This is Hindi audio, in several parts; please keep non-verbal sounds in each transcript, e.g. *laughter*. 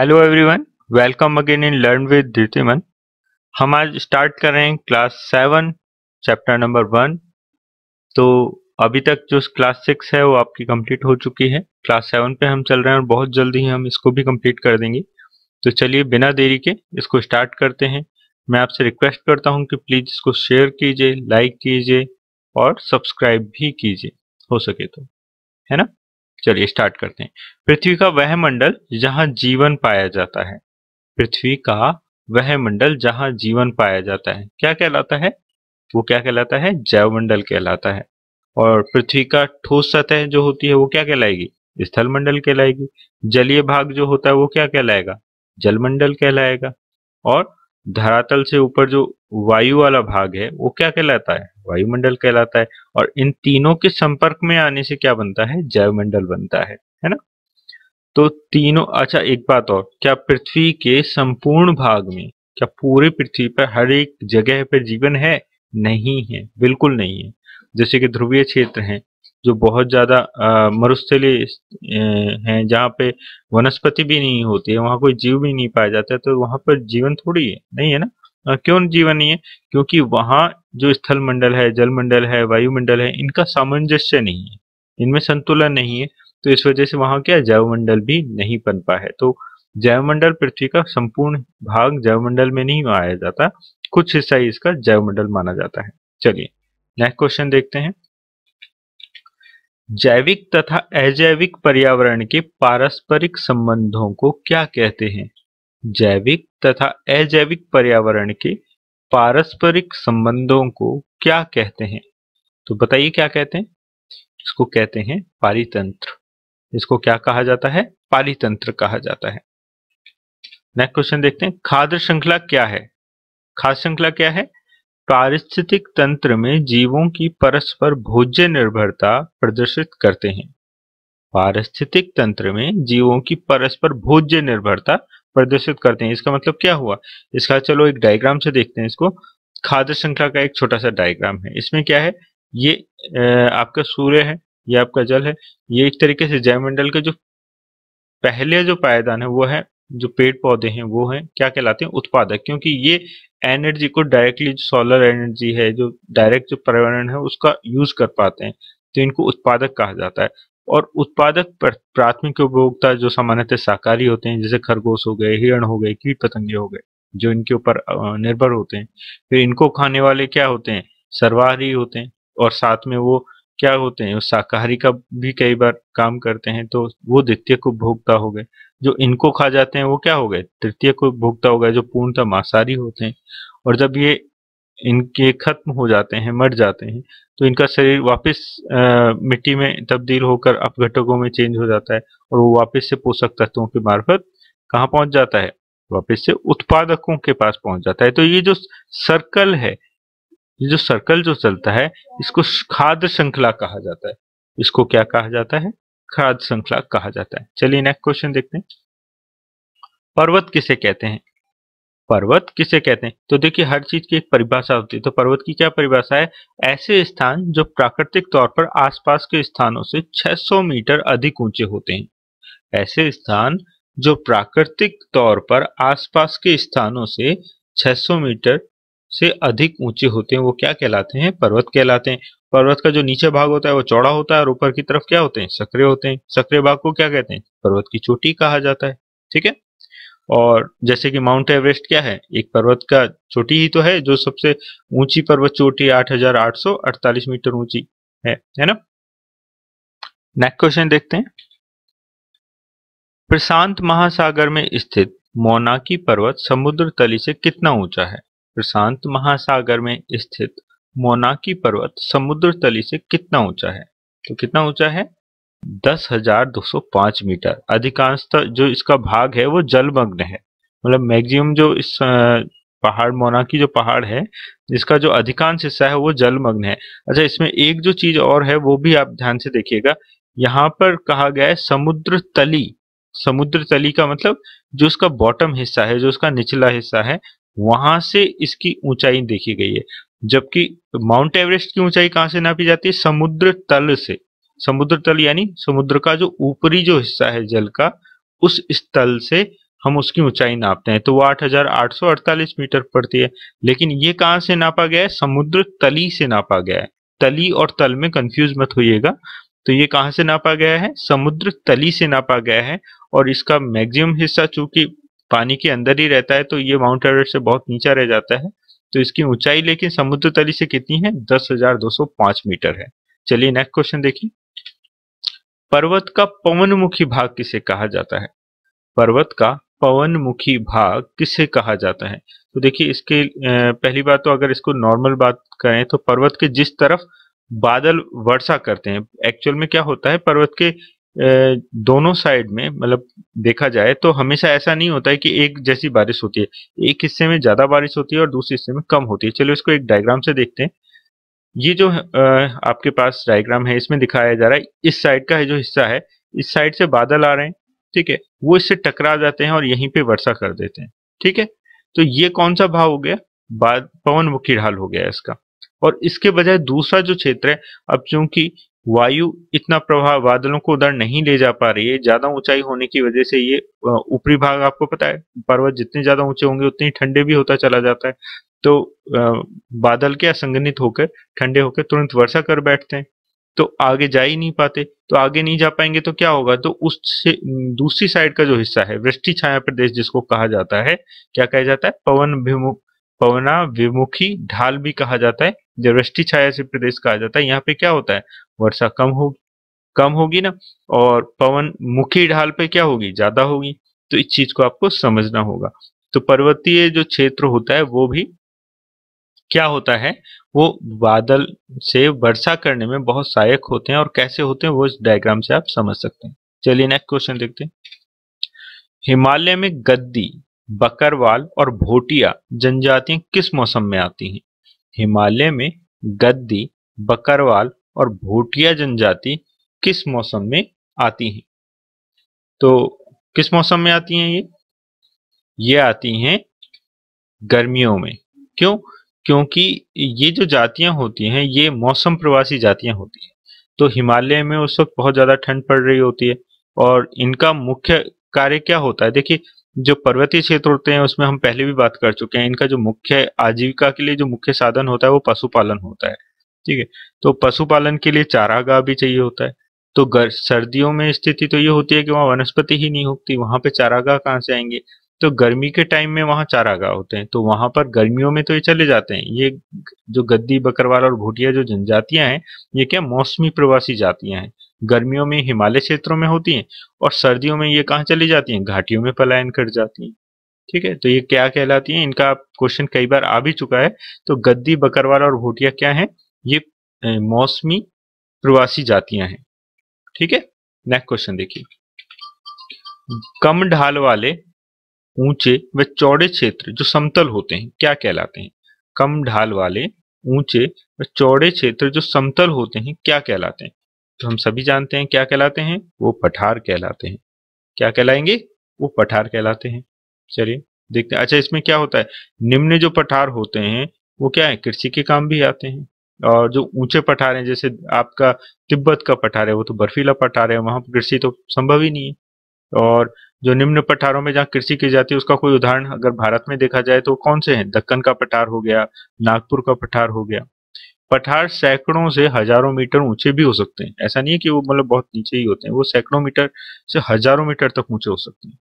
Hello everyone welcome again in learn with Dhritiman हम आज स्टार्ट कर रहे हैं class seven chapter number one तो अभी तक जो क्लास सिक्स है वो आपकी कंप्लीट हो चुकी है। क्लास सेवन पे हम चल रहे हैं और बहुत जल्दी ही हम इसको भी कंप्लीट कर देंगे। तो चलिए बिना देरी के इसको स्टार्ट करते हैं। मैं आपसे रिक्वेस्ट करता हूँ कि प्लीज़ इसको शेयर कीजिए लाइक कीजिए और सब्सक्राइब भी कीजिए। हो सके तो। है ना? चलिए स्टार्ट करते हैं। पृथ्वी का वह मंडल जहाँ जीवन पाया जाता है। पृथ्वी का वह मंडल जहाँ जीवन पाया जाता है। क्या कहलाता है? वो क्या कहलाता है? जैव मंडल कहलाता है। और पृथ्वी का ठोस सतह जो होती है वो क्या कहलाएगी? स्थल मंडल कहलाएगी। जलीय भाग जो होता है वो क्या कहलाएगा? जलमंडल कहलाएगा। और धरातल से ऊपर जो वायु वाला भाग है, वो क्या कहलाता है? वायुमंडल कहलाता है। और इन तीनों के संपर्क में आने से क्या बनता है? जैवमंडल बनता है है ना? तो तीनों अच्छा एक बात और, क्या पृथ्वी के संपूर्ण भाग में, क्या पूरे पृथ्वी पर हर एक जगह पर जीवन है? नहीं है, बिल्कुल नहीं है। जैसे कि ध्रुवीय क्षेत्र हैं जो बहुत ज़्यादा मरुस्थली हैं, जहाँ पे वनस्पति भी नहीं होती है, वहाँ कोई जीव भी नहीं पाया जाता है तो वहाँ पर जीवन थोड़ी है, नहीं है ना? क्यों जीवन नहीं है? क्योंकि वहाँ जो स्थल मंडल है जल मंडल है, वायुमंडल है, इनका सामंजस्य नहीं है, इनमें संतुलन नहीं है तो इस वजह से वहाँ क्या जैव मंडल भी नहीं बन पा है तो जैव मंडल पृथ्वी का संपूर्ण भाग जैव मंडल में नहीं आया जाता, कुछ हिस्सा ही इसका जैव मंडल माना जाता है। चलिए नेक्स्ट क्वेश्चन देखते हैं। जैविक तथा अजैविक पर्यावरण के पारस्परिक संबंधों को क्या कहते हैं? जैविक तथा अजैविक पर्यावरण के पारस्परिक संबंधों को क्या कहते हैं? तो बताइए क्या कहते हैं? इसको कहते हैं पारितंत्र इसको क्या कहा जाता है? पारितंत्र कहा जाता है। नेक्स्ट क्वेश्चन देखते हैं। खाद्य श्रृंखला क्या है? खाद्य श्रृंखला क्या है? पारिस्थितिक तंत्र में जीवों की परस्पर भोज्य निर्भरता प्रदर्शित करते हैं। पारिस्थितिक तंत्र में जीवों की परस्पर भोज्य निर्भरता प्रदर्शित करते हैं। इसका मतलब क्या हुआ? इसका चलो एक डायग्राम से देखते हैं इसको। खाद्य श्रृंखला का एक छोटा सा डायग्राम है। इसमें क्या है? ये आपका सूर्य है, ये आपका जल है। ये एक तरीके से जयमंडल के जो पहले जो पायदान है वो है जो पेड़ पौधे हैं वो हैं, क्या कहलाते हैं? उत्पादक। क्योंकि ये एनर्जी को डायरेक्टली जो सोलर एनर्जी है, जो डायरेक्ट जो पर्यावरण है, उसका यूज़ कर पाते हैं। तो इनको उत्पादक कहा जाता है। और उत्पादक प्राथमिक उपभोक्ता जो सामान्यतः शाकाहारी होते हैं, जैसे खरगोश हो गए, हिरण हो गए, कीट पतंगे हो गए, जो इनके ऊपर निर्भर होते हैं। फिर इनको खाने वाले क्या होते हैं? सर्वाहारी होते हैं। और साथ में वो क्या होते हैं? शाकाहारी का भी कई बार काम करते हैं तो वो द्वितीय उपभोक्ता हो गए। जो इनको खा जाते हैं, वो क्या हो गए? तृतीय को उपभोक्ता हो गए जो पूर्णतः मांसाहारी होते हैं। और जब ये इनके खत्म हो जाते हैं, मर जाते हैं तो इनका शरीर वापस मिट्टी में तब्दील होकर अपघटकों में चेंज हो जाता है और वो वापस से पोषक तत्वों के मार्फत कहाँ पहुँच जाता है? वापस से उत्पादकों के पास पहुँच जाता है। तो ये जो सर्कल है, ये जो सर्कल जो चलता है, इसको खाद्य श्रृंखला कहा जाता है। इसको क्या कहा जाता है? खाद्य श्रृंखला कहा जाता है। चलिए नेक्स्ट क्वेश्चन देखते हैं। पर्वत किसे कहते हैं? पर्वत किसे कहते हैं? तो देखिए, हर चीज़ की एक परिभाषा होती है। तो पर्वत की क्या परिभाषा है? ऐसे स्थान जो प्राकृतिक तौर पर आसपास के स्थानों से 600 मीटर अधिक ऊँचे होते हैं। ऐसे स्थान जो प्राकृतिक तौर पर आसपास के स्थानों से 600 मीटर से अधिक ऊँचे होते हैं, वो क्या कहलाते हैं? पर्वत कहलाते हैं। पर्वत का जो नीचे भाग होता है, वो चौड़ा होता है और ऊपर की तरफ़ क्या होते हैं? सक्रिय होते हैं। सक्रिय भाग को क्या कहते हैं? पर्वत की चोटी कहा जाता है, ठीक है? और जैसे कि माउंट एवरेस्ट क्या है? एक पर्वत का चोटी ही तो है, जो सबसे ऊँची पर्वत चोटी आठ हज़ार आठ सौ अड़तालीस मीटर ऊँची है है ना? नेक्स्ट क्वेश्चन देखते हैं। प्रशांत महासागर में स्थित मोनाकी पर्वत समुद्र तली से कितना ऊँचा है? प्रशांत महासागर में स्थित मोनाकी पर्वत समुद्र तली से कितना ऊँचा है? तो कितना ऊँचा है? दस हज़ार दो सौ पाँच मीटर। अधिकांशतः जो इसका भाग है, वो जलमग्न है। मतलब मैक्सिमम जो इस पहाड़, मोनाकी जो पहाड़ है इसका जो अधिकांश हिस्सा है, वो जलमग्न है। अच्छा इसमें एक जो चीज़ और है, वो भी आप ध्यान से देखिएगा। यहाँ पर कहा गया है समुद्र तली। समुद्र तली का मतलब जो उसका बॉटम हिस्सा है, जो उसका निचला हिस्सा है वहाँ से इसकी ऊंचाई देखी गई है जबकि माउंट एवरेस्ट की ऊंचाई कहाँ से नापी जाती है? समुद्र तल से। समुद्र तल यानी समुद्र का जो ऊपरी जो हिस्सा है जल का उस स्थल से हम उसकी ऊंचाई नापते हैं। तो वो 8,848 मीटर पड़ती है। लेकिन ये कहाँ से नापा गया है? समुद्र तली से नापा गया है। तली और तल में कंफ्यूज मत होइएगा। तो ये कहाँ से नापा गया है? समुद्र तली से नापा गया है और इसका मैक्सिमम हिस्सा चूँकि पानी के अंदर ही रहता है तो ये माउंट एवरेस्ट से बहुत नीचा रह जाता है। तो इसकी ऊंचाई लेकिन समुद्र तली से कितनी है? दस हज़ार दो सौ पाँच मीटर है। चलिए नेक्स्ट क्वेश्चन देखिए। पर्वत का पवनमुखी भाग किसे कहा जाता है? पर्वत का पवनमुखी भाग किसे कहा जाता है? तो देखिए, इसके पहली बात तो अगर इसको नॉर्मल बात करें तो पर्वत के जिस तरफ़ बादल वर्षा करते हैं एक्चुअल में क्या होता है? पर्वत के दोनों साइड में मतलब देखा जाए तो हमेशा ऐसा नहीं होता है कि एक जैसी बारिश होती है। एक हिस्से में ज़्यादा बारिश होती है और दूसरे हिस्से में कम होती है। चलो इसको एक डायग्राम से देखते हैं। ये जो आपके पास डायग्राम है, इसमें दिखाया जा रहा है, इस साइड का जो हिस्सा है, इस साइड से बादल आ रहे हैं, ठीक है? वो इससे टकरा जाते हैं और यहीं पे वर्षा कर देते हैं, ठीक है? तो ये कौन सा भाव हो गया? पवन मुखी ढाल हो गया इसका। और इसके बजाय दूसरा जो क्षेत्र है, अब चूँकि वायु इतना प्रभाव बादलों को उधर नहीं ले जा पा रही है। ज़्यादा ऊंचाई होने की वजह से ये ऊपरी भाग आपको पता है, पर्वत जितने ज़्यादा ऊँचे होंगे उतने ठंडे भी होता चला जाता है। तो बादल के असंगनित होकर, ठंडे होकर तुरंत वर्षा कर बैठते हैं। तो आगे जा ही नहीं पाते तो आगे नहीं जा पाएँगे तो क्या होगा? तो उससे दूसरी साइड का जो हिस्सा है, वृष्टि छाया प्रदेश जिसको कहा जाता है, क्या कहा जाता है? पवन विमुख पवना विमुखी ढाल भी कहा जाता है। वृष्टि छाया से प्रदेश कहा जाता है, यहाँ पे क्या होता है? वर्षा कम होगी कम होगी ना, और पवन मुखी ढाल पे क्या होगी? ज़्यादा होगी। तो इस चीज़ को आपको समझना होगा। तो पर्वतीय जो क्षेत्र होता है, वो भी क्या होता है? वो बादल से वर्षा करने में बहुत सहायक होते हैं, और कैसे होते हैं, वो इस डायग्राम से आप समझ सकते हैं। चलिए नेक्स्ट क्वेश्चन देखते हैं। हिमालय में गद्दी, बकरवाल और भोटिया जनजातियाँ किस मौसम में आती हैं? हिमालय में गद्दी, बकरवाल और भोटिया जनजाति किस मौसम में आती हैं? तो किस मौसम में आती हैं ये? ये आती हैं गर्मियों में। क्यों? क्योंकि ये जो जातियाँ होती हैं, ये मौसम प्रवासी जातियाँ होती हैं। तो हिमालय में उस वक्त बहुत ज़्यादा ठंड पड़ रही होती है और इनका मुख्य कार्य क्या होता है? देखिए जो पर्वतीय क्षेत्र होते हैं, उसमें हम पहले भी बात कर चुके हैं। इनका जो मुख्य आजीविका के लिए जो मुख्य साधन होता है, वो पशुपालन होता है। ठीक है? तो पशुपालन के लिए चारागाह भी चाहिए होता है। तो गर, सर्दियों में स्थिति तो ये होती है कि वहाँ वनस्पति ही नहीं होती, वहाँ पे चारागाह कहाँ से आएँगे? तो गर्मी के टाइम में वहाँ चारागाह होते हैं। तो वहाँ पर गर्मियों में तो ये चले जाते हैं। ये जो गद्दी, बकरवाल और भूटिया जो जनजातियाँ हैं, ये क्या मौसमी प्रवासी जातियाँ हैं। गर्मियों में हिमालय क्षेत्रों में होती हैं और सर्दियों में ये कहाँ चली जाती हैं? घाटियों में पलायन कर जाती हैं। ठीक है? तो ये क्या कहलाती है? इनका क्वेश्चन कई बार आ भी चुका है। तो गद्दी, बकरवाल और भूटिया क्या है? ये मौसमी प्रवासी जातियाँ हैं। ठीक है? नेक्स्ट क्वेश्चन देखिए। कम ढाल वाले, ऊँचे व चौड़े क्षेत्र जो समतल होते हैं, क्या कहलाते हैं? कम ढाल वाले, ऊँचे व चौड़े क्षेत्र जो समतल होते हैं, क्या कहलाते हैं? तो हम सभी जानते हैं क्या कहलाते हैं? वो पठार कहलाते हैं। क्या कहलाएँगे? वो पठार कहलाते हैं। चलिए, देखते हैं। अच्छा इसमें क्या होता है? निम्न जो पठार होते हैं, वो क्या है? कृषि के काम भी आते हैं। और जो ऊँचे पठार हैं, जैसे आपका तिब्बत का पठार है, वो तो बर्फीला पठार है, वहाँ कृषि तो संभव ही नहीं है। और जो निम्न पठारों में जहाँ कृषि की जाती है, उसका कोई उदाहरण अगर भारत में देखा जाए तो कौन से हैं? दक्कन का पठार हो गया, नागपुर का पठार हो गया। पठार सैकड़ों से हज़ारों मीटर ऊँचे भी हो सकते हैं। ऐसा नहीं है कि वो मतलब बहुत नीचे ही होते हैं, वो सैकड़ों मीटर से हज़ारों मीटर तक ऊँचे हो सकते हैं।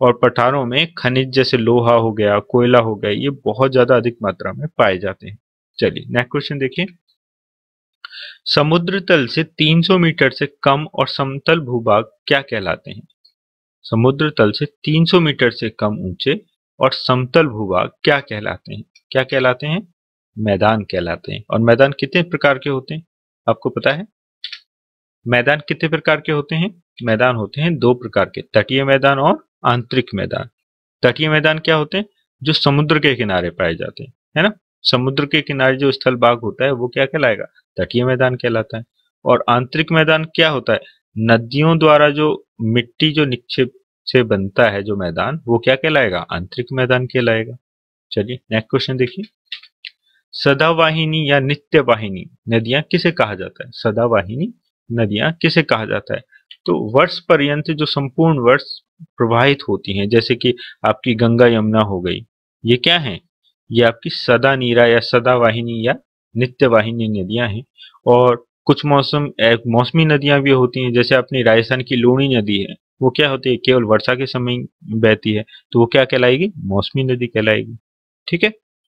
और पठारों में खनिज जैसे लोहा हो गया, कोयला हो गया, ये बहुत ज़्यादा अधिक मात्रा में पाए जाते हैं। चलिए नेक्स्ट क्वेश्चन देखिए। समुद्र तल से 300 मीटर से कम और समतल भूभाग क्या कहलाते हैं? समुद्र तल से 300 मीटर से कम ऊँचे और समतल भूभाग क्या कहलाते हैं? क्या कहलाते हैं? मैदान कहलाते हैं। और मैदान कितने प्रकार के होते हैं? आपको पता है? मैदान कितने प्रकार के होते हैं? मैदान होते हैं दो प्रकार के, तटीय मैदान और आंतरिक मैदान। तटीय मैदान क्या होते हैं? जो समुद्र के किनारे पाए जाते हैं, है ना? समुद्र के किनारे जो स्थल भाग होता है, वो क्या कहलाएगा? तटीय मैदान कहलाता है। और आंतरिक मैदान क्या होता है? नदियों द्वारा जो मिट्टी जो निक्षेप से बनता है जो मैदान, वो क्या कहलाएगा? आंतरिक मैदान कहलाएगा। चलिए नेक्स्ट क्वेश्चन देखिए। सदावाहिनी या नित्य वाहिनी नदियाँ किसे कहा जाता है? सदावाहिनी, नदियाँ किसे कहा जाता है? तो वर्ष पर्यंत जो संपूर्ण वर्ष प्रवाहित होती हैं, जैसे कि आपकी गंगा यमुना हो गई, ये क्या है? ये आपकी सदा नीरा या सदा वाहिनी या नित्य वाहिनी नदियाँ हैं। और कुछ मौसम मौसमी नदियाँ भी होती हैं, जैसे अपनी राजस्थान की लूणी नदी है, वो क्या होती है? केवल वर्षा के समय बहती है तो वो क्या कहलाएगी? मौसमी नदी कहलाएगी। ठीक है?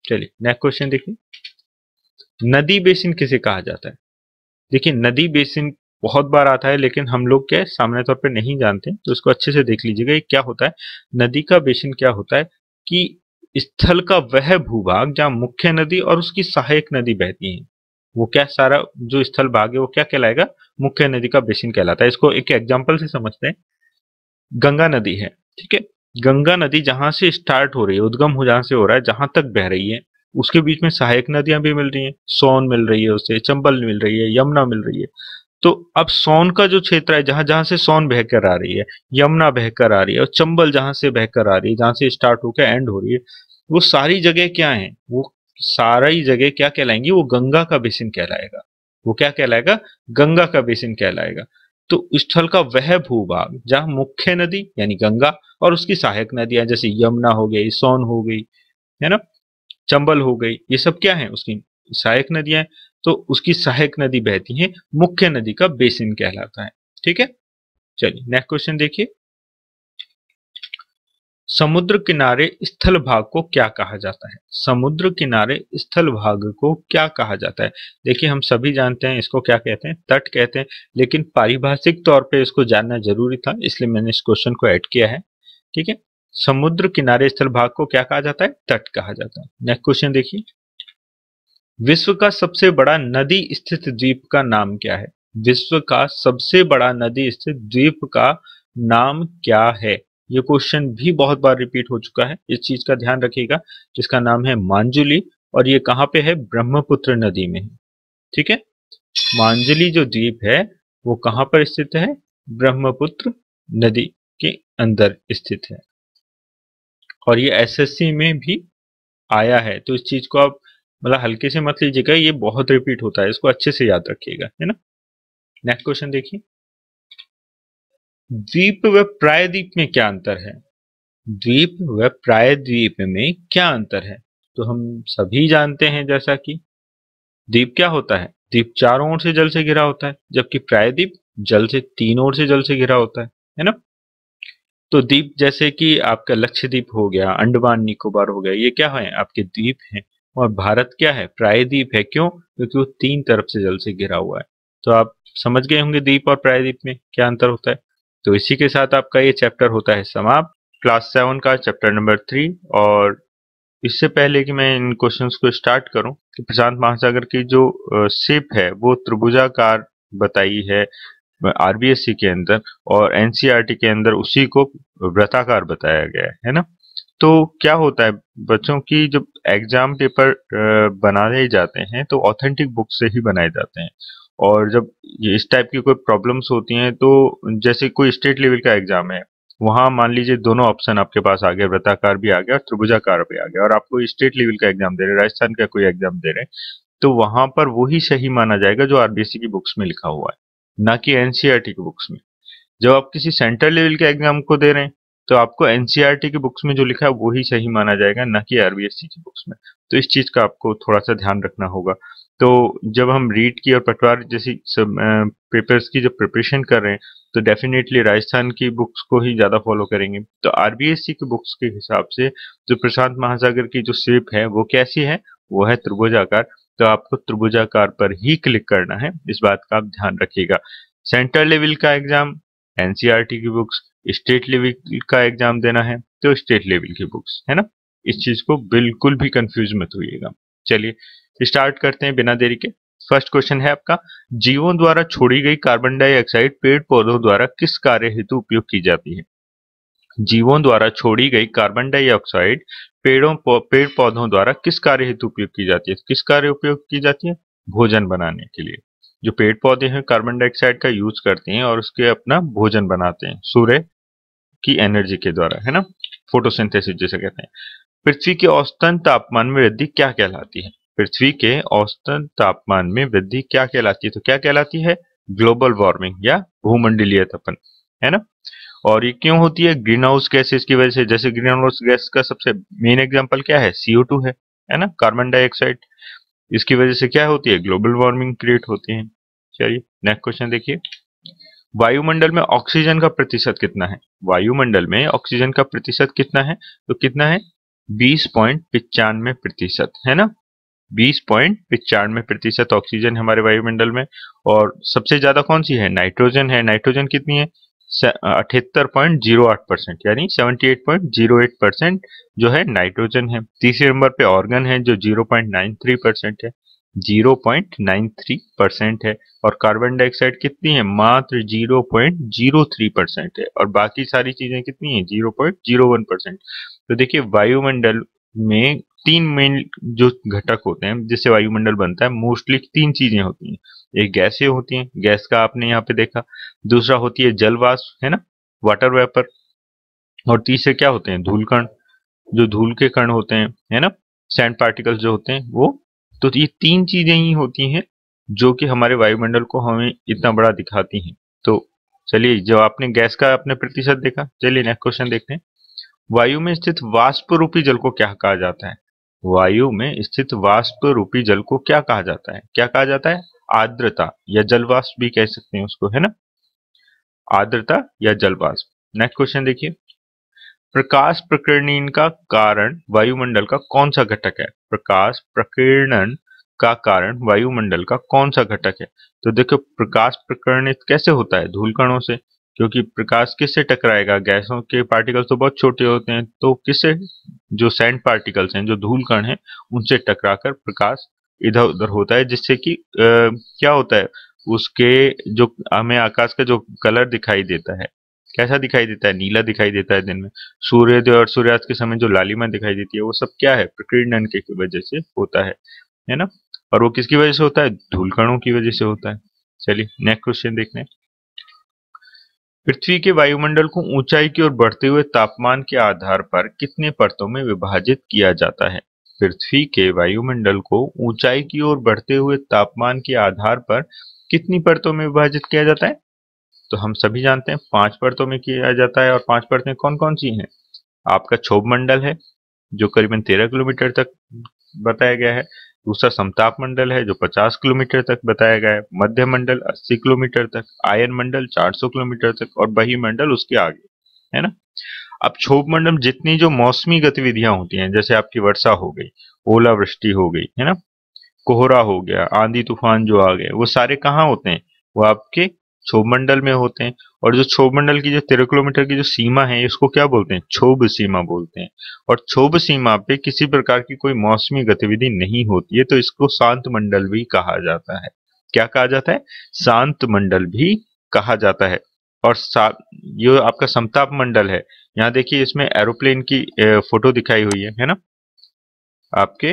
चलिए नेक्स्ट क्वेश्चन देखिए। नदी बेसिन किसे कहा जाता है? देखिए, नदी बेसिन बहुत बार आता है, लेकिन हम लोग क्या सामान्य तौर पर नहीं जानते तो इसको अच्छे से देख लीजिएगा क्या होता है? नदी का बेसिन क्या होता है कि स्थल का वह भूभाग जहाँ मुख्य नदी और उसकी सहायक नदी बहती है, वो क्या सारा जो स्थल भाग है, वो क्या कहलाएगा? मुख्य नदी का बेसिन कहलाता है। इसको एक एग्ज़ाम्पल से समझते हैं। गंगा नदी है, ठीक है? गंगा नदी जहाँ से स्टार्ट हो रही है, उद्गम हो, जहाँ से हो रहा है, जहाँ तक बह रही है, उसके बीच में सहायक नदियाँ भी मिल रही हैं, सोन मिल रही है उससे चंबल मिल रही है, यमुना मिल रही है। तो अब सोन का जो क्षेत्र है, जहाँ जहाँ से सोन बहकर आ रही है, यमुना बहकर आ रही है और चंबल जहाँ से बहकर आ रही है, जहाँ से स्टार्ट होकर एंड हो रही है, वो सारी जगह क्या है? वो सारी जगह क्या कहलाएँगी? वो गंगा का बेसिन कहलाएगा। वो क्या कहलाएगा? गंगा का बेसिन कहलाएगा। तो स्थल का वह भूभाग, जहाँ मुख्य नदी, यानी गंगा, और उसकी सहायक नदियाँ, जैसे यमुना हो गई, सोन हो गई, है ना? चंबल हो गई, ये सब क्या है? उसकी सहायक नदियाँ तो उसकी सहायक नदी बहती है, मुख्य नदी का बेसिन कहलाता है। ठीक है? चलिए नेक्स्ट क्वेश्चन देखिए। समुद्र किनारे स्थल भाग को क्या कहा जाता है? समुद्र किनारे स्थल भाग को क्या कहा जाता है? देखिए, हम सभी जानते हैं इसको क्या कहते हैं? तट कहते हैं। लेकिन पारिभाषिक तौर पे इसको जानना ज़रूरी था, इसलिए मैंने इस क्वेश्चन को ऐड किया है। ठीक है? समुद्र किनारे स्थल भाग को क्या कहा जाता है? तट कहा जाता है। नेक्स्ट क्वेश्चन देखिए। विश्व का सबसे बड़ा नदी स्थित द्वीप का नाम क्या है? विश्व का सबसे बड़ा नदी स्थित द्वीप का नाम क्या है? ये क्वेश्चन भी बहुत बार रिपीट हो चुका है। इस चीज़ का ध्यान रखिएगा, जिसका नाम है मांजुली और ये कहाँ पे है? ब्रह्मपुत्र नदी में। ठीक है? मांजुली जो द्वीप है, वो कहाँ पर स्थित है? ब्रह्मपुत्र नदी के अंदर स्थित है। और ये एसएससी में भी आया है। तो इस चीज़ को आप मतलब हल्के से मत लीजिएगा, ये बहुत रिपीट होता है। इसको अच्छे से याद रखिएगा, है ना? नेक्स्ट क्वेश्चन देखिए। द्वीप व प्रायद्वीप में क्या अंतर है? द्वीप व प्रायद्वीप में क्या अंतर है? तो हम सभी जानते हैं जैसा कि द्वीप क्या होता है? द्वीप चारों ओर से जल से घिरा होता है, जबकि प्रायद्वीप जल से तीन ओर से जल से घिरा होता है है ना? तो द्वीप जैसे कि आपका लक्षद्वीप हो गया, अंडमान, निकोबार हो गया, ये क्या है? आपके द्वीप हैं। और भारत क्या है? प्रायद्वीप है। क्यों? क्योंकि वो तीन तरफ़ से जल से घिरा हुआ है। तो आप समझ गए होंगे द्वीप और प्रायद्वीप में क्या अंतर होता है। तो इसी के साथ आपका ये चैप्टर होता है समाप्त। क्लास सेवन का चैप्टर नंबर थ्री और इससे पहले कि मैं इन क्वेश्चंस को स्टार्ट करूँ, कि प्रशांत महासागर की जो शेप है, वो त्रिभुजाकार बताई है आरबीएससी के अंदर और एनसीईआरटी के अंदर उसी को वृत्ताकार बताया गया है ना? तो क्या होता है, बच्चों की जब एग्ज़ाम पेपर बनाए जाते हैं तो ऑथेंटिक बुक से ही बनाए जाते हैं। और जब इस टाइप की कोई प्रॉब्लम्स होती हैं तो जैसे कोई स्टेट लेवल का एग्ज़ाम है, वहाँ मान लीजिए दोनों ऑप्शन आपके पास आ गए वृत्ताकार भी आ गया और त्रिभुजाकार भी आ गया, और आपको स्टेट लेवल का एग्ज़ाम दे रहे राजस्थान का कोई एग्ज़ाम दे रहे तो वहाँ पर वही सही माना जाएगा जो आरबीएससी की बुक्स में लिखा हुआ है, ना कि एनसीआरटी की बुक्स में। जब आप किसी सेंट्रल लेवल के एग्ज़ाम को दे रहे हैं तो आपको एनसीआरटी की बुक्स में जो लिखा है, वही सही माना जाएगा, ना कि आरबीएससी की बुक्स में। तो इस चीज़ का आपको थोड़ा सा ध्यान रखना होगा। तो जब हम रीड की और पटवार जैसी सब पेपर्स की जब प्रिपरेशन कर रहे हैं तो डेफिनेटली राजस्थान की बुक्स को ही ज़्यादा फॉलो करेंगे। तो आरबीएससी की बुक्स के हिसाब से जो प्रशांत महासागर की जो शेप है, वो कैसी है? वो है त्रिभुजाकार। तो आपको त्रिभुजाकार पर ही क्लिक करना है। इस बात का आप ध्यान रखिएगा। सेंट्रल लेवल का एग्ज़ाम एनसीआरटी की बुक्स स्टेट लेवल का एग्ज़ाम देना है तो स्टेट लेवल की बुक्स है ना? इस चीज़ को बिल्कुल भी कंफ्यूज मत होइएगा। चलिए स्टार्ट करते हैं बिना देरी के। फ़र्स्ट क्वेश्चन है आपका, जीवों द्वारा छोड़ी गई कार्बन डाइऑक्साइड पेड़ पौधों द्वारा किस कार्य हेतु उपयोग की जाती है? जीवों द्वारा छोड़ी गई कार्बन डाइऑक्साइड पेड़ों पेड़ पौधों द्वारा किस कार्य हेतु उपयोग की जाती है? किस कार्य उपयोग की जाती है? भोजन बनाने के लिए। जो पेड़ पौधे हैं, कार्बन डाइऑक्साइड का यूज़ करते हैं और उसके अपना भोजन बनाते हैं, सूर्य की एनर्जी के द्वारा, है ना? फोटोसिंथेसिस जिसे कहते हैं। पृथ्वी के औसतन तापमान में वृद्धि क्या कहलाती है? पृथ्वी के औसतन तापमान में वृद्धि क्या कहलाती है? तो क्या कहलाती है? ग्लोबल वार्मिंग या भूमंडलीय तपन, है ना? और ये क्यों होती है? ग्रीन हाउस गैसेस की वजह से। जैसे ग्रीन हाउस गैस का सबसे मेन एग्जांपल क्या है? सीओ है है ना? Carbon dioxide. इसकी वजह से क्या होती है? ग्लोबल वार्मिंग क्रिएट होती है। चलिए, नेक्स्ट क्वेश्चन देखिए। वायुमंडल में ऑक्सीजन का प्रतिशत कितना है? वायुमंडल में ऑक्सीजन का प्रतिशत कितना है? तो कितना है? बीस पॉइंट पिचानवे प्रतिशत, है ना? बीस पॉइंट पिचानवे प्रतिशत ऑक्सीजन हमारे वायुमंडल में, और सबसे ज़्यादा कौन सी है? नाइट्रोजन है। नाइट्रोजन कितनी है? अठहत्तर पॉइंट ज़ीरो आठ परसेंट, यानी seventy eight point zero eight percent जो है नाइट्रोजन है। तीसरे नंबर पे ऑर्गन है जो zero point nine three percent है। Zero point nine three percent है। और कार्बन डाइऑक्साइड कितनी है? मात्र zero point zero three percent है। और बाकी सारी चीज़ें कितनी है? Zero point zero one percent. तो देखिए, वायुमंडल में तीन मेन जो घटक होते हैं, जिससे वायुमंडल बनता है मोस्टली तीन चीज़ें होती हैं। एक गैसें होती हैं, गैस का आपने यहाँ पे देखा। दूसरा होती है जल वाष्प है ना? वाटर वेपर और तीसरे क्या होते हैं? धूल कण। जो धूल के कण होते हैं, है ना? सैंड पार्टिकल्स जो होते हैं, वो। तो ये तीन चीज़ें ही होती हैं, जो कि हमारे वायुमंडल को हमें इतना बड़ा दिखाती हैं। तो चलिए, जब आपने गैस का अपने प्रतिशत देखा, चलिए नेक्स्ट क्वेश्चन देखते हैं। वायु में स्थित वाष्प रूपी जल को क्या कहा जाता है? वायु में स्थित वाष्प रूपी जल को क्या कहा जाता है? क्या कहा जाता है? आर्द्रता या जलवाष्प भी कह सकते हैं उसको, है ना? आर्द्रता या जलवाष्प। नेक्स्ट क्वेश्चन देखिए। प्रकाश प्रकीर्णन का कारण वायुमंडल का कौन सा घटक है? प्रकाश प्रकीर्णन का कारण वायुमंडल का कौन सा घटक है? तो देखो, प्रकाश प्रकीर्णित कैसे होता है? धूल कणों से। क्योंकि प्रकाश किससे टकराएगा? गैसों के पार्टिकल्स तो बहुत छोटे होते हैं तो किससे? जो सैंड पार्टिकल्स हैं, जो धूल कण हैं, उनसे टकराकर प्रकाश इधर उधर होता है, जिससे कि क्या होता है? उसके जो हमें आकाश का जो कलर दिखाई देता है, कैसा दिखाई देता है? नीला दिखाई देता है दिन में। सूर्योदय और सूर्यास्त के समय जो लालिमा दिखाई देती है, वो सब क्या है? प्रकीर्णन की वजह से होता है है ना? और वो किसकी वजह से होता है? धूलकणों की वजह से होता है। चलिए नेक्स्ट क्वेश्चन देखते हैं। पृथ्वी के वायुमंडल को ऊंचाई की ओर बढ़ते हुए तापमान के आधार पर कितने परतों में विभाजित किया जाता है? पृथ्वी के वायुमंडल को ऊंचाई की ओर बढ़ते हुए तापमान के आधार पर कितनी परतों में विभाजित किया जाता है? तो हम सभी जानते हैं पाँच परतों में किया जाता है और पाँच परतें कौन कौन सी हैं? आपका क्षोभ मंडल है, जो करीबन तेरह किलोमीटर तक बताया गया है। दूसरा समताप मंडल है, जो 50 किलोमीटर तक बताया गया है, मध्य मंडल 80 किलोमीटर तक, आयन मंडल 400 किलोमीटर तक और बही मंडल उसके आगे, है ना? अब क्षोभ मंडल जितनी जो मौसमी गतिविधियाँ होती हैं, जैसे आपकी वर्षा हो गई, ओलावृष्टि हो गई, है ना? कोहरा हो गया, आंधी तूफ़ान जो आ गए, वो सारे कहाँ होते हैं? वो आपके क्षोभ मंडल में होते हैं। और जो क्षोभ मंडल की जो तेरह किलोमीटर की जो सीमा है, इसको क्या बोलते हैं? क्षोभ सीमा बोलते हैं। और क्षोभ सीमा पे किसी प्रकार की कोई मौसमी गतिविधि नहीं होती है तो इसको शांत मंडल भी कहा जाता है। क्या कहा जाता है? शांत मंडल भी कहा जाता है। और ये आपका समताप मंडल है। यहाँ देखिए, इसमें एरोप्लेन की फ़ोटो दिखाई हुई है है ना? आपके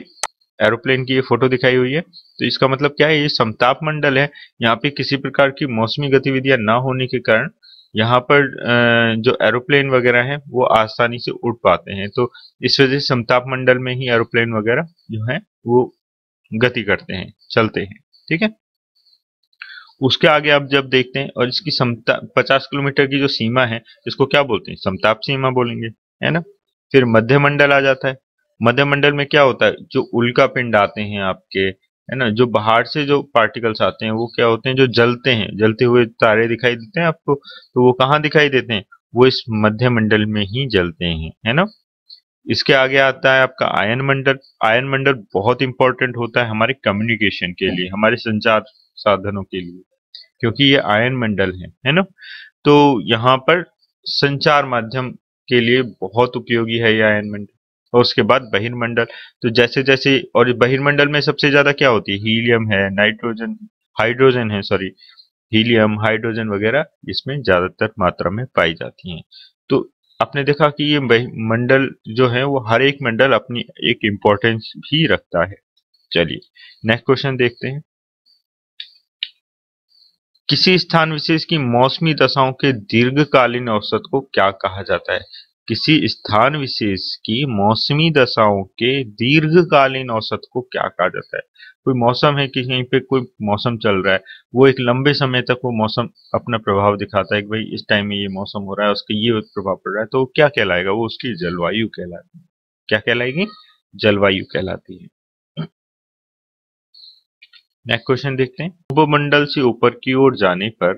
एरोप्लेन की ये फ़ोटो दिखाई हुई है। तो इसका मतलब क्या है? ये समताप मंडल है। यहाँ पे किसी प्रकार की मौसमी गतिविधियाँ ना होने के कारण यहाँ पर जो एरोप्लेन वगैरह है, वो आसानी से उड़ पाते हैं। तो इस वजह से समताप मंडल में ही एरोप्लेन वगैरह जो है, वो गति करते हैं, चलते हैं। ठीक है? उसके आगे आप जब देखते हैं, और इसकी समता, पचास किलोमीटर की जो सीमा है, इसको क्या बोलते हैं? समताप सीमा बोलेंगे, है ना? फिर मध्य मंडल आ जाता है। मध्य मंडल में क्या होता है? जो उल्का पिंड आते हैं आपके है ना? जो बाहर से जो पार्टिकल्स आते हैं, वो क्या होते हैं? जो जलते हैं। जलते हुए तारे दिखाई देते हैं आपको? तो वो कहाँ दिखाई देते हैं? वो इस मध्य मंडल में ही जलते हैं, है ना? इसके आगे आता है आपका आयन मंडल। आयन मंडल बहुत इंपॉर्टेंट होता है हमारे कम्युनिकेशन के लिए, हमारे संचार साधनों के लिए, क्योंकि ये आयन मंडल है है ना? तो यहाँ पर संचार माध्यम के लिए बहुत उपयोगी है ये आयन मंडल। और उसके बाद बहिर्मंडल। तो जैसे जैसे और बहिर्मंडल में सबसे ज़्यादा क्या होती है? हीलियम है, नाइट्रोजन, हाइड्रोजन है, सॉरी, हीलियम, हाइड्रोजन वगैरह इसमें ज़्यादातर मात्रा में पाई जाती हैं। तो आपने देखा कि ये मंडल जो है, वो हर एक मंडल अपनी एक इम्पोर्टेंस भी रखता है। चलिए नेक्स्ट क्वेश्चन देखते हैं। किसी स्थान विशेष की मौसमी दशाओं के दीर्घकालीन औसत को क्या कहा जाता है? किसी स्थान विशेष की मौसमी दशाओं के दीर्घकालीन औसत को क्या कहा जाता है? कोई मौसम है कि कहीं पे कोई मौसम चल रहा है, वो एक लंबे समय तक वो मौसम अपना प्रभाव दिखाता है कि भाई इस टाइम में ये मौसम हो रहा है, उसका ये प्रभाव पड़ रहा है तो क्या कहलाएगा? वो उसकी जलवायु कहलाती है। क्या कहलाएगी? जलवायु कहलाती है। नेक्स्ट क्वेश्चन देखते हैं। क्षोभ मंडल से ऊपर की ओर जाने पर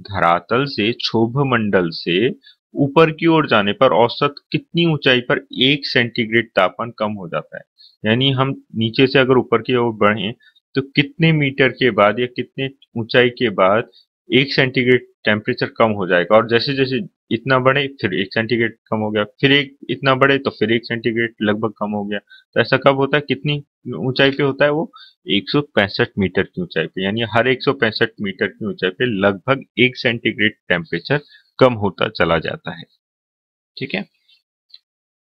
धरातल से क्षोभ मंडल से ऊपर की ओर जाने पर औसत कितनी ऊंचाई पर एक सेंटीग्रेड तापमान कम हो जाता है? यानी हम नीचे से अगर ऊपर की ओर बढ़े तो कितने मीटर के बाद या कितने ऊंचाई के बाद एक सेंटीग्रेड टेम्परेचर कम हो जाएगा? और जैसे जैसे इतना बढ़े, फिर एक सेंटीग्रेड कम हो गया। फिर एक इतना बढ़े तो फिर एक सेंटीग्रेड लगभग कम हो गया। तो ऐसा कब होता है? कितनी ऊंचाई पे होता है वो? एक सौ पैंसठ मीटर की ऊंचाई पे। यानी हर एक सौ पैंसठ मीटर की ऊंचाई पे लगभग एक सेंटीग्रेड टेम्परेचर कम होता चला जाता है। ठीक है?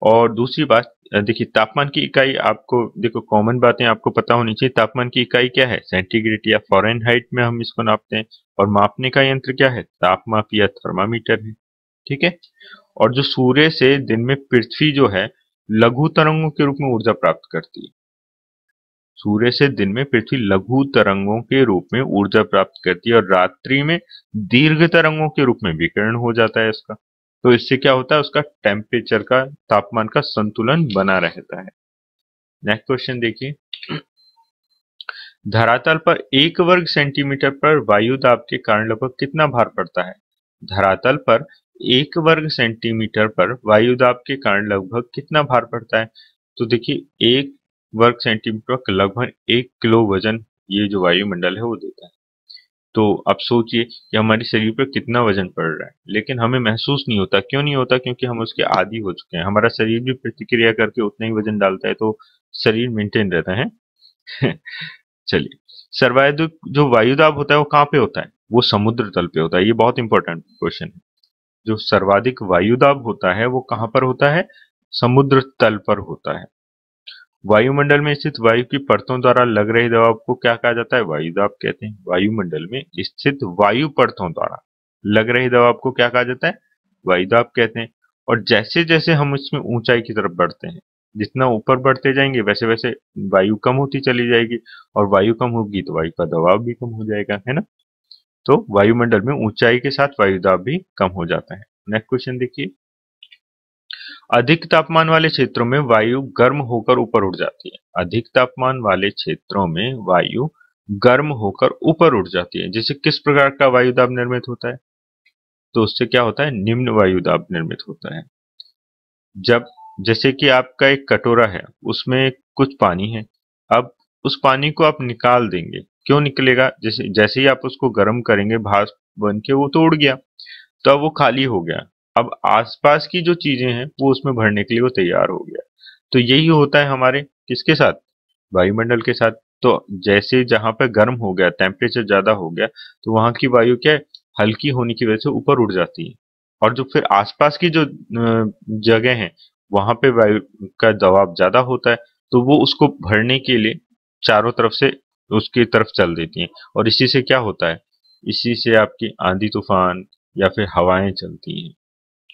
और दूसरी बात, देखिए, तापमान की इकाई आपको, देखो कॉमन बातें आपको पता होनी चाहिए, तापमान की इकाई क्या है? सेंटीग्रेड या फॉरेन हाइट में हम इसको नापते हैं, और मापने का यंत्र क्या है? तापमाप या थर्मामीटर है। ठीक है? और जो सूर्य से दिन में पृथ्वी जो है, लघु तरंगों के रूप में ऊर्जा प्राप्त करती है। सूर्य से दिन में पृथ्वी लघु तरंगों के रूप में ऊर्जा प्राप्त करती है और रात्रि में दीर्घ तरंगों के रूप में विकिरण हो जाता है इसका। तो इससे क्या होता है? उसका टेम्परेचर का, तापमान का संतुलन बना रहता है। नेक्स्ट क्वेश्चन देखिए। धरातल पर एक वर्ग सेंटीमीटर पर वायु दाब के कारण लगभग कितना भार पड़ता है? धरातल पर एक वर्ग सेंटीमीटर पर वायु दाब के कारण लगभग कितना भार पड़ता है? तो देखिए, एक वर्ग सेंटीमीटर पर लगभग एक किलो वज़न ये जो वायुमंडल है वो देता है। तो आप सोचिए कि हमारे शरीर पर कितना वज़न पड़ रहा है, लेकिन हमें महसूस नहीं होता। क्यों नहीं होता? क्योंकि हम उसके आदि हो चुके हैं। हमारा शरीर भी प्रतिक्रिया करके उतना ही वज़न डालता है तो शरीर मेंटेन रहता है। *laughs* चलिए, सर्वाधिक जो वायुदाब होता है वो कहाँ पे होता है? वो समुद्र तल पे होता है। ये बहुत इंपॉर्टेंट क्वेश्चन है। जो सर्वाधिक वायुदाब होता है वो कहाँ पर होता है? समुद्र तल पर होता है। वायुमंडल में स्थित वायु की परतों द्वारा लग रहे दबाव को क्या कहा जाता है? वायुदाब कहते हैं। वायुमंडल में स्थित वायु परतों द्वारा लग रहे दबाव को क्या कहा जाता है? वायु वायुदाब कहते हैं। और जैसे जैसे हम इसमें ऊंचाई की तरफ़ बढ़ते हैं, जितना ऊपर बढ़ते जाएँगे वैसे वैसे वायु कम होती चली जाएगी। और वायु कम होगी तो वायु का दबाव भी कम हो जाएगा, है ना? तो वायुमंडल में ऊंचाई के साथ वायु वायुदाब भी कम हो जाता है। नेक्स्ट क्वेश्चन देखिए। अधिक तापमान वाले क्षेत्रों में वायु गर्म होकर ऊपर उठ जाती है। अधिक तापमान वाले क्षेत्रों में वायु गर्म होकर ऊपर उठ जाती है। जैसे किस प्रकार का वायुदाब निर्मित होता है? तो उससे क्या होता है? निम्न वायुदाब निर्मित होता है। जब, जैसे कि आपका एक कटोरा है, उसमें कुछ पानी है, अब उस पानी को आप निकाल देंगे। क्यों निकलेगा? जैसे जैसे ही आप उसको गर्म करेंगे, भाप बन के वो तो उड़ गया। तो अब वो खाली हो गया। अब आसपास की जो चीज़ें हैं, वो उसमें भरने के लिए वो तैयार हो गया। तो यही होता है हमारे किसके साथ? वायुमंडल के साथ। तो जैसे जहाँ पर गर्म हो गया टेम्परेचर ज़्यादा हो गया तो वहाँ की वायु क्या हल्की होने की वजह से ऊपर उड़ जाती है। और जो फिर आसपास की जो जगह है, वहाँ पे वायु का दबाव ज़्यादा होता है तो वो उसको भरने के लिए चारों तरफ़ से उसकी तरफ़ चल देती हैं। और इसी से क्या होता है? इसी से आपकी आंधी तूफ़ान या फिर हवाएँ चलती हैं।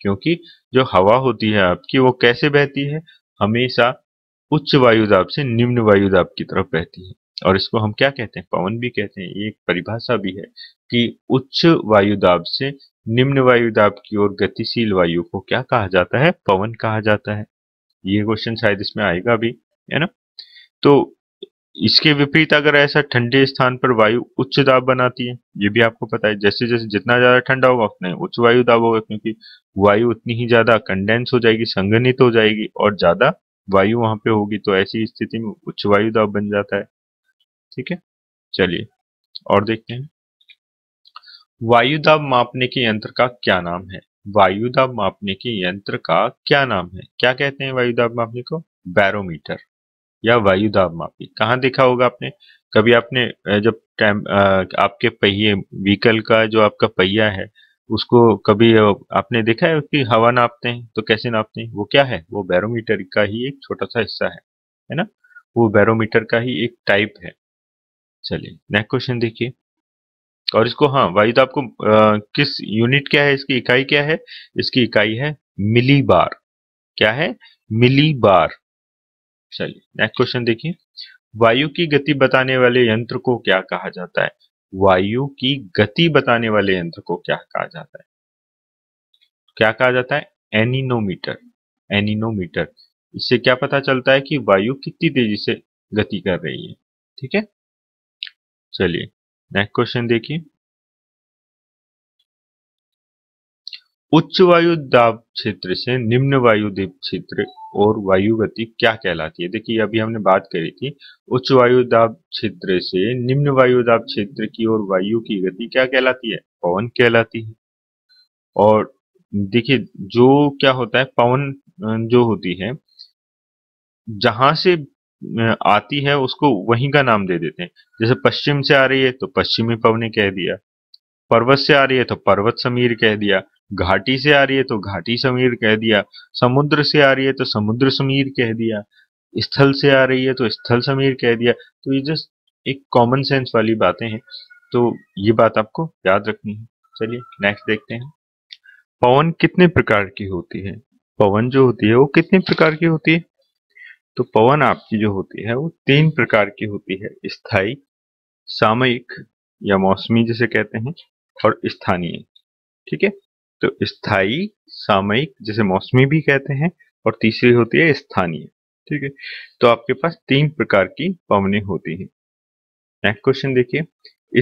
क्योंकि जो हवा होती है आपकी, वो कैसे बहती है? हमेशा उच्च वायुदाब से निम्न वायुदाब की तरफ़ बहती है। और इसको हम क्या कहते हैं? पवन भी कहते हैं। ये एक परिभाषा भी है कि उच्च वायुदाब से निम्न वायुदाब की ओर गतिशील वायु को क्या कहा जाता है? पवन कहा जाता है। ये क्वेश्चन शायद इसमें आएगा भी, है ना? तो इसके विपरीत अगर ऐसा ठंडे स्थान पर वायु उच्च दाब बनाती है, ये भी आपको पता है जैसे जैसे जितना ज़्यादा ठंडा होगा, उतना उच्च वायु दाब होगा, क्योंकि वायु उतनी ही ज़्यादा कंडेंस हो जाएगी संगनित हो जाएगी और ज़्यादा वायु वहाँ पे होगी तो ऐसी स्थिति में उच्च वायु दाब बन जाता है। ठीक है? चलिए, और देखते हैं। वायु दाब मापने के यंत्र का क्या नाम है? वायु दाब मापने के यंत्र का क्या नाम है? क्या कहते हैं वायु दाब मापने को? बैरोमीटर। या वायु दाब मापी। कहाँ देखा होगा आपने? कभी आपने जब टाइम आपके पहिए, व्हीकल का जो आपका पहिया है, उसको कभी आपने देखा है कि हवा नापते हैं? तो कैसे नापते हैं? वो क्या है? वो बैरोमीटर का ही एक छोटा सा हिस्सा है है ना? वो बैरोमीटर का ही एक टाइप है। चलिए, नेक्स्ट क्वेश्चन देखिए। और इसको हाँ वायु दाब को किस यूनिट क्या है? इसकी इकाई क्या है? इसकी इकाई है मिली बार। क्या है? मिली बार। चलिए नेक्स्ट क्वेश्चन देखिए। वायु की गति बताने वाले यंत्र को क्या कहा जाता है? वायु की गति बताने वाले यंत्र को क्या कहा जाता है? क्या कहा जाता है? एनिनोमीटर एनिनोमीटर। इससे क्या पता चलता है कि वायु कितनी तेज़ी से गति कर रही है, ठीक है? चलिए नेक्स्ट क्वेश्चन देखिए। उच्च वायु दाब क्षेत्र से निम्न वायु दाब क्षेत्र और वायु गति क्या कहलाती है? देखिए, अभी हमने बात करी थी उच्च वायु दाब क्षेत्र से निम्न वायु दाब क्षेत्र की ओर वायु की गति क्या कहलाती है? पवन कहलाती है। और देखिए, जो क्या होता है, पवन जो होती है, जहाँ से आती है, उसको वहीं का नाम दे देते हैं। जैसे पश्चिम से आ रही है तो पश्चिमी पवने कह दिया, पर्वत से आ रही है तो पर्वत समीर कह दिया घाटी से आ रही है तो घाटी समीर कह दिया, समुद्र से आ रही है तो समुद्र समीर कह दिया, स्थल से आ रही है तो स्थल समीर कह दिया। तो ये जस्ट एक कॉमन सेंस वाली बातें हैं। तो ये बात आपको याद रखनी है। चलिए नेक्स्ट देखते हैं। पवन कितने प्रकार की होती है? पवन जो होती है, वो कितने प्रकार की होती है? तो पवन आपकी जो होती है, वो तीन प्रकार की होती है। स्थायी सामयिक या मौसमी जिसे कहते हैं, और स्थानीय। ठीक है? तो स्थायी सामयिक, जिसे मौसमी भी कहते हैं, और तीसरी होती है स्थानीय, ठीक है? तो आपके पास तीन प्रकार की पवने होती हैं। नेक्स्ट क्वेश्चन देखिए।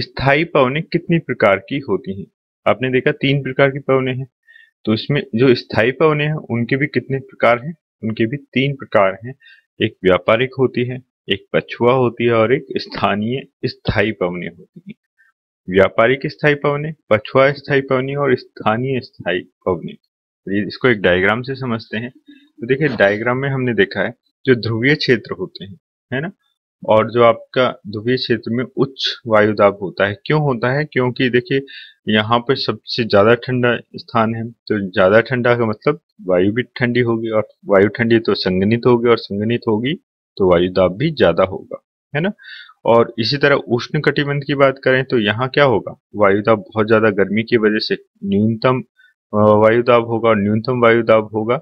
स्थायी पवने कितनी प्रकार की होती हैं? आपने देखा तीन प्रकार की पवने हैं। तो इसमें जो स्थायी पवने हैं, उनके भी कितने प्रकार हैं? उनके भी तीन प्रकार हैं। एक व्यापारिक होती है, एक पछुआ होती है, और एक स्थानीय, स्थायी पवनी होती है। व्यापारिक स्थायी पवने पछुआ स्थायी पवनी और स्थानीय स्थायी पवनी इसको एक डायग्राम से समझते हैं। तो देखिए डायग्राम में हमने देखा है, जो ध्रुवीय क्षेत्र होते हैं, है ना? और जो आपका ध्रुवीय क्षेत्र में उच्च वायु दाब होता है, क्यों होता है? क्योंकि देखिए, यहाँ पर सबसे ज़्यादा ठंडा स्थान है। तो ज़्यादा ठंडा का मतलब वायु भी ठंडी होगी और वायु ठंडी तो संगनित होगी और संगनित होगी तो वायु दाब भी ज़्यादा होगा, है ना? और इसी तरह उष्ण कटिबंध की बात करें तो यहाँ क्या होगा? वायुदाब बहुत ज़्यादा गर्मी की वजह से न्यूनतम वायुदाब होगा और न्यूनतम वायुदाब होगा।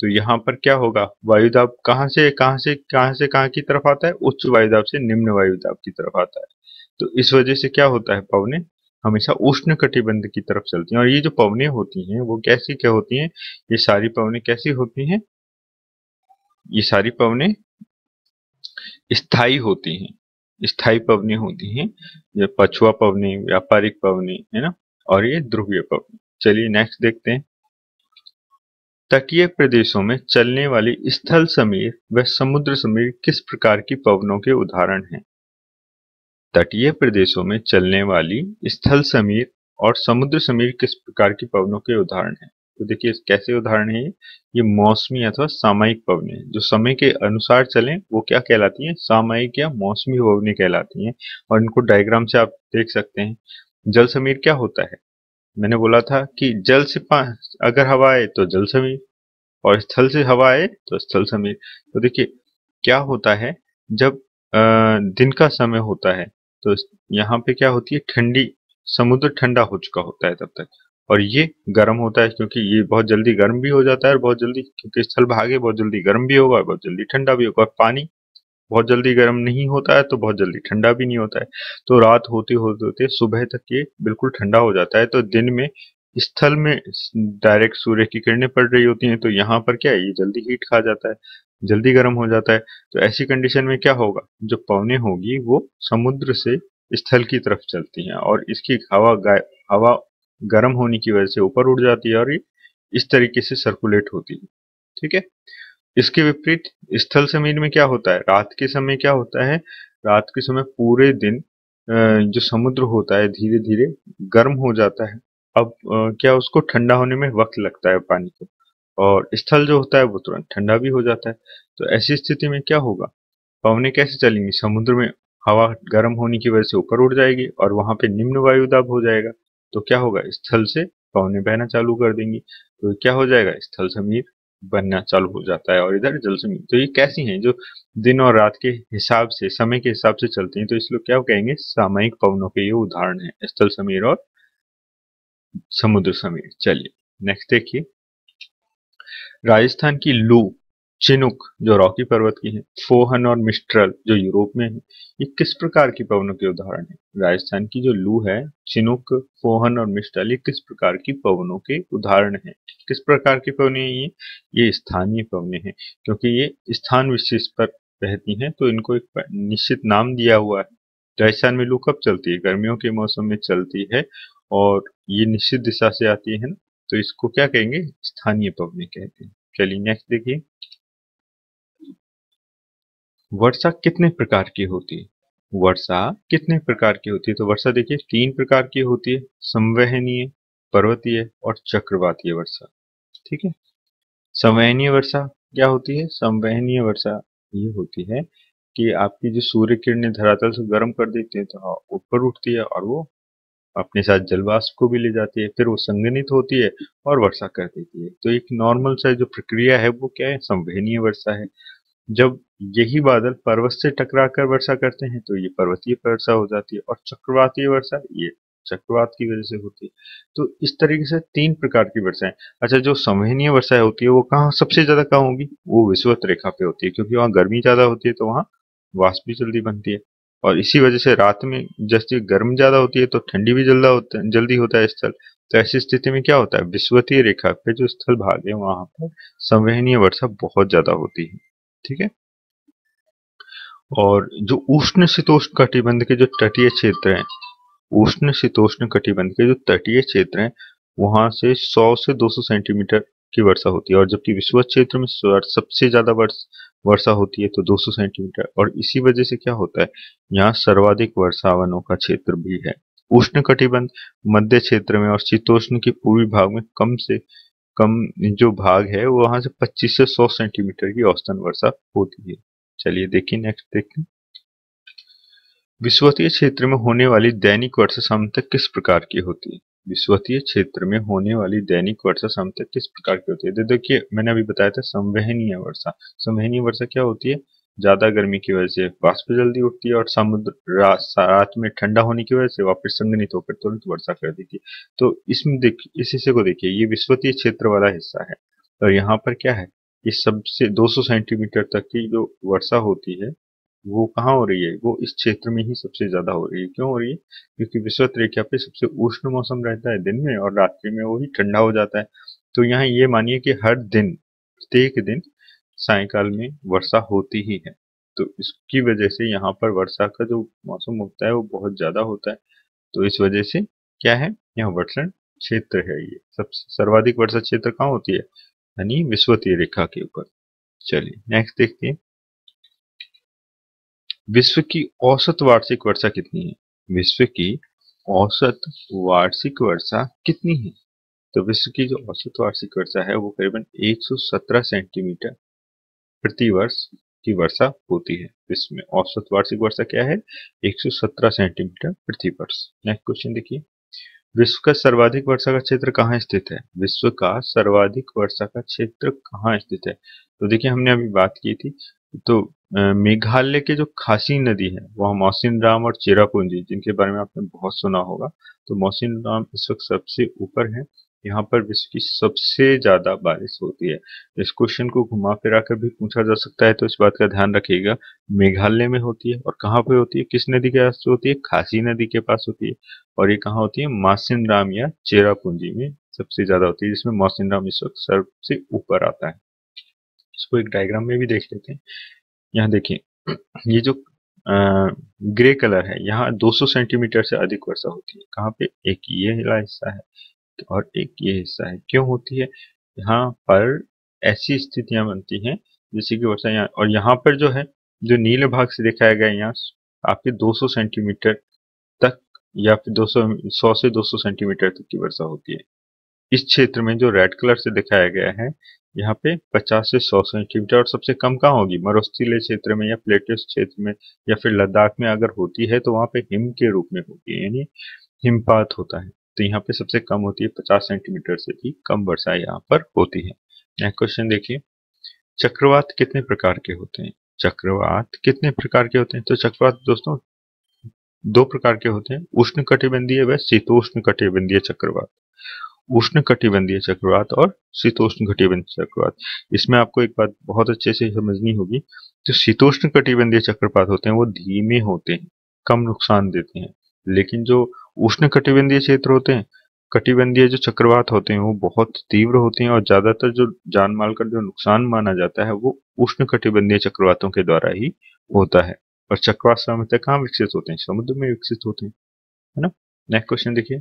तो यहाँ पर क्या होगा? वायुदाब कहाँ से कहाँ से कहाँ से, कहाँ की तरफ़ आता है? उच्च वायुदाब से निम्न वायुदाब की तरफ़ आता है। तो इस वजह से क्या होता है पवने? हमेशा उष्ण कटिबंध की तरफ़ चलती हैं। और ये जो पवने होती हैं, वो कैसी, क्या होती हैं? ये सारी पवने कैसी होती हैं? ये सारी पवने स्थायी होती हैं। स्थायी पवने होती हैं, ये पछुआ पवनी, व्यापारिक पवनी, है ना? और ये ध्रुवीय पवनी। चलिए नेक्स्ट देखते हैं। तटीय प्रदेशों में चलने वाली स्थल समीर व समुद्र समीर किस प्रकार की पवनों के उदाहरण हैं? तटीय प्रदेशों में चलने वाली स्थल समीर और समुद्र समीर किस प्रकार की पवनों के उदाहरण हैं? तो देखिए, कैसे उदाहरण है ये? मौसमी अथवा सामयिक पवने जो समय के अनुसार चलें, वो क्या कहलाती हैं? सामयिक या मौसमी पवने कहलाती हैं। और इनको डायग्राम से आप देख सकते हैं। जल समीर क्या होता है? मैंने बोला था कि जल से अगर हवा आए तो जल समीर और स्थल से हवा आए तो स्थल समीर। तो देखिए, क्या होता है? जब दिन का समय होता है तो यहाँ पे क्या होती है? ठंडी, समुद्र ठंडा हो चुका होता है तब तक। और ये गर्म होता है क्योंकि ये बहुत जल्दी गर्म भी हो जाता है और बहुत जल्दी, क्योंकि स्थल भागे, बहुत जल्दी गर्म भी होगा बहुत जल्दी ठंडा भी होगा। पानी बहुत जल्दी गर्म नहीं होता है तो बहुत जल्दी ठंडा भी नहीं होता है। तो रात होते होते होते सुबह तक ये बिल्कुल ठंडा हो जाता है। तो दिन में स्थल में डायरेक्ट सूर्य की किरणें पड़ रही होती हैं तो यहाँ पर क्या है, ये जल्दी हीट खा जाता है, जल्दी गर्म हो जाता है। तो ऐसी कंडीशन में क्या होगा, जो पवने होगी वो समुद्र से स्थल की तरफ़ चलती हैं और इसकी हवा हवा गर्म होने की वजह से ऊपर उड़ जाती है और ये इस तरीके से सर्कुलेट होती है। ठीक है? इसके विपरीत स्थल समीर में क्या होता है? रात के समय क्या होता है? रात के समय पूरे दिन जो समुद्र होता है धीरे धीरे गर्म हो जाता है। अब क्या उसको ठंडा होने में वक्त लगता है पानी को? और स्थल जो होता है वो तुरंत ठंडा भी हो जाता है। तो ऐसी स्थिति में क्या होगा? पवने कैसे चलेंगी? समुद्र में हवा गर्म होने की वजह से ऊपर उड़ जाएगी और वहाँ पे निम्न वायु वायुदाब हो जाएगा। तो क्या होगा? स्थल से पवने बहना चालू कर देंगी। तो क्या हो जाएगा? स्थल समीर बनना चालू हो जाता है और इधर जल समीर तो ये कैसी हैं? जो दिन और रात के हिसाब से, समय के हिसाब से चलती हैं तो इसलिए क्या कहेंगे? सामयिक पवनों के ये उदाहरण है। स्थल समीर और समुद्र समीर चलिए नेक्स्ट देखिए। राजस्थान की लू चिनुक, जो रॉकी पर्वत की है, फोहन और मिस्ट्रल, जो यूरोप में है, ये किस प्रकार की पवनों के उदाहरण है? राजस्थान की जो लू है, चिनुक, फोहन और मिस्ट्रल, ये किस प्रकार की पवनों के उदाहरण है? किस प्रकार की पवने ये? ये स्थानीय पवने हैं, क्योंकि ये स्थान विशेष पर बहती हैं तो इनको एक निश्चित नाम दिया हुआ है। राजस्थान में लू कब चलती है? गर्मियों के मौसम में चलती है, और ये निश्चित दिशा से आती है ना? तो इसको क्या कहेंगे? स्थानीय पवने कहते हैं। चलिए नेक्स्ट देखिए। वर्षा कितने प्रकार की होती है? वर्षा कितने प्रकार की होती है? तो वर्षा देखिए, तीन प्रकार की होती है। संवहनीय, पर्वतीय और चक्रवातीय वर्षा। ठीक है? संवहनीय वर्षा क्या होती है? संवहनीय वर्षा ये होती है कि आपकी जो सूर्य किरणें धरातल से गर्म कर देती है तो ऊपर उठती है और वो अपने साथ जलवाष्प को भी ले जाती है। फिर वो संगनित होती है और वर्षा कर देती है। तो एक नॉर्मल सा जो प्रक्रिया है, वो क्या है? संवहनीय वर्षा है। जब यही बादल पर्वत से टकरा कर वर्षा करते हैं तो ये पर्वतीय वर्षा हो जाती है और चक्रवातीय वर्षा ये चक्रवात की वजह से होती है। तो इस तरीके से तीन प्रकार की वर्षाएँ। अच्छा जो संवहनीय वर्षा होती है, वो कहाँ सबसे ज़्यादा कहाँ होगी? वो विश्वत रेखा पे होती है, क्योंकि वहाँ गर्मी ज़्यादा होती है तो वहाँ वाष्प भी जल्दी बनती है। और इसी वजह से रात में जैसे गर्म ज़्यादा होती है तो ठंडी भी जल्दा होता, जल्दी होता है स्थल। तो ऐसी स्थिति में क्या होता है? विश्वतीय रेखा पे जो स्थल भाग है, वहाँ पर संवहनीय वर्षा बहुत ज़्यादा होती है। ठीक है? और जो उष्ण शीतोष्ण कटिबंध के जो तटीय क्षेत्र हैं, उष्ण शीतोष्ण कटिबंध के जो तटीय क्षेत्र हैं, वहाँ से 100 से 200 सेंटीमीटर की वर्षा होती है और जबकि विश्व क्षेत्र में सबसे ज़्यादा वर्षा होती है तो 200 सेंटीमीटर। और इसी वजह से क्या होता है, यहाँ सर्वाधिक वर्षावनों का क्षेत्र भी है। उष्ण कटिबंध मध्य क्षेत्र में और शीतोष्ण के पूर्वी भाग में कम से कम जो भाग है, वो वहाँ से 25 से 100 सेंटीमीटर की औसतन वर्षा होती है। चलिए देखिए नेक्स्ट देखते विश्वतीय क्षेत्र में होने वाली दैनिक वर्षा समतक किस प्रकार की होती है? विश्वतीय क्षेत्र में होने वाली दैनिक वर्षा समतक किस प्रकार की होती है? देखिए, मैंने अभी बताया था संवहनीय वर्षा। संवहनीय वर्षा क्या होती है? ज़्यादा गर्मी की वजह से वाष्प जल्दी उठती है और समुद्र रात में ठंडा होने की वजह से वापस संगनित होकर तुरंत वर्षा कर देती है तो इसमें देख, इस हिस्से को देखिए, ये विश्वतीय क्षेत्र वाला हिस्सा है। और यहाँ पर क्या है ये सबसे 200 सेंटीमीटर तक की जो वर्षा होती है, वो कहाँ हो रही है? वो इस क्षेत्र में ही सबसे ज़्यादा हो रही है। क्यों हो रही है? क्योंकि विश्वत रेखा पे सबसे उष्ण मौसम रहता है दिन में और रात्रि में वो ही ठंडा हो जाता है। तो यहाँ ये मानिए कि हर दिन, प्रत्येक दिन सायकाल में वर्षा होती ही है। तो इसकी वजह से यहाँ पर वर्षा का जो मौसम होता है वो बहुत ज़्यादा होता है। तो इस वजह से क्या है? यहाँ वर्षण क्षेत्र है ये। सबसे सर्वाधिक वर्षा क्षेत्र कहाँ होती है? यानी विश्वतीय रेखा के ऊपर। चलिए नेक्स्ट देखते हैं। विश्व की औसत वार्षिक वर्षा कितनी है? विश्व की औसत वार्षिक वर्षा कितनी है? तो विश्व की जो औसत वार्षिक वर्षा है वो करीबन 117 सेंटीमीटर प्रति वर्ष की वर्षा होती है। विश्व में औसत वार्षिक वर्षा क्या है? 117 सेंटीमीटर प्रति वर्ष। नेक्स्ट क्वेश्चन देखिए। विश्व का सर्वाधिक वर्षा का क्षेत्र कहाँ स्थित है? विश्व का सर्वाधिक वर्षा का क्षेत्र कहाँ स्थित है? तो देखिए, हमने अभी बात की थी। तो मेघालय के जो खासी नदी है, वह मौसिन राम और चेरापूंजी, जिनके बारे में आपने बहुत सुना होगा तो मौसिन राम इस वक्त सबसे ऊपर है। यहाँ पर विश्व की सबसे ज़्यादा बारिश होती है। इस क्वेश्चन को घुमा फिरा कर भी पूछा जा सकता है तो इस बात का ध्यान रखिएगा। मेघालय में होती है और कहाँ पे होती है? किस नदी के पास होती है? खासी नदी के पास होती है। और ये कहाँ होती है? मासिन राम या चेरापूंजी में सबसे ज़्यादा होती है, जिसमें मौसिन राम इस वक्त सबसे ऊपर आता है। इसको एक डायग्राम में भी देख लेते हैं। यहाँ देखिए, *clears throat* ये जो ग्रे कलर है, यहाँ 200 सेंटीमीटर से अधिक वर्षा होती है। कहाँ पे? एक ये हिला हिस्सा है। और एक ये हिस्सा है। क्यों होती है? यहाँ पर ऐसी स्थितियाँ बनती हैं, जैसे कि वर्षा यहाँ, और यहाँ पर जो है, जो नीले भाग से दिखाया गया यहाँ, आपके 200 सेंटीमीटर तक या फिर 200 100 से 200 सेंटीमीटर तक की वर्षा होती है। इस क्षेत्र में जो रेड कलर से दिखाया गया है, यहाँ पे 50 से 100 सेंटीमीटर और सबसे कम कहाँ होगी? मरुस्थलीय क्षेत्र में या प्लेटियस क्षेत्र में या फिर लद्दाख में अगर होती है तो वहाँ पे हिम के रूप में होती है, यानी हिमपात होता है। तो यहाँ पे सबसे कम होती है 50 सेंटीमीटर से भी कम वर्षा यहाँ पर होती है। नेक्स्ट क्वेश्चन देखिए, चक्रवात कितने प्रकार के होते हैं? चक्रवात कितने प्रकार के होते हैं? तो चक्रवात दोस्तों, दो प्रकार के होते हैं। उष्ण कटिबंधीय व शीतोष्ण कटिबंधीय चक्रवात। उष्ण कटिबंधीय चक्रवात और शीतोष्ण कटिबंधीय चक्रवात। इसमें आपको एक बात बहुत अच्छे से समझनी होगी, जो शीतोष्ण कटिबंधीय चक्रवात होते हैं, वो धीमे होते हैं, कम नुकसान देते हैं। लेकिन जो उष्ण कटिबंधीय क्षेत्र होते हैं। कटिबंधीय जो चक्रवात होते हैं, वो बहुत तीव्र होते हैं और ज़्यादातर जो जान माल का जो नुकसान माना जाता है, वो उष्ण कटिबंधीय चक्रवातों के द्वारा ही होता है। और चक्रवात सामान्यतः कहाँ विकसित होते हैं? समुद्र में विकसित होते हैं, है ना? नेक्स्ट क्वेश्चन देखिए।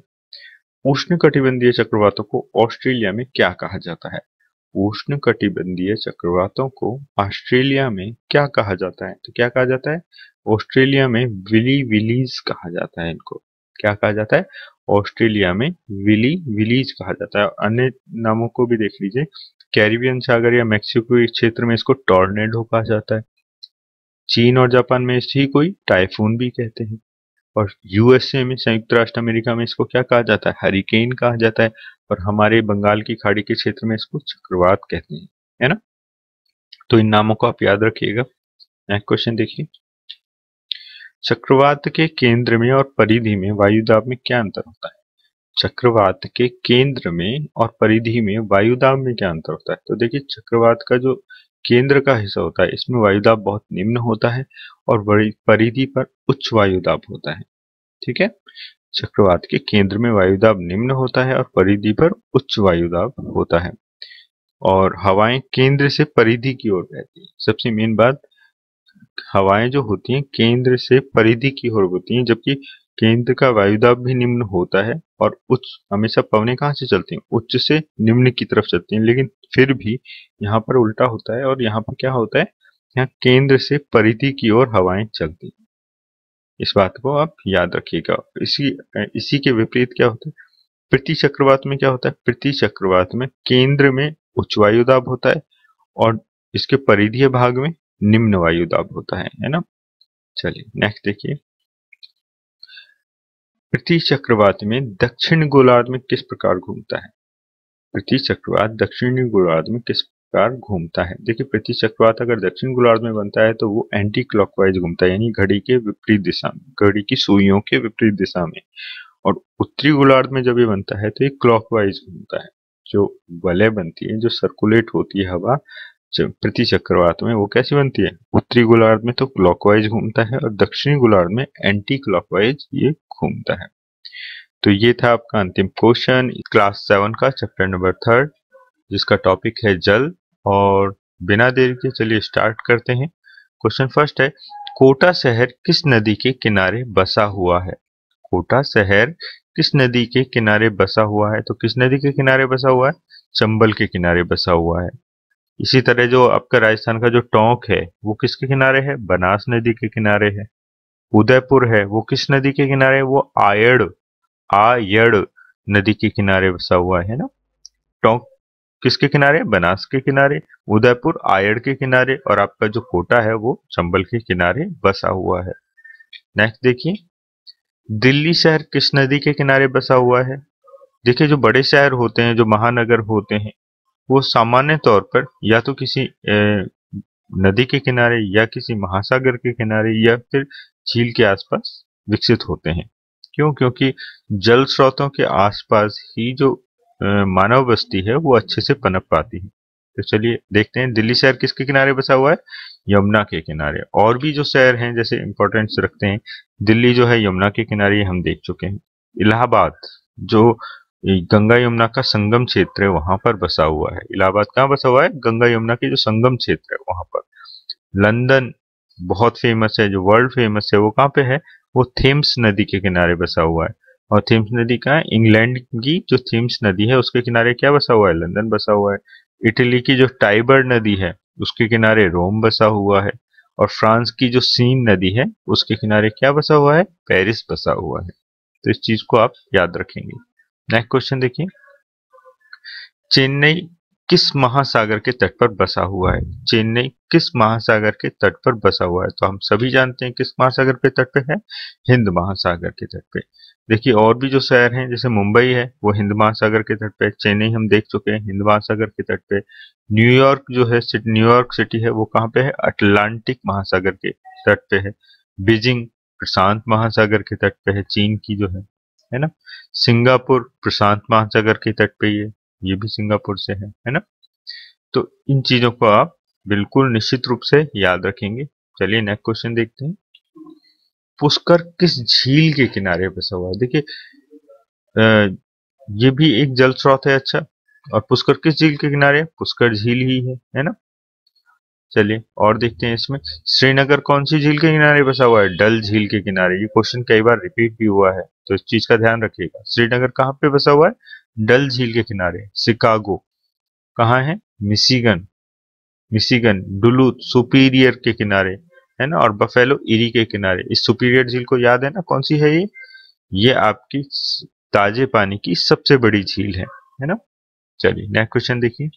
उष्ण कटिबंधीय चक्रवातों को ऑस्ट्रेलिया में क्या कहा जाता है? उष्ण कटिबंधीय चक्रवातों को ऑस्ट्रेलिया में क्या कहा जाता है? तो क्या कहा जाता है? ऑस्ट्रेलिया में विली विलीज कहा जाता है इनको। क्या कहा जाता है? ऑस्ट्रेलिया में विली, विलीज कहा जाता है। अन्य नामों को भी देख लीजिए। कैरिबियन सागर या मैक्सिको क्षेत्र में इसको टॉर्नेडो कहा जाता है। चीन और जापान में इसी कोई टाइफून भी कहते हैं। और यूएसए में, संयुक्त राष्ट्र अमेरिका में इसको क्या कहा जाता है? हरिकेन कहा जाता है। और हमारे बंगाल की खाड़ी के क्षेत्र में इसको चक्रवात कहते हैं। है ना? तो इन नामों को आप याद रखिएगा। नेक्स्ट क्वेश्चन देखिए। चक्रवात के केंद्र में और परिधि में वायुदाब में क्या अंतर होता है? चक्रवात के केंद्र में और परिधि में वायुदाब में क्या अंतर होता है? तो देखिए, चक्रवात का जो केंद्र का हिस्सा होता है, इसमें वायुदाब बहुत निम्न होता है और परिधि पर उच्च वायुदाब होता है। ठीक है? चक्रवात के केंद्र में वायुदाब निम्न होता है और परिधि पर उच्च वायुदाब होता है। और हवाएँ केंद्र से परिधि की ओर बहती है। सबसे मेन बात हवाएँ जो होती हैं केंद्र से परिधि की ओर होती हैं, जबकि केंद्र का वायुदाब भी निम्न होता है और उच्च, हमेशा पवने कहाँ से चलती हैं? उच्च से निम्न की तरफ़ चलती हैं, लेकिन फिर भी यहाँ पर उल्टा होता है और यहाँ पर क्या होता है? यहाँ केंद्र से परिधि की ओर हवाएँ चलती हैं। इस बात को आप याद रखिएगा। इसी इसी के विपरीत क्या होता है? प्रति चक्रवात में क्या होता है? प्रति चक्रवात में केंद्र में उच्च वायुदाब होता है और इसके परिधीय भाग में निम्न वायु दाब होता है है ना? चलिए नेक्स्ट देखिए। प्रति चक्रवात में दक्षिण गोलार्ध में किस प्रकार घूमता है? प्रति चक्रवात दक्षिणी गोलार्ध में किस प्रकार घूमता है? देखिए प्रति चक्रवात अगर दक्षिण गोलार्ध में बनता है तो वो एंटी क्लॉकवाइज घूमता है, यानी घड़ी के विपरीत दिशा में, घड़ी की सुइयों के विपरीत दिशा में। और उत्तरी गोलार्ध में जब ये बनता है तो ये क्लॉकवाइज घूमता है, जो वलय बनती है, जो सर्कुलेट होती है हवा प्रति चक्रवात में वो कैसी बनती है? उत्तरी गोलार्ध में तो क्लॉकवाइज घूमता है और दक्षिणी गोलार्ध में एंटी क्लॉकवाइज ये घूमता है। तो ये था आपका अंतिम क्वेश्चन क्लास सेवन का चैप्टर नंबर थर्ड जिसका टॉपिक है जल। और बिना देर के चलिए स्टार्ट करते हैं। क्वेश्चन फ़र्स्ट है, कोटा शहर किस नदी के किनारे बसा हुआ है? कोटा शहर किस नदी के किनारे बसा हुआ है? तो किस नदी के किनारे बसा हुआ है? चंबल के किनारे बसा हुआ है। इसी तरह जो आपका राजस्थान का जो टोंक है, वो किसके किनारे है? बनास नदी के किनारे है। उदयपुर है, वो किस नदी के किनारे है? वो आयड़ आयड़ नदी के किनारे बसा हुआ है ना? टोंक किसके किनारे? बनास के किनारे, उदयपुर आयड़ के किनारे और आपका जो कोटा है, वो चंबल के किनारे बसा हुआ है। नेक्स्ट देखिए, दिल्ली शहर किस नदी के किनारे बसा हुआ है? देखिए, जो बड़े शहर होते हैं, जो महानगर होते हैं वो सामान्य तौर पर या तो किसी नदी के किनारे या किसी महासागर के किनारे या फिर झील के आसपास विकसित होते हैं। क्यों? क्योंकि जल स्रोतों के आसपास ही जो मानव बस्ती है वो अच्छे से पनप पाती है। तो चलिए देखते हैं, दिल्ली शहर किसके किनारे बसा हुआ है? यमुना के किनारे। और भी जो शहर हैं, जैसे इंपॉर्टेंस रखते हैं, दिल्ली जो है यमुना के किनारे हम देख चुके हैं। इलाहाबाद, जो गंगा यमुना का संगम क्षेत्र है, वहाँ पर बसा हुआ है। इलाहाबाद कहाँ बसा हुआ है? गंगा यमुना के जो संगम क्षेत्र है, वहाँ पर। लंदन बहुत फ़ेमस है, जो वर्ल्ड फ़ेमस है, वो कहाँ पे है? वो थेम्स नदी के किनारे बसा हुआ है। और थेम्स नदी कहाँ इंग्लैंड की जो थेम्स नदी है, उसके किनारे क्या बसा हुआ है? लंदन बसा हुआ है। इटली की जो टाइबर नदी है, उसके किनारे रोम बसा हुआ है। और फ्रांस की जो सीन नदी है, उसके किनारे क्या बसा हुआ है? पेरिस बसा हुआ है। तो इस चीज़ को आप याद रखेंगे। नेक्स्ट क्वेश्चन देखिए। चेन्नई किस महासागर के तट पर बसा हुआ है? चेन्नई किस महासागर के तट पर बसा हुआ है? तो हम सभी जानते हैं किस महासागर के तट पे है? हिंद महासागर के तट पे। देखिए, और भी जो शहर हैं, जैसे मुंबई है, वो हिंद महासागर के तट पे चेन्नई हम देख चुके हैं हिंद महासागर के तट पे। न्यूयॉर्क जो है न्यूयॉर्क सिटी है, वो कहाँ पे है? अटलांटिक महासागर के तट पे है। बीजिंग प्रशांत महासागर के तट पे है। चीन की जो है है ना? सिंगापुर प्रशांत महासागर के तट पे ये ये भी सिंगापुर से है है ना? तो इन चीज़ों को आप बिल्कुल निश्चित रूप से याद रखेंगे। चलिए नेक्स्ट क्वेश्चन देखते हैं। पुष्कर किस झील के किनारे बसा हुआ है? देखिए ये भी एक जल स्रोत है अच्छा। और पुष्कर किस झील के किनारे? पुष्कर झील ही है है ना? चलिए, और देखते हैं इसमें। श्रीनगर कौन सी झील के किनारे बसा हुआ है? डल झील के किनारे। ये क्वेश्चन कई बार रिपीट भी हुआ है। तो इस चीज़ का ध्यान रखिएगा। श्रीनगर कहाँ पे बसा हुआ है? डल झील के किनारे, शिकागो। कहाँ है? मिशिगन। मिशिगन डुलूथ सुपीरियर के किनारे, है ना? और बफेलो इरी के किनारे। इस सुपीरियर झील को याद है ना? कौन सी है ये? ये आपकी ताजे पानी की सबसे बड़ी झील है है ना? चलिए नेक्स्ट क्वेश्चन देखिए।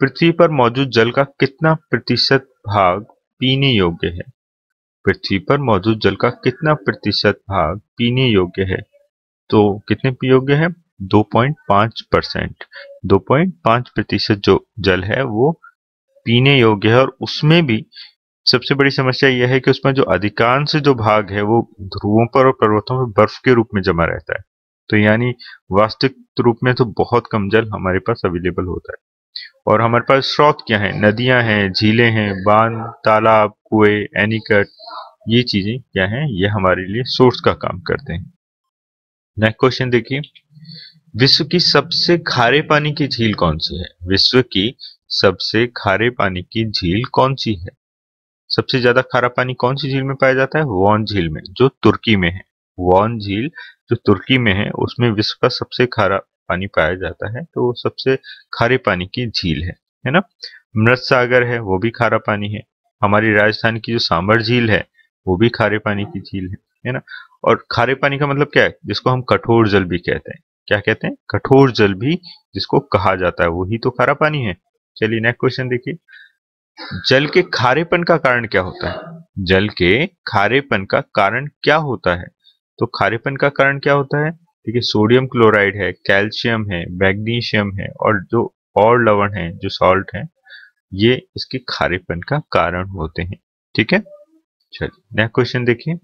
पृथ्वी पर मौजूद जल का कितना प्रतिशत भाग पीने योग्य है? पृथ्वी पर मौजूद जल का कितना प्रतिशत भाग पीने योग्य है? तो कितने पी योग्य है? 2.5 परसेंट। दो प्रतिशत जो जल है वो पीने योग्य है और उसमें भी सबसे बड़ी समस्या यह है कि उसमें जो अधिकांश जो भाग है वो ध्रुवों पर और पर्वतों पर बर्फ़ के रूप में जमा रहता है। तो यानी वास्तविक रूप में तो बहुत कम जल हमारे पास अवेलेबल होता है। और हमारे पास स्रोत क्या है? नदियाँ हैं, झीलें हैं, बाँध, तालाब, कुएँ, एनिकट, ये चीज़ें क्या हैं? ये हमारे लिए सोर्स का काम करते हैं। नेक्स्ट क्वेश्चन देखिए। विश्व की सबसे खारे पानी की झील कौन सी है? विश्व की सबसे खारे पानी की झील कौन सी है? सबसे ज़्यादा खारा पानी कौन सी झील में पाया जाता है? वॉन झील में, जो तुर्की में है। वॉन झील जो तुर्की में है, उसमें विश्व का सबसे खारा पानी पाया जाता है तो वो सबसे खारे पानी की झील है है ना? मृत सागर है, वो भी खारा पानी है। हमारी राजस्थान की जो सांबर झील है, वो भी खारे पानी की झील है है ना? और खारे पानी का मतलब क्या है? जिसको हम कठोर जल भी कहते हैं। क्या कहते हैं? कठोर जल भी जिसको कहा जाता है, वही तो खारा पानी है। चलिए नेक्स्ट क्वेश्चन देखिए। जल के खारेपन का कारण क्या होता है? जल के खारेपन का कारण क्या होता है? तो खारेपन का कारण क्या होता है? देखिए सोडियम क्लोराइड है कैल्शियम है मैग्नीशियम है और जो और लवण है, जो सॉल्ट है, ये इसके खारेपन का कारण होते हैं। ठीक है? चलिए नेक्स्ट क्वेश्चन देखिए।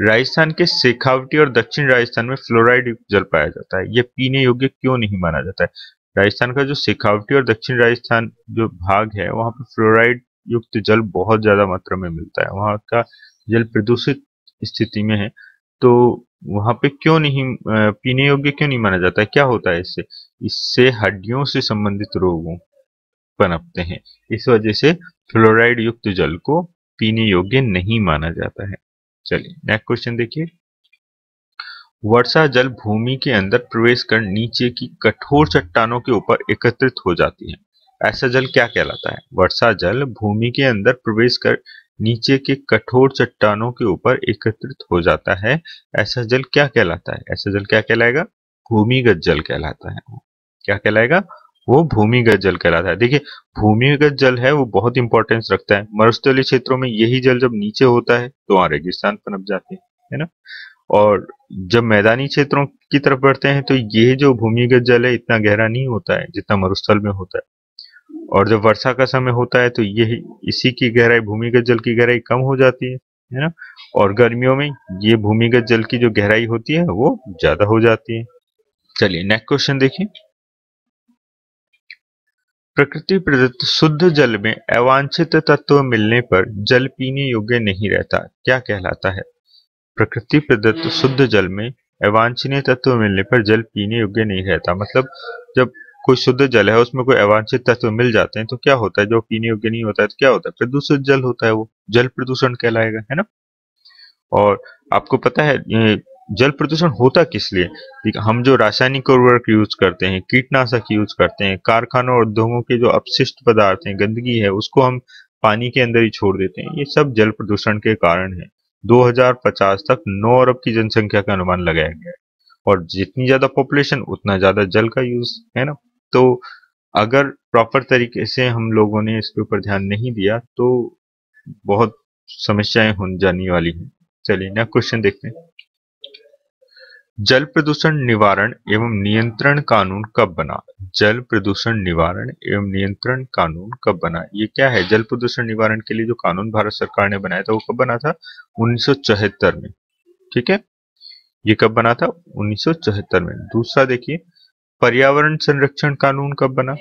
राजस्थान के शेखावटी और दक्षिण राजस्थान में फ्लोराइड जल पाया जाता है। यह पीने योग्य क्यों नहीं माना जाता है? राजस्थान का जो शेखावटी और दक्षिण राजस्थान जो भाग है, वहाँ पर फ्लोराइड युक्त जल बहुत ज़्यादा मात्रा में मिलता है। वहाँ का जल प्रदूषित स्थिति में है। तो वहाँ पे क्यों नहीं पीने योग्य क्यों नहीं माना जाता? है क्या होता है इससे? इससे हड्डियों से संबंधित रोगों पनपते हैं। इस वजह से फ्लोराइड युक्त जल को पीने योग्य नहीं माना जाता है। चलिए नेक्स्ट क्वेश्चन देखिए। वर्षा जल भूमि के अंदर प्रवेश कर नीचे की कठोर चट्टानों के ऊपर एकत्रित हो जाती है। ऐसा जल क्या कहलाता है? वर्षा जल भूमि के अंदर प्रवेश कर नीचे के कठोर चट्टानों के ऊपर एकत्रित हो जाता है। ऐसा जल क्या कहलाता है? ऐसा जल क्या कहलाएगा? भूमिगत जल कहलाता है क्या कहलाएगा? वो भूमिगत जल कहलाता है। देखिए, भूमिगत जल है, वो बहुत इंपॉर्टेंस रखता है। मरुस्थलीय क्षेत्रों में यही जल जब नीचे होता है तो वहाँ रेगिस्तान पनप जाते हैं, है ना? और जब मैदानी क्षेत्रों की तरफ़ बढ़ते हैं तो ये जो भूमिगत जल है, इतना गहरा नहीं होता है जितना मरुस्थल में होता है। और जब वर्षा का समय होता है तो ये इसी की गहराई भूमिगत जल की गहराई कम हो जाती है है ना? और गर्मियों में ये भूमिगत जल की जो गहराई होती है, वो ज़्यादा हो जाती है। चलिए नेक्स्ट क्वेश्चन देखिए। प्रकृति प्रदत्त शुद्ध जल में अवांछित तत्व मिलने पर जल पीने योग्य नहीं रहता, क्या कहलाता है? प्रकृति प्रदत्त शुद्ध जल में अवांछनीय तत्व मिलने पर जल पीने योग्य नहीं रहता मतलब जब कोई शुद्ध जल है, उसमें कोई अवांछित तत्व मिल जाते हैं तो क्या होता है? जो पीने योग्य नहीं होता है तो क्या होता है? प्रदूषित जल होता है वो जल प्रदूषण कहलाएगा, है ना? और आपको पता है जल प्रदूषण होता किस लिए? हम जो रासायनिक उर्वरक यूज़ करते हैं, कीटनाशक यूज़ करते हैं, कारखानों और उद्योगों के जो अपशिष्ट पदार्थ हैं, गंदगी है, उसको हम पानी के अंदर ही छोड़ देते हैं। ये सब जल प्रदूषण के कारण है। 2050 तक 9 अरब की जनसंख्या का अनुमान लगाया गया है। और जितनी ज़्यादा पॉपुलेशन उतना ज़्यादा जल का यूज़ है ना? तो अगर प्रॉपर तरीके से हम लोगों ने इसके ऊपर ध्यान नहीं दिया तो बहुत समस्याएँ हो जाने वाली हैं। चलिए नेक्स्ट क्वेश्चन देखते हैं। जल प्रदूषण निवारण एवं नियंत्रण कानून कब बना? जल प्रदूषण निवारण एवं नियंत्रण कानून कब बना? ये क्या है? जल प्रदूषण निवारण के लिए जो कानून भारत सरकार ने बनाया था, वो कब बना था? उन्नीस सौ चौहत्तर में। ठीक है? ये कब बना था? 1974 में। दूसरा देखिए पर्यावरण संरक्षण कानून कब बना?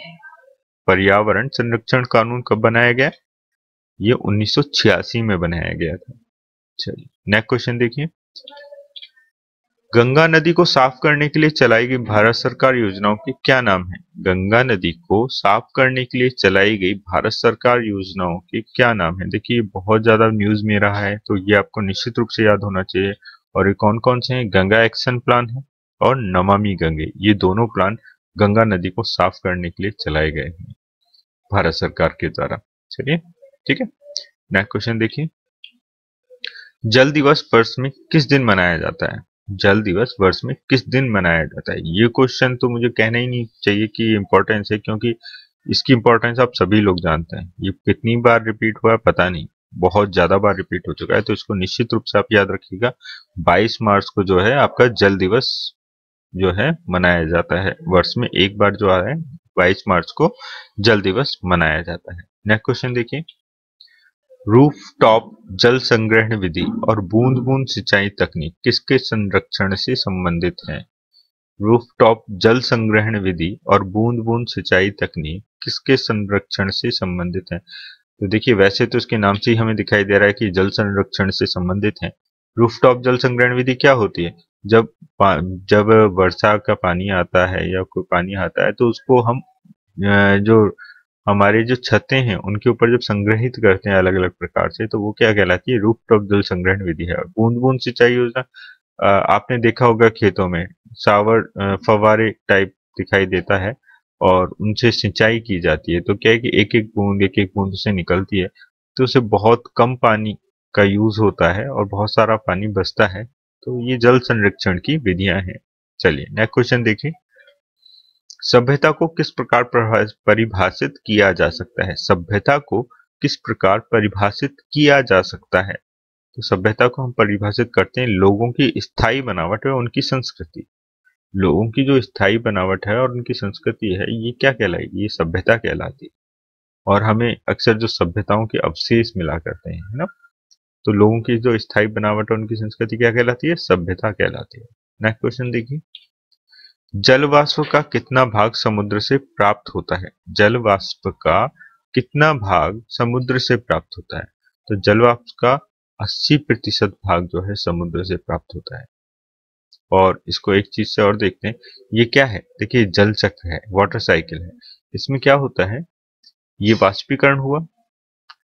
पर्यावरण संरक्षण कानून कब बनाया गया? ये 1986 में बनाया गया था। चलिए नेक्स्ट क्वेश्चन देखिए। गंगा नदी को साफ़ करने के लिए चलाई गई भारत सरकार योजनाओं के क्या नाम है? गंगा नदी को साफ़ करने के लिए चलाई गई भारत सरकार योजनाओं के क्या नाम है? देखिए बहुत ज़्यादा न्यूज़ में रहा है तो ये आपको निश्चित रूप से याद होना चाहिए। और ये कौन कौन से हैं? गंगा एक्शन प्लान है। और नमामि गंगे, ये दोनों प्लान गंगा नदी को साफ़ करने के लिए चलाए गए हैं। भारत सरकार के द्वारा। चलिए, ठीक है? नेक्स्ट क्वेश्चन देखिए। जल दिवस वर्ष में किस दिन मनाया जाता है? जल दिवस वर्ष में किस दिन मनाया जाता है? ये क्वेश्चन तो मुझे कहना ही नहीं चाहिए कि इम्पोर्टेंस है, क्योंकि इसकी इम्पोर्टेंस आप सभी लोग जानते हैं। ये कितनी बार रिपीट हुआ है, पता नहीं। बहुत ज़्यादा बार रिपीट हो चुका है तो इसको निश्चित रूप से आप याद रखिएगा। 22 मार्च को जो है आपका जल दिवस जो है मनाया जाता है। वर्ष में एक बार जो आ रहा है 22 मार्च को जल दिवस मनाया जाता है। नेक्स्ट क्वेश्चन देखिए। रूफ टॉप जल संग्रहण विधि और बूंद बूंद सिंचाई तकनीक किसके संरक्षण से संबंधित है? रूफ टॉप जल संग्रहण विधि और बूंद बूंद सिंचाई तकनीक किसके संरक्षण से संबंधित है? तो देखिए, वैसे तो इसके नाम से ही हमें दिखाई दे रहा है कि जल संरक्षण से संबंधित है। रूफटॉप जल संग्रहण विधि क्या होती है? जब जब वर्षा का पानी आता है या कोई पानी आता है तो उसको हम जो हमारे जो छतें हैं, उनके ऊपर जब संग्रहित करते हैं अलग अलग प्रकार से तो वो क्या कहलाती है? रूफ टॉप जल संग्रहण विधि है। बूंद बूंद सिंचाई योजना आपने देखा होगा खेतों में, सावर फवारे टाइप दिखाई देता है और उनसे सिंचाई की जाती है। तो क्या है कि एक एक बूंद एक एक बूंद से निकलती है तो उसे बहुत कम पानी का यूज़ होता है और बहुत सारा पानी बचता है तो ये जल संरक्षण की विधियाँ हैं। चलिए नेक्स्ट क्वेश्चन देखिए। सभ्यता को किस प्रकार परिभाषित किया जा सकता है? सभ्यता को किस प्रकार परिभाषित किया जा सकता है? तो सभ्यता को हम परिभाषित करते हैं लोगों की स्थायी बनावट और उनकी संस्कृति। लोगों की जो स्थायी बनावट है और उनकी संस्कृति है, ये क्या कहलाएगी ये सभ्यता कहलाती है। और हमें अक्सर जो सभ्यताओं के अवशेष मिला करते हैं, है ना? तो लोगों की जो स्थायी बनावट और उनकी संस्कृति क्या कहलाती है? सभ्यता कहलाती है। नेक्स्ट क्वेश्चन देखिए। जल वाष्प का कितना भाग समुद्र से प्राप्त होता है? जल वाष्प का कितना भाग समुद्र से प्राप्त होता है? तो जल वाष्प का 80 प्रतिशत भाग जो है, समुद्र से प्राप्त होता है। और इसको एक चीज़ से और देखते हैं। ये क्या है? देखिए, जल चक्र है वाटर साइकिल है। इसमें क्या होता है? ये वाष्पीकरण हुआ।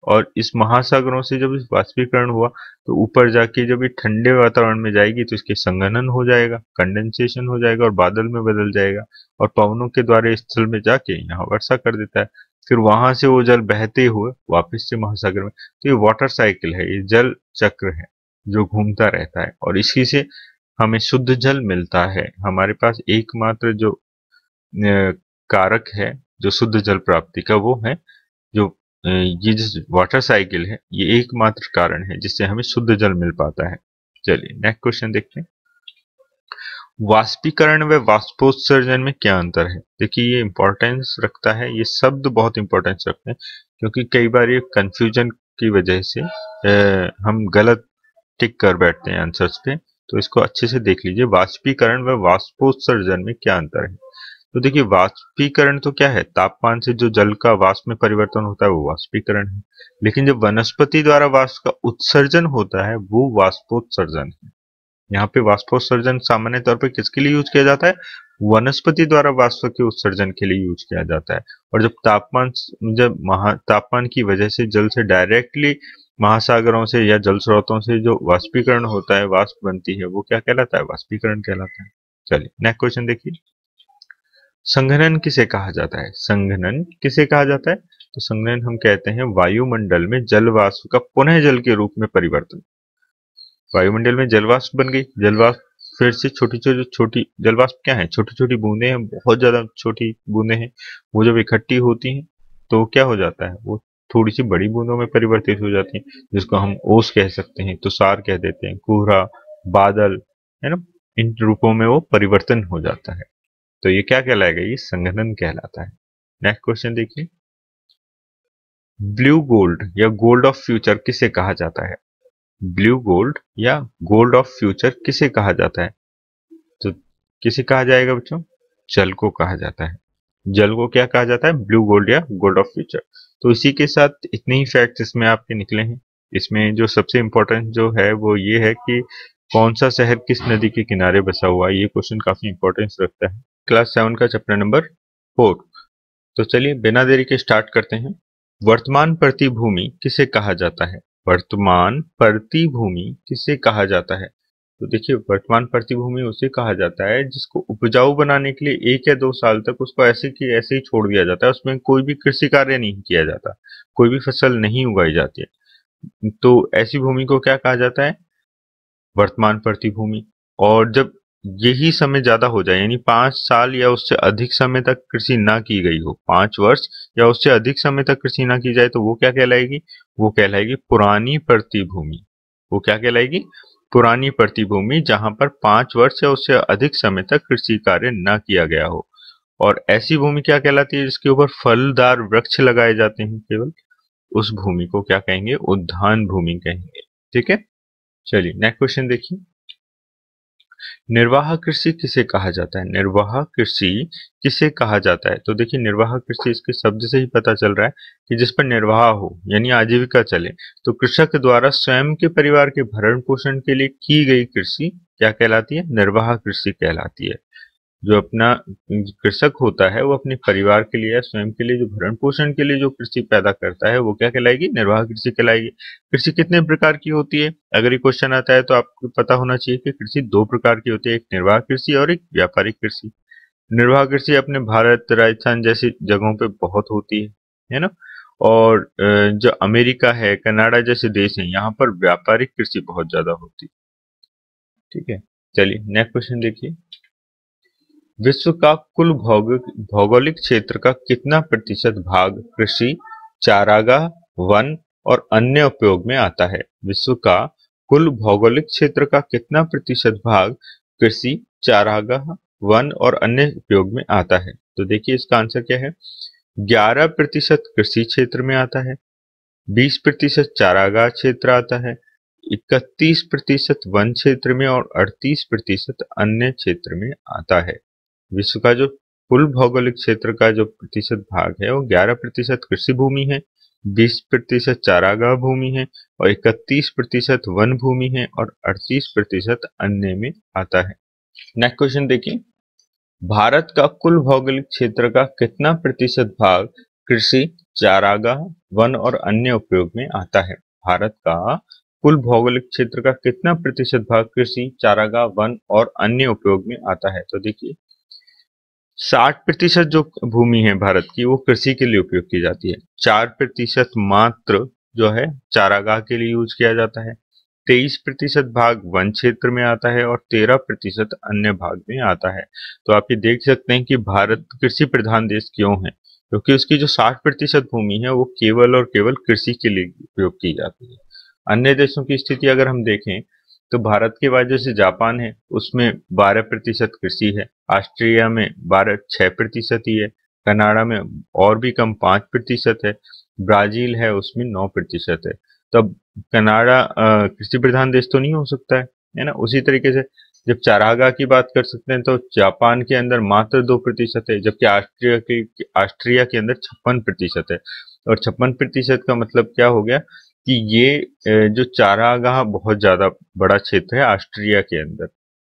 और इस महासागरों से जब इस वाष्पीकरण हुआ तो ऊपर जाके जब ये ठंडे वातावरण में जाएगी तो इसके संगनन हो जाएगा कंडेंसेशन हो जाएगा और बादल में बदल जाएगा और पवनों के द्वारा स्थल में जाके यहाँ वर्षा कर देता है। फिर वहाँ से वो जल बहते हुए वापस से महासागर में। तो ये वाटर साइकिल है, ये जल चक्र है जो घूमता रहता है और इसी से हमें शुद्ध जल मिलता है। हमारे पास एकमात्र जो कारक है, जो शुद्ध जल प्राप्ति का वो है, जो ये जिस वाटर साइकिल है ये एकमात्र कारण है जिससे हमें शुद्ध जल मिल पाता है। चलिए नेक्स्ट क्वेश्चन देखते हैं। वाष्पीकरण व वाष्पोत्सर्जन में क्या अंतर है? देखिए ये इंपॉर्टेंस रखता है ये शब्द बहुत इंपॉर्टेंस रखते हैं क्योंकि कई बार ये कंफ्यूजन की वजह से ए, हम गलत टिक कर बैठते हैं आंसर्स पे तो इसको अच्छे से देख लीजिए। वाष्पीकरण व वाष्पोत्सर्जन में क्या अंतर है? तो देखिए, वाष्पीकरण तो क्या है? तापमान से जो जल का वाष्प में परिवर्तन होता है, वो वाष्पीकरण है। लेकिन जब वनस्पति द्वारा वाष्प का उत्सर्जन होता है, वो वाष्पोत्सर्जन है। यहाँ पे वाष्पोत्सर्जन सामान्य तौर पर किसके लिए यूज़ किया जाता है? वनस्पति द्वारा वाष्प के उत्सर्जन के लिए यूज़ किया जाता है। और जब तापमान जब महा, तापमान की वजह से जल से डायरेक्टली महासागरों से या जल स्रोतों से जो वाष्पीकरण होता है, वाष्प बनती है, वो क्या कहलाता है? वाष्पीकरण कहलाता है। चलिए नेक्स्ट क्वेश्चन देखिए। संघनन किसे कहा जाता है? संघनन किसे कहा जाता है? तो संघनन हम कहते हैं वायुमंडल में जलवाष्प का पुनः जल के रूप में परिवर्तन। वायुमंडल में जलवाष्प बन गई। जलवाष्प फिर से छोटी छोटी छोटी जलवाष्प क्या है? छोटी छोटी बूंदे हैं, बहुत ज़्यादा छोटी बूंदे हैं। वो जब इकट्ठी होती हैं तो क्या हो जाता है? वो थोड़ी सी बड़ी बूंदों में परिवर्तित हो जाती है, जिसको हम ओस कह सकते हैं, तुषार कह देते हैं, कोहरा, बादल, है ना? इन रूपों में वो परिवर्तन हो जाता है। तो ये क्या कहलाएगा? ये संघनन कहलाता है। नेक्स्ट क्वेश्चन देखिए। ब्लू गोल्ड या गोल्ड ऑफ़ फ्यूचर किसे कहा जाता है? ब्लू गोल्ड या गोल्ड ऑफ़ फ्यूचर किसे कहा जाता है? तो किसे कहा जाएगा बच्चों? जल को कहा जाता है। जल को क्या कहा जाता है? ब्लू गोल्ड या गोल्ड ऑफ़ फ्यूचर तो इसी के साथ इतने ही फैक्ट्स इसमें आपके निकले हैं। इसमें जो सबसे इंपॉर्टेंट जो है वो ये है कि कौन सा शहर किस नदी के किनारे बसा हुआ है? ये क्वेश्चन काफ़ी इंपॉर्टेंस रखता है। क्लास सेवन का चैप्टर नंबर फोर। तो चलिए बिना देरी के स्टार्ट करते हैं। वर्तमान प्रतिभूमि किसे कहा जाता है? वर्तमान प्रतिभूमि किसे कहा जाता है? तो देखिए, वर्तमान प्रतिभूमि उसे कहा जाता है जिसको उपजाऊ बनाने के लिए एक या दो साल तक उसको ऐसे की, ऐसे ही छोड़ दिया जाता है। उसमें कोई भी कृषि कार्य नहीं किया जाता, कोई भी फ़सल नहीं उगाई जाती है। तो ऐसी भूमि को क्या कहा जाता है? वर्तमान प्रतिभूमि। और जब यही समय ज़्यादा हो जाए, यानी पाँच साल या उससे अधिक समय तक कृषि ना की गई हो, पाँच वर्ष या उससे अधिक समय तक कृषि ना की जाए तो वो क्या कहलाएगी? वो कहलाएगी पुरानी प्रतिभूमि। वो क्या कहलाएगी? पुरानी प्रतिभूमि जहाँ पर पाँच वर्ष या उससे अधिक समय तक कृषि कार्य न किया गया हो। और ऐसी भूमि क्या कहलाती है जिसके ऊपर फलदार वृक्ष लगाए जाते हैं केवल? उस भूमि को क्या कहेंगे? उद्यान भूमि कहेंगे। ठीक है? चलिए नेक्स्ट क्वेश्चन देखिए। निर्वाह कृषि किसे कहा जाता है? निर्वाह कृषि किसे कहा जाता है? तो देखिए, निर्वाह कृषि इसके शब्द से ही पता चल रहा है कि जिस पर निर्वाह हो, यानी आजीविका चले तो कृषक द्वारा स्वयं के परिवार के भरण पोषण के लिए की गई कृषि क्या कहलाती है? निर्वाह कृषि कहलाती है। जो अपना कृषक होता है, वो अपने परिवार के लिए स्वयं के लिए जो भरण पोषण के लिए जो कृषि पैदा करता है, वो क्या कहलाएगी? निर्वाह कृषि कहलाएगी। कृषि कितने प्रकार की होती है? अगर ये क्वेश्चन आता है तो आपको पता होना चाहिए कि कृषि दो प्रकार की होती है, एक निर्वाह कृषि और एक व्यापारिक कृषि। निर्वाह कृषि अपने भारत, राजस्थान जैसी जगहों पे बहुत होती है है ना? और जो अमेरिका है, कनाडा जैसे देश है, यहाँ पर व्यापारिक कृषि बहुत ज़्यादा होती है। ठीक है, चलिए नेक्स्ट क्वेश्चन देखिए। विश्व का कुल भौगोलिक क्षेत्र का कितना प्रतिशत भाग कृषि, चारागाह, वन और अन्य उपयोग में आता है? विश्व का कुल भौगोलिक क्षेत्र का कितना प्रतिशत भाग कृषि, चारागाह, वन और अन्य उपयोग में आता है? तो देखिए इसका आंसर क्या है? 11 प्रतिशत कृषि क्षेत्र में आता है 20 प्रतिशत चारागाह क्षेत्र आता है 31 प्रतिशत वन क्षेत्र में और 38 प्रतिशत अन्य क्षेत्र में आता है। विश्व का जो कुल भौगोलिक क्षेत्र का जो प्रतिशत भाग है, वो 11 प्रतिशत कृषि भूमि है 20 प्रतिशत चारागाह भूमि है और 31 प्रतिशत वन भूमि है और 38 प्रतिशत अन्य में आता है। नेक्स्ट क्वेश्चन देखिए। भारत का कुल भौगोलिक क्षेत्र का कितना प्रतिशत भाग कृषि, चारागाह, वन और अन्य उपयोग में आता है? भारत का कुल भौगोलिक क्षेत्र का कितना प्रतिशत भाग कृषि, चारागाह, वन और अन्य उपयोग में आता है? तो देखिए साठ प्रतिशत जो भूमि है भारत की, वो कृषि के लिए उपयोग की जाती है। चार प्रतिशत मात्र जो है, चारागाह के लिए यूज़ किया जाता है। तेईस प्रतिशत भाग वन क्षेत्र में आता है और तेरह प्रतिशत अन्य भाग में आता है। तो आप ये देख सकते हैं कि भारत कृषि प्रधान देश क्यों है? क्योंकि उसकी जो साठ प्रतिशत भूमि है, वो केवल और केवल कृषि के लिए उपयोग की जाती है। अन्य देशों की स्थिति अगर हम देखें तो भारत के बाद जैसे जापान है, उसमें 12 प्रतिशत कृषि है, ऑस्ट्रेलिया में बारह, छह प्रतिशत ही है, कनाडा में और भी कम पाँच प्रतिशत है, ब्राज़ील है, उसमें नौ प्रतिशत है। तब कनाडा कृषि प्रधान देश तो नहीं हो सकता है है ना? उसी तरीके से जब चारागाह की बात कर सकते हैं तो जापान के अंदर मात्र दो प्रतिशत है, जबकि ऑस्ट्रिया के ऑस्ट्रिया के अंदर छप्पन प्रतिशत है। और छप्पन प्रतिशत का मतलब क्या हो गया? कि ये जो चारागाह बहुत ज़्यादा बड़ा क्षेत्र है ऑस्ट्रिया के अंदर,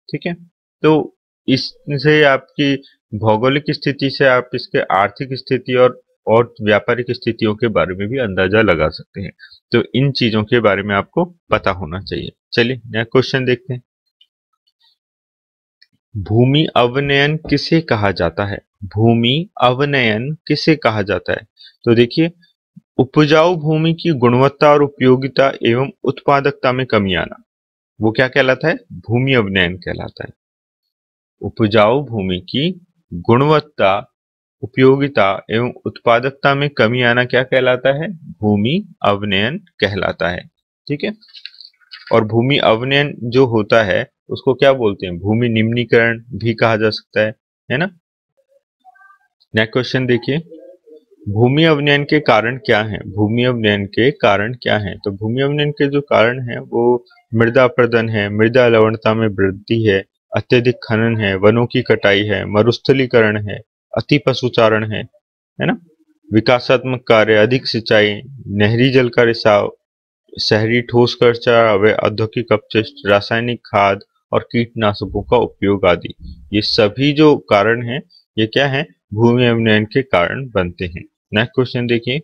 ठीक है? तो इससे आपकी भौगोलिक स्थिति से आप इसके आर्थिक स्थिति और और व्यापारिक स्थितियों के बारे में भी अंदाज़ा लगा सकते हैं। तो इन चीज़ों के बारे में आपको पता होना चाहिए। चलिए नया क्वेश्चन देखते हैं। भूमि अवनयन किसे कहा जाता है? भूमि अवनयन किसे कहा जाता है? तो देखिए उपजाऊ भूमि की गुणवत्ता और उपयोगिता एवं उत्पादकता में कमी आना। वो क्या कहलाता है? भूमि अवनयन कहलाता है। उपजाऊ भूमि की गुणवत्ता, उपयोगिता एवं उत्पादकता में कमी आना क्या कहलाता है? भूमि अवनयन कहलाता है। ठीक है? और भूमि अवनयन जो होता है, उसको क्या बोलते हैं? भूमि निम्नीकरण भी कहा जा सकता है। है ना? नेक्स्ट क्वेश्चन देखिए। भूमि अवनयन के कारण क्या है? भूमि अवनयन के कारण क्या है? तो भूमि अवनयन के जो कारण है, वो मृदा प्रदन है, मृदा लवणता में वृद्धि है, अत्यधिक खनन है, वनों की कटाई है, मरुस्थलीकरण है, अति पशुचारण है है ना? विकासात्मक कार्य, अधिक सिंचाई, नहरी जल का रिसाव, शहरी ठोस खर्चा व औद्योगिक अपशिष्ट, रासायनिक खाद और कीटनाशकों का उपयोग आदि। ये सभी जो कारण हैं, ये क्या है? भूमि अवनयन के कारण बनते हैं। नेक्स्ट क्वेश्चन देखिए।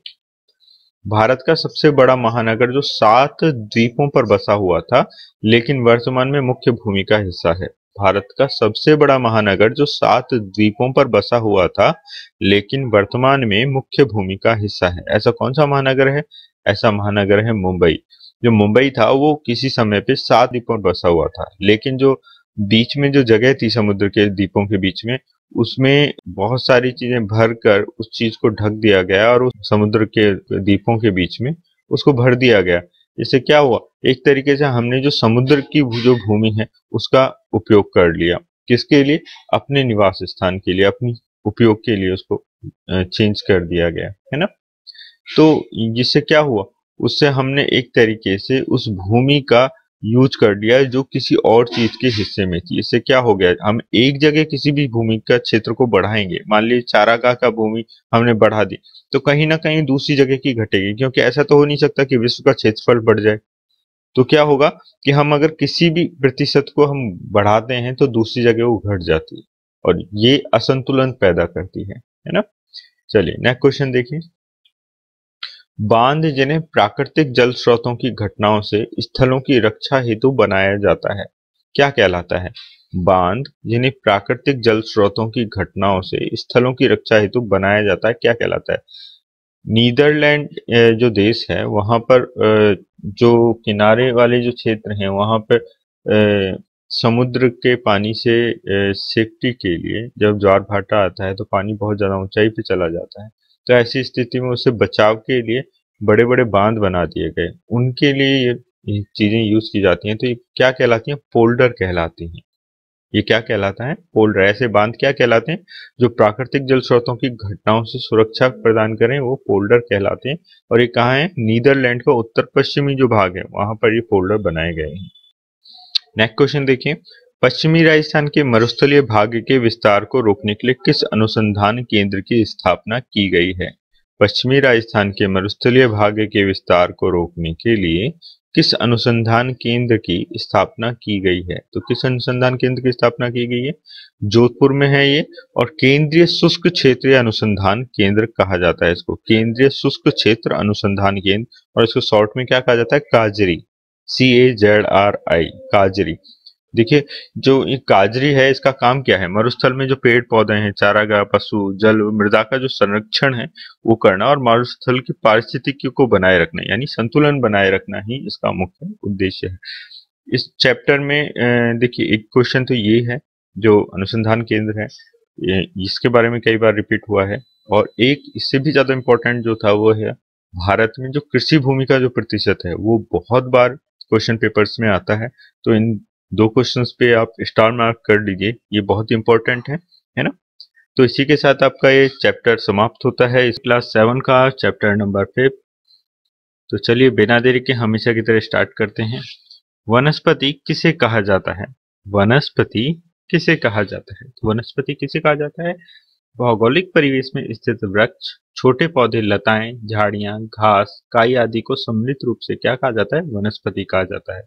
भारत का सबसे बड़ा महानगर जो सात द्वीपों पर बसा हुआ था, लेकिन वर्तमान में मुख्य भूमि का हिस्सा है। भारत का सबसे बड़ा महानगर जो सात द्वीपों पर बसा हुआ था, लेकिन वर्तमान में मुख्य भूमि का हिस्सा है। ऐसा कौन सा महानगर है? ऐसा महानगर है मुंबई। जो मुंबई था, वो किसी समय पे सात द्वीपों पर बसा हुआ था, लेकिन जो बीच में जो जगह थी समुद्र के द्वीपों के बीच में उसमें बहुत सारी चीज़ें भर कर उस चीज़ को ढक दिया गया और उस समुद्र के द्वीपों के बीच में उसको भर दिया गया। इससे क्या हुआ? एक तरीके से हमने जो समुद्र की जो भूमि है, उसका उपयोग कर लिया। किसके लिए? अपने निवास स्थान के लिए, अपनी उपयोग के लिए उसको चेंज कर दिया गया, है ना? तो जिससे क्या हुआ? उससे हमने एक तरीके से उस भूमि का यूज़ कर लिया जो किसी और चीज़ के हिस्से में थी इससे क्या हो गया? हम एक जगह किसी भी भूमि का क्षेत्र को बढ़ाएँगे। मान लीजिए चारागाह का भूमि हमने बढ़ा दी तो कहीं ना कहीं दूसरी जगह की घटेगी, क्योंकि ऐसा तो हो नहीं सकता कि विश्व का क्षेत्रफल बढ़ जाए। तो क्या होगा कि हम अगर किसी भी प्रतिशत को हम बढ़ाते हैं तो दूसरी जगह वो घट जाती है। और ये असंतुलन पैदा करती है है ना? चलिए नेक्स्ट क्वेश्चन देखिए। बाँध जिन्हें प्राकृतिक जल स्रोतों की घटनाओं से स्थलों की रक्षा हेतु बनाया जाता है, क्या कहलाता है? बाँध जिन्हें प्राकृतिक जल स्रोतों की घटनाओं से स्थलों की रक्षा हेतु बनाया जाता है, क्या कहलाता है? नीदरलैंड जो देश है, वहाँ पर जो किनारे वाले जो क्षेत्र हैं, वहाँ पर समुद्र के पानी से सेफ्टी के लिए जब ज्वार भाटा आता है तो पानी बहुत ज़्यादा ऊंचाई पे चला जाता है। तो ऐसी स्थिति में उसे बचाव के लिए बड़े बड़े बाँध बना दिए गए। उनके लिए ये चीज़ें यूज़ की जाती हैं। तो ये क्या कहलाती हैं? पोल्डर कहलाती हैं। ये क्या कहलाता है? पोल्डर ऐसे बाँध क्या कहलाते हैं? जो प्राकृतिक जल स्रोतों की घटनाओं से सुरक्षा प्रदान करें, वो पोल्डर कहलाते हैं। और ये कहाँ है? नीदरलैंड का उत्तर पश्चिमी जो भाग है, वहाँ पर ये पोल्डर बनाए गए हैं। नेक्स्ट क्वेश्चन देखिए। पश्चिमी राजस्थान के मरुस्थलीय भाग के विस्तार को रोकने के लिए किस अनुसंधान केंद्र की स्थापना की गई है? पश्चिमी राजस्थान के मरुस्थलीय भाग के विस्तार को रोकने के लिए किस अनुसंधान केंद्र की स्थापना की गई है? तो किस अनुसंधान केंद्र की स्थापना की गई है? जोधपुर में है ये, और केंद्रीय शुष्क क्षेत्रीय अनुसंधान केंद्र कहा जाता है इसको। केंद्रीय शुष्क क्षेत्र अनुसंधान केंद्र, और इसको शॉर्ट में क्या कहा जाता है? काजरी। C A Z R I काजरी। देखिए, जो ये काजरी है, इसका काम क्या है? मरुस्थल में जो पेड़ पौधे हैं, चारागाह, पशु, जल, मृदा का जो संरक्षण है, वो करना और मरुस्थल की पारिस्थितिकी को बनाए रखना, यानी संतुलन बनाए रखना ही इसका मुख्य उद्देश्य है। इस चैप्टर में देखिए, एक क्वेश्चन तो ये है, जो अनुसंधान केंद्र है इसके बारे में कई बार रिपीट हुआ है, और एक इससे भी ज़्यादा इंपॉर्टेंट जो था, वो है, भारत में जो कृषि भूमि का जो प्रतिशत है, वो बहुत बार क्वेश्चन पेपर्स में आता है तो इन दो क्वेश्चंस पे आप स्टार मार्क कर लीजिए, ये बहुत इंपॉर्टेंट है है ना? तो इसी के साथ आपका ये चैप्टर समाप्त होता है, इस क्लास सेवन का चैप्टर नंबर फिफ्थ तो चलिए, बिना देरी के हमेशा की तरह स्टार्ट करते हैं। वनस्पति किसे कहा जाता है? वनस्पति किसे कहा जाता है? तो वनस्पति किसे कहा जाता है? भौगोलिक परिवेश में स्थित वृक्ष, छोटे पौधे, लताएँ, झाड़ियाँ, घास, काई आदि को सम्मिलित रूप से क्या कहा जाता है? वनस्पति कहा जाता है।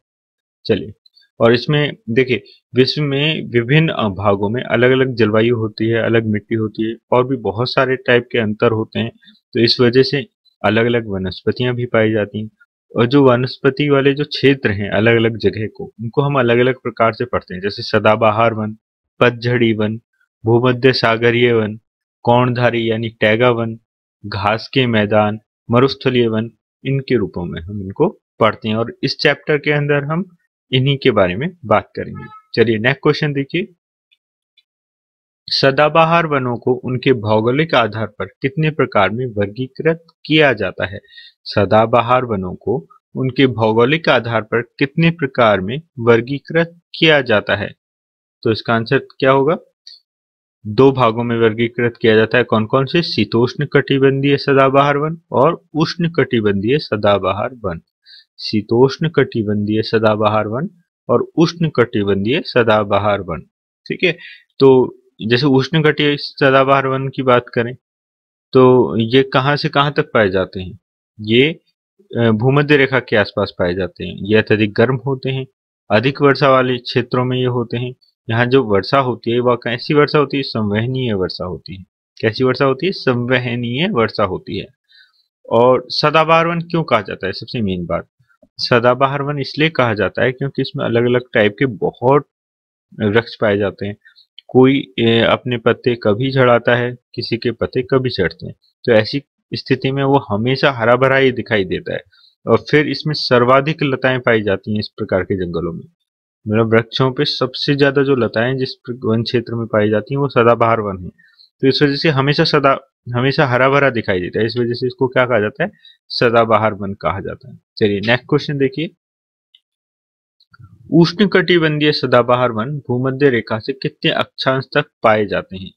चलिए और इसमें देखिए, विश्व में विभिन्न भागों में अलग अलग जलवायु होती है, अलग मिट्टी होती है और भी बहुत सारे टाइप के अंतर होते हैं। तो इस वजह से अलग अलग वनस्पतियाँ भी पाई जाती हैं और जो वनस्पति वाले जो क्षेत्र हैं अलग अलग जगह को, उनको हम अलग अलग प्रकार से पढ़ते हैं। जैसे सदाबहार वन, पतझड़ी वन, भूमध्य सागरीय वन कौणधारी यानी टैगा वन, घास के मैदान, मरुस्थलीय वन, इनके रूपों में हम इनको पढ़ते हैं और इस चैप्टर के अंदर हम इन्हीं के बारे में बात करेंगे। चलिए नेक्स्ट क्वेश्चन देखिए। सदाबहार वनों को उनके भौगोलिक आधार पर कितने प्रकार में वर्गीकृत किया जाता है? सदाबहार वनों को उनके भौगोलिक आधार पर कितने प्रकार में वर्गीकृत किया जाता है? तो इसका आंसर क्या होगा? दो भागों में वर्गीकृत किया जाता है। कौन कौन से? शीतोष्ण कटिबंधीय सदाबहार वन और उष्ण कटिबंधीय सदाबहार वन। शीतोष्ण कटिबंधीय सदाबहार वन और उष्ण कटिबंधीय सदाबहार वन। ठीक है? तो जैसे उष्ण कटिय सदाबहार वन की बात करें तो ये कहाँ से कहाँ तक पाए जाते हैं? ये भूमध्य रेखा के आसपास पाए जाते हैं। ये अत्यधिक गर्म होते हैं, अधिक वर्षा वाले क्षेत्रों में ये होते हैं। यहाँ जो वर्षा होती है, वह कैसी वर्षा होती है? संवहनीय वर्षा होती है। कैसी वर्षा होती है? संवहनीय वर्षा होती है। और सदाबहार वन क्यों कहा जाता है? सबसे मेन बात। सदाबहार वन इसलिए कहा जाता है क्योंकि इसमें अलग अलग टाइप के बहुत वृक्ष पाए जाते हैं। कोई अपने पत्ते कभी झड़ाता है, किसी के पत्ते कभी चढ़ते हैं। तो ऐसी स्थिति में वो हमेशा हरा भरा ही दिखाई देता है। और फिर इसमें सर्वाधिक लताएँ पाई जाती हैं इस प्रकार के जंगलों में। मतलब वृक्षों पे सबसे ज़्यादा जो लताएँ जिस वन क्षेत्र में पाई जाती हैं, वो सदाबहार वन है। तो इस वजह से हमेशा सदा हमेशा हरा भरा दिखाई देता है। इस वजह से इसको क्या कहा जाता है? सदाबहार वन कहा जाता है। चलिए नेक्स्ट क्वेश्चन देखिए। उष्ण कटिबंधीय सदाबहार वन भूमध्य रेखा से कितने अक्षांश तक पाए जाते हैं?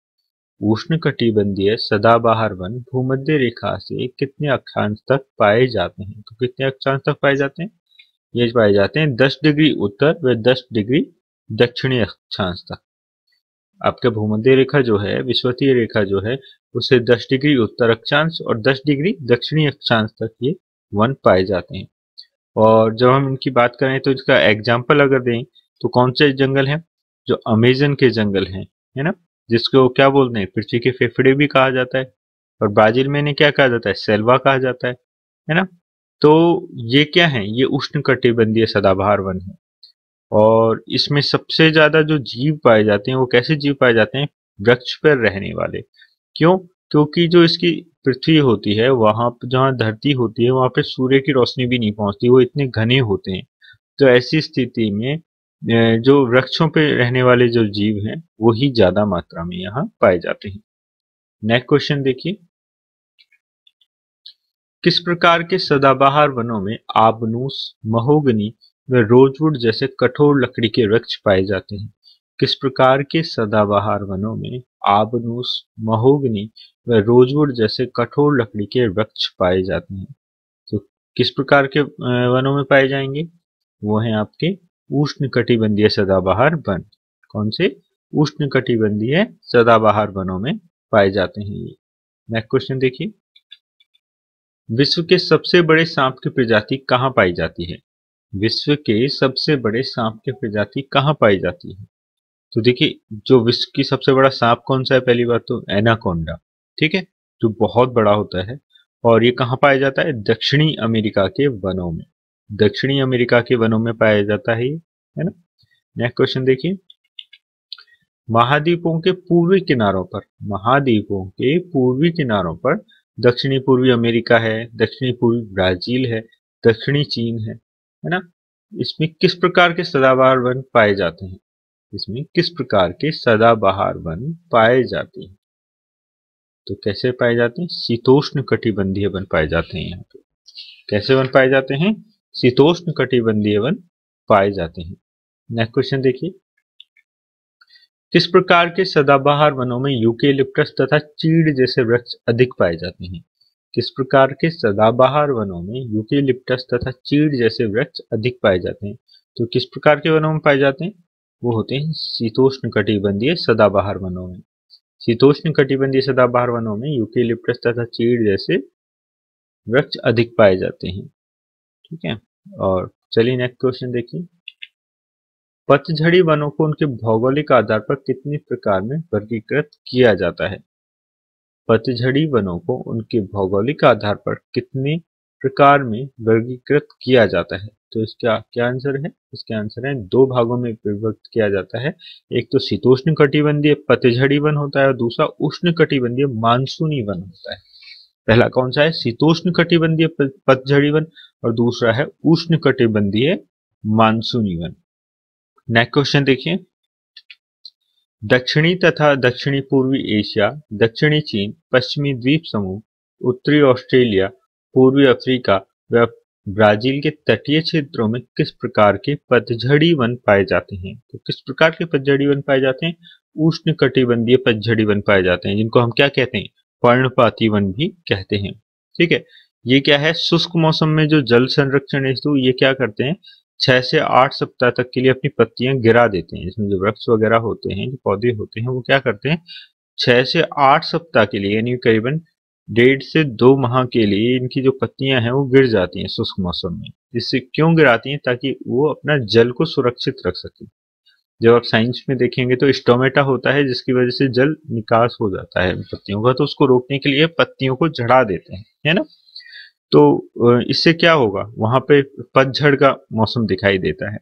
उष्ण कटिबंधीय सदाबहार वन भूमध्य रेखा से कितने अक्षांश तक पाए जाते हैं? तो कितने अक्षांश तक पाए जाते हैं? ये पाए जाते हैं 10 डिग्री उत्तर व 10 डिग्री दक्षिणी अक्षांश तक। आपके भूमध्य रेखा जो है, विश्वतीय रेखा जो है, उसे 10 डिग्री उत्तर अक्षांश और 10 डिग्री दक्षिणी अक्षांश तक ये वन पाए जाते हैं। और जब हम इनकी बात करें तो इसका एग्ज़ाम्पल अगर दें तो कौन से जंगल हैं? जो अमेजन के जंगल हैं, है ना? जिसको क्या बोलते हैं? पृथ्वी के फेफड़े भी कहा जाता है और ब्राज़ील में इन्हें क्या कहा जाता है? सेल्वा कहा जाता है है ना? तो ये क्या है? ये उष्ण कटिबंधीय सदाबहार वन है। और इसमें सबसे ज़्यादा जो जीव पाए जाते हैं, वो कैसे जीव पाए जाते हैं? वृक्ष पर रहने वाले। क्यों? क्योंकि जो इसकी पृथ्वी होती है, वहाँ जहाँ धरती होती है, वहाँ पे सूर्य की रोशनी भी नहीं पहुँचती, वो इतने घने होते हैं। तो ऐसी स्थिति में जो वृक्षों पे रहने वाले जो जीव हैं, वो ही ज़्यादा मात्रा में यहाँ पाए जाते हैं। नेक्स्ट क्वेश्चन देखिए। किस प्रकार के सदाबहार वनों में आबनूस, महोगनी व रोजवुड जैसे कठोर लकड़ी के वृक्ष पाए जाते हैं। किस प्रकार के सदाबहार वनों में आबनूस, महोगनी व रोजवुड जैसे कठोर लकड़ी के वृक्ष पाए जाते हैं? तो किस प्रकार के वनों में पाए जाएँगे? वो हैं आपके उष्ण कटिबंधीय सदाबहार वन। कौन से? उष्ण कटिबंधीय सदाबहार वनों में पाए जाते हैं ये। नेक्स्ट क्वेश्चन देखिए। विश्व के सबसे बड़े सांप की प्रजाति कहाँ पाई जाती है? विश्व के सबसे बड़े सांप की प्रजाति कहाँ पाई जाती है? तो देखिए, जो विश्व की सबसे बड़ा सांप कौन सा है? पहली बात तो एनाकोंडा, ठीक है? जो बहुत बड़ा होता है और ये कहाँ पाया जाता है? दक्षिणी अमेरिका के वनों में। दक्षिणी अमेरिका के वनों में पाया जाता है है ना? नेक्स्ट क्वेश्चन देखिए। महाद्वीपों के पूर्वी किनारों पर, महाद्वीपों के पूर्वी किनारों पर दक्षिणी पूर्वी अमेरिका है, दक्षिणी पूर्वी ब्राज़ील है, दक्षिणी चीन है। है ना? इसमें किस प्रकार के सदाबहार वन पाए जाते हैं? इसमें किस प्रकार के सदाबहार वन पाए जाते हैं? तो कैसे पाए जाते हैं? शीतोष्ण कटिबंधीय वन पाए जाते हैं यहाँ पे। कैसे वन पाए जाते हैं? शीतोष्ण कटिबंधीय वन पाए जाते हैं। नेक्स्ट क्वेश्चन देखिए। किस प्रकार के सदाबहार वनों में यूकेलिप्टस तथा चीड़ जैसे वृक्ष अधिक पाए जाते हैं? किस प्रकार के सदाबहार वनों में यूकेलिप्टस तथा चीड़ जैसे वृक्ष अधिक पाए जाते हैं? तो किस प्रकार के वनों में पाए जाते हैं? वो होते हैं शीतोष्ण कटिबंधीय सदाबहार वनों में। शीतोष्ण कटिबंधीय सदाबहार वनों में यूकेलिप्टस तथा चीड़ जैसे वृक्ष अधिक पाए जाते हैं। ठीक है? और चलिए नेक्स्ट क्वेश्चन देखिए। पतझड़ी वनों को उनके भौगोलिक आधार पर कितने प्रकार में वर्गीकृत किया जाता है? पतझड़ी वनों को उनके भौगोलिक आधार पर कितने प्रकार में वर्गीकृत किया जाता है? तो इसका क्या आंसर है? इसके आंसर है, दो भागों में विभक्त किया जाता है। एक तो शीतोष्ण कटिबंधीय पतझड़ी वन होता है और दूसरा उष्ण कटिबंधीय मानसूनी वन होता है। पहला कौन सा है? शीतोष्ण कटिबंधीय पतझड़ी वन और दूसरा है उष्ण कटिबंधीय मानसूनी वन। नेक्स्ट क्वेश्चन देखिए। दक्षिणी तथा दक्षिणी पूर्वी एशिया, दक्षिणी चीन, पश्चिमी द्वीप समूह उत्तरी ऑस्ट्रेलिया, पूर्वी अफ्रीका व ब्राज़ील के तटीय क्षेत्रों में किस प्रकार के पतझड़ी वन पाए जाते हैं? तो किस प्रकार के पतझड़ी वन पाए जाते हैं? उष्ण कटिबंधीय पतझड़ी वन पाए जाते हैं, जिनको हम क्या कहते हैं? पर्णपाती वन भी कहते हैं। ठीक है, ये क्या है? शुष्क मौसम में जो जल संरक्षण हेतु ये क्या करते हैं? छह से आठ सप्ताह तक के लिए अपनी पत्तियाँ गिरा देते हैं। इसमें जो वृक्ष वगैरह होते हैं, जो पौधे होते हैं, वो क्या करते हैं? छह से आठ सप्ताह के लिए, यानी करीबन डेढ़ से दो माह के लिए इनकी जो पत्तियाँ हैं, वो गिर जाती हैं शुष्क मौसम में। इससे क्यों गिराती हैं? ताकि वो अपना जल को सुरक्षित रख सके। जब आप साइंस में देखेंगे तो स्टोमेटा होता है, जिसकी वजह से जल निकास हो जाता है पत्तियों का तो उसको रोकने के लिए पत्तियों को झड़ा देते हैं, है ना? तो इससे क्या होगा? वहाँ पे पतझड़ का मौसम दिखाई देता है।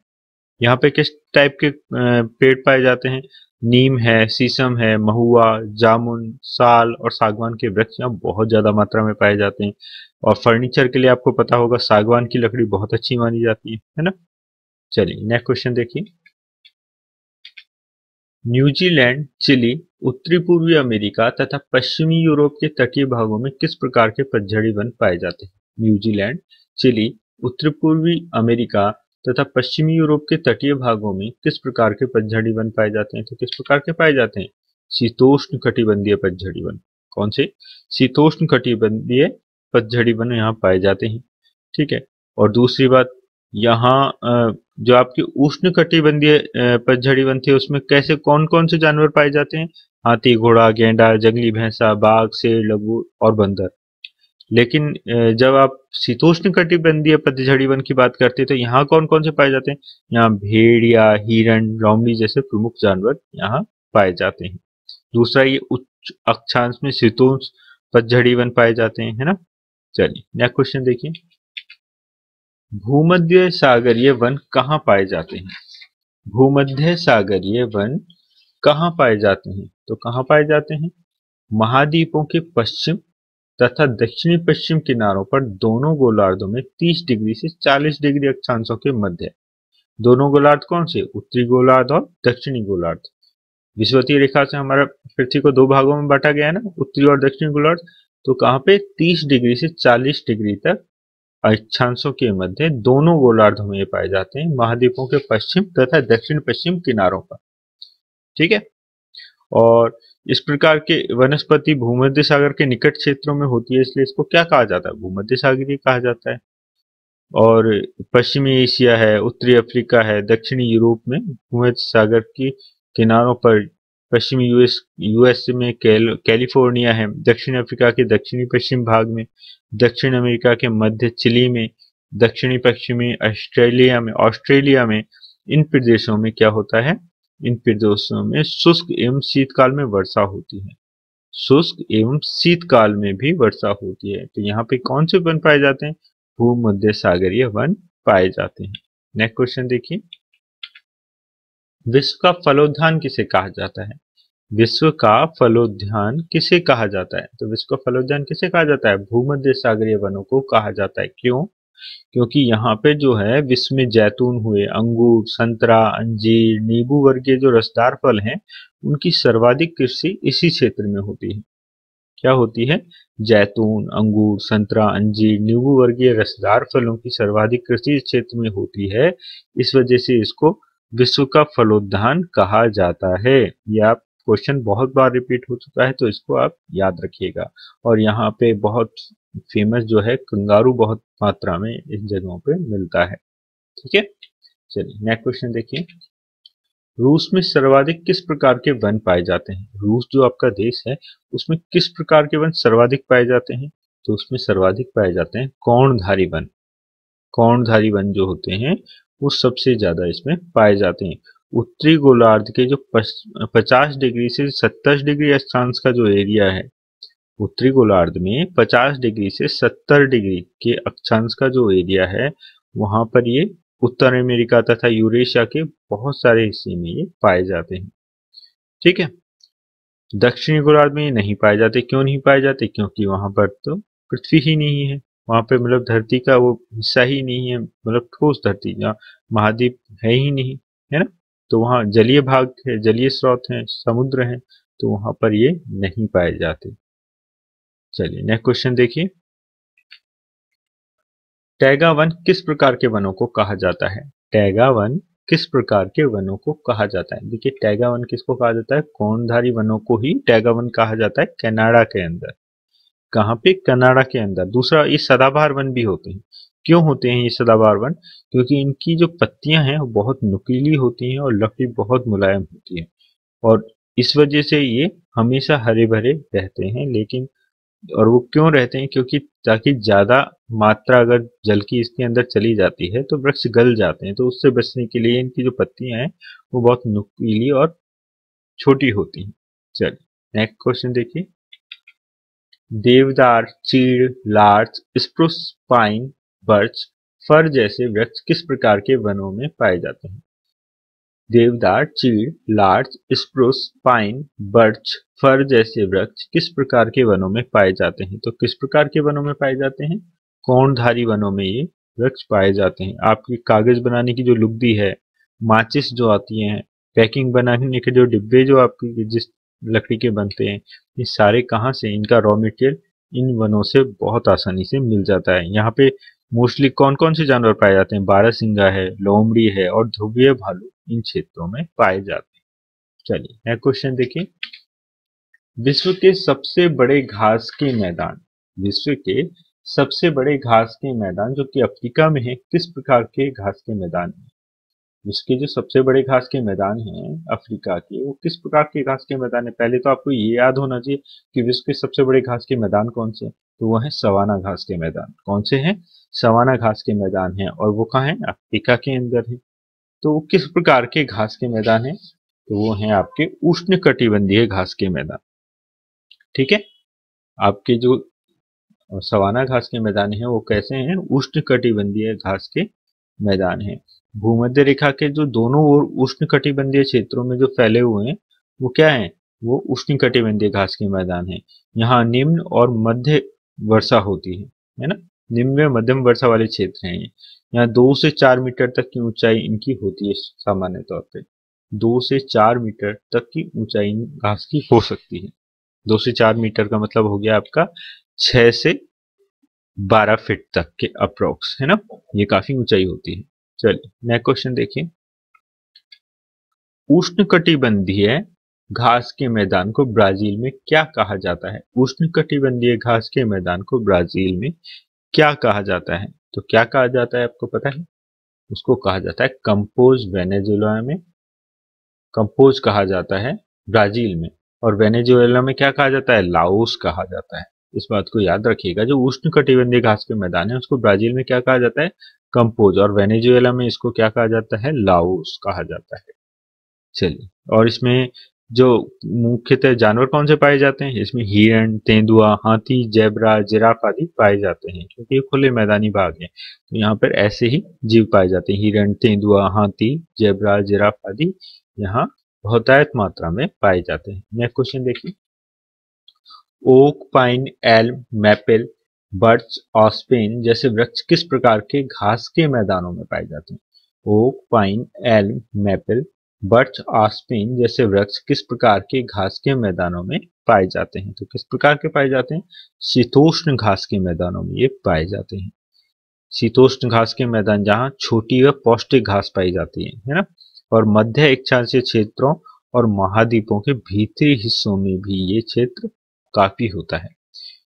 यहाँ पे किस टाइप के पेड़ पाए जाते हैं? नीम है, शीशम है, महुआ, जामुन, साल और सागवान के वृक्ष यहाँ बहुत ज़्यादा मात्रा में पाए जाते हैं। और फर्नीचर के लिए आपको पता होगा, सागवान की लकड़ी बहुत अच्छी मानी जाती है है ना? चलिए, नेक्स्ट क्वेश्चन देखिए। न्यूजीलैंड, चिली उत्तरी पूर्वी अमेरिका तथा पश्चिमी यूरोप के तटीय भागों में किस प्रकार के पतझड़ी वन पाए जाते हैं? न्यूजीलैंड चिली, उत्तर पूर्वी अमेरिका तथा पश्चिमी यूरोप के तटीय भागों में किस प्रकार के पतझड़ी वन पाए जाते हैं? तो किस प्रकार के पाए जाते हैं? शीतोष्ण कटिबंधीय पतझड़ी वन। कौन से? शीतोष्ण कटिबंधीय पतझड़ी वन यहाँ पाए जाते हैं। ठीक है? और दूसरी बात, यहाँ जो आपकी उष्ण कटिबंधीय पतझड़ी वन थी उसमें कैसे कौन कौन से जानवर पाए जाते हैं? हाथी, घोड़ा, गेंडा, जंगली भैंसा, बाघ, शेर, लघु और बंदर। लेकिन जब आप शीतोष्ण कटिबंधीय पतझड़ी वन की बात करते हैं तो यहाँ कौन कौन से पाए जाते हैं? यहाँ भेड़िया हिरण लोमड़ी जैसे प्रमुख जानवर यहाँ पाए जाते हैं। दूसरा ये उच्च अक्षांश में शीतोष्ण पतझड़ी वन पाए जाते हैं, है ना? चलिए नेक्स्ट क्वेश्चन देखिए। भूमध्य सागरीय वन कहाँ पाए जाते हैं? भूमध्य सागरीय वन कहाँ पाए जाते हैं? तो कहाँ पाए जाते हैं? महाद्वीपों के पश्चिम तथा दक्षिणी पश्चिम किनारों पर दोनों गोलार्धों में 30 डिग्री से 40 डिग्री अक्षांशों के मध्य दोनों गोलार्ध कौन से? उत्तरी गोलार्ध और दक्षिणी गोलार्ध। विश्वतीय रेखा से हमारा पृथ्वी को दो भागों में बांटा गया है ना? उत्तरी और दक्षिणी गोलार्ध। तो कहाँ पे 30 डिग्री से 40 डिग्री तक अक्षांशों के मध्य दोनों गोलार्धों में पाए जाते हैं, महाद्वीपों के पश्चिम तथा दक्षिण पश्चिम किनारों पर। ठीक है? और इस प्रकार के वनस्पति भूमध्य सागर के निकट क्षेत्रों में होती है, इसलिए इसको क्या कहा जाता है? भूमध्य सागरीय कहा जाता है। और पश्चिमी एशिया है, उत्तरी अफ्रीका है, दक्षिणी यूरोप में भूमध्य सागर की किनारों पर पश्चिमी यूएस यूएस में कैल, कैलिफ़ोर्निया है दक्षिण अफ्रीका के दक्षिणी पश्चिम भाग में दक्षिण अमेरिका के मध्य चिली में दक्षिणी पश्चिमी ऑस्ट्रेलिया में ऑस्ट्रेलिया में इन प्रदेशों में क्या होता है? इन प्रदेशों में शुष्क एवं शीतकाल में वर्षा होती है। शुष्क एवं शीतकाल में भी वर्षा होती है। तो यहाँ पे कौन से वन पाए जाते हैं? भूमध्य सागरीय वन पाए जाते हैं। नेक्स्ट क्वेश्चन देखिए। विश्व का फलोद्यान किसे कहा जाता है? विश्व का फलोद्यान किसे कहा जाता है? तो विश्व का फलोद्यान किसे कहा जाता है? भूमध्य सागरीय वनों को कहा जाता है। क्यों? क्योंकि यहाँ पे जो है, विश्व में जैतून हुए, अंगूर, संतरा, अंजीर, नींबू वर्गीय जो रसदार फल हैं, उनकी सर्वाधिक कृषि इसी क्षेत्र में होती है। क्या होती है? जैतून, अंगूर, संतरा, अंजीर, नींबू वर्गीय रसदार फलों की सर्वाधिक कृषि इस क्षेत्र में होती है। इस वजह से इसको विश्व का फलोद्धान कहा जाता है। ये आप क्वेश्चन बहुत बार रिपीट हो चुका है तो इसको आप याद रखिएगा। और यहाँ पे बहुत फ़ेमस जो है, कंगारू बहुत मात्रा में इस जगहों पे मिलता है। ठीक है? चलिए नेक्स्ट क्वेश्चन देखिए। रूस में सर्वाधिक किस प्रकार के वन पाए जाते हैं? रूस जो आपका देश है, उसमें किस प्रकार के वन सर्वाधिक पाए जाते हैं? तो उसमें सर्वाधिक पाए जाते हैं कौणधारी वन। कौणधारी वन जो होते हैं वो सबसे ज़्यादा इसमें पाए जाते हैं। उत्तरी गोलार्ध के जो पचास डिग्री से सत्तर डिग्री अक्षांश का जो एरिया है, उत्तरी गोलार्ध में 50 डिग्री से 70 डिग्री के अक्षांश का जो एरिया है, वहाँ पर ये उत्तर अमेरिका तथा यूरेशिया के बहुत सारे हिस्से में ये पाए जाते हैं। ठीक है? दक्षिणी गोलार्ध में ये नहीं पाए जाते। क्यों नहीं पाए जाते? क्योंकि वहाँ पर तो पृथ्वी ही नहीं है। वहाँ पे मतलब धरती का वो हिस्सा ही नहीं है मतलब ठोस धरती, जहाँ महाद्वीप है ही नहीं, है ना? तो वहाँ जलीय भाग है, जलीय स्रोत है, समुद्र है तो वहाँ पर ये नहीं पाए जाते। चलिए नेक्स्ट क्वेश्चन देखिए। टैगा वन किस प्रकार के वनों को कहा जाता है? टैगा वन किस प्रकार के वनों को कहा जाता है? देखिए टैगा वन किसको कहा जाता है? कौनधारी वनों को ही टैगा वन कहा जाता है कनाडा के अंदर। कहाँ पे? कनाडा के अंदर। दूसरा, ये सदाबहार वन भी होते हैं। क्यों होते हैं ये सदाबहार वन? क्योंकि इनकी जो पत्तियाँ हैं, वो बहुत नुकीली होती हैं और लकड़ी बहुत मुलायम होती है। और इस वजह से ये हमेशा हरे भरे रहते हैं, लेकिन, और वो क्यों रहते हैं? क्योंकि ताकि ज़्यादा मात्रा अगर जल की इसके अंदर चली जाती है तो वृक्ष गल जाते हैं। तो उससे बचने के लिए इनकी जो पत्तियाँ हैं, वो बहुत नुकीली और छोटी होती हैं। चलिए नेक्स्ट क्वेश्चन देखिए। देवदार, चीड़, larch, spruce, pine, birch, fir जैसे वृक्ष किस प्रकार के वनों में पाए जाते हैं? देवदार, चीड़, larch, spruce, pine, birch, fir जैसे वृक्ष किस प्रकार के वनों में पाए जाते हैं? तो किस प्रकार के वनों में पाए जाते हैं? कौनधारी वनों में ये वृक्ष पाए जाते हैं। आपकी कागज़ बनाने की जो लुगदी है, माचिस जो आती है, पैकिंग बनाने के जो डिब्बे जो आपकी जिस लकड़ी के बनते हैं। ये सारे कहाँ से? इनका रॉ मटेरियल इन वनों से बहुत आसानी से मिल जाता है। यहाँ पे मोस्टली कौन कौन से जानवर पाए जाते हैं? बारहसिंगा है, लोमड़ी है और ध्रुवीय भालू इन क्षेत्रों में पाए जाते हैं। चलिए नेक्स्ट क्वेश्चन देखिए। विश्व के सबसे बड़े घास के मैदान। विश्व के सबसे बड़े घास के मैदान जो कि अफ्रीका में है, किस प्रकार के घास के मैदान है? विश्व के जो सबसे बड़े घास के मैदान हैं अफ्रीका के, वो किस प्रकार के घास के मैदान है? पहले तो आपको ये याद होना चाहिए कि विश्व के सबसे बड़े घास के मैदान कौन से तो वो है सवाना घास के मैदान। कौन से हैं? सवाना घास के मैदान हैं। और वो कहाँ है? अफ्रीका के अंदर है। तो वो किस प्रकार के घास के मैदान है? तो वो हैं आपके उष्ण कटिबंधीय घास के मैदान। ठीक है? आपके जो सवाना घास के मैदान है वो कैसे हैं? उष्ण कटिबंधीय घास के मैदान है। भूमध्य रेखा के जो दोनों ओर उष्ण कटिबंधीय क्षेत्रों में जो फैले हुए हैं, वो क्या है? वो उष्ण कटिबंधीय घास के मैदान है। यहाँ निम्न और मध्य वर्षा होती है है ना? निम्न मध्यम वर्षा वाले क्षेत्र हैं यहाँ दो से चार मीटर तक की ऊंचाई इनकी होती है सामान्य तौर पे। दो से चार मीटर तक की ऊंचाई घास की हो सकती है। दो से चार मीटर का मतलब हो गया आपका छह से बारह फीट तक के अप्रोक्स है ना? ये काफ़ी ऊंचाई होती है। चलिए नेक्स्ट क्वेश्चन देखिए। उष्ण कटिबंधीय घास के मैदान को ब्राज़ील में क्या कहा जाता है? उष्ण कटिबंधीय घास के मैदान को ब्राज़ील में क्या कहा जाता है? तो क्या कहा जाता है आपको पता है? उसको कहा जाता है कंपोज वेनेजुएला में। कंपोज कहा जाता है ब्राज़ील में। और वेनेजुएला में क्या कहा जाता है? लाओस कहा जाता है। इस बात को याद रखिएगा, जो उष्ण कटिबंधीय घास के मैदान है, उसको ब्राज़ील में क्या कहा जाता है? कंपोज, और वेनेजुएला में इसको क्या कहा जाता है? लाओस कहा जाता है। चलिए, और इसमें जो मुख्यतः जानवर कौन से पाए जाते हैं? इसमें हिरण, तेंदुआ, हाथी, जेबरा, जिराफ आदि पाए जाते हैं, क्योंकि ये खुले मैदानी भाग हैं। तो यहाँ पर ऐसे ही जीव पाए जाते हैं। हिरण, तेंदुआ, हाथी, जेबरा, जिराफ आदि यहाँ बहुतायत मात्रा में पाए जाते हैं। नेक्स्ट क्वेश्चन देखिए। Oak, pine, elm, maple birch aspen जैसे वृक्ष किस प्रकार के घास के मैदानों में पाए जाते हैं? Oak, pine, elm, maple birch aspen जैसे वृक्ष किस प्रकार के घास के मैदानों में पाए जाते हैं? तो किस प्रकार के पाए जाते हैं? शीतोष्ण घास के मैदानों में ये पाए जाते हैं। शीतोष्ण घास के मैदान जहाँ छोटी व पौष्टिक घास पाई जाती है है ना? और मध्य इच्छांशीय क्षेत्रों और महाद्वीपों के भीतरी हिस्सों में भी ये क्षेत्र काफ़ी होता है।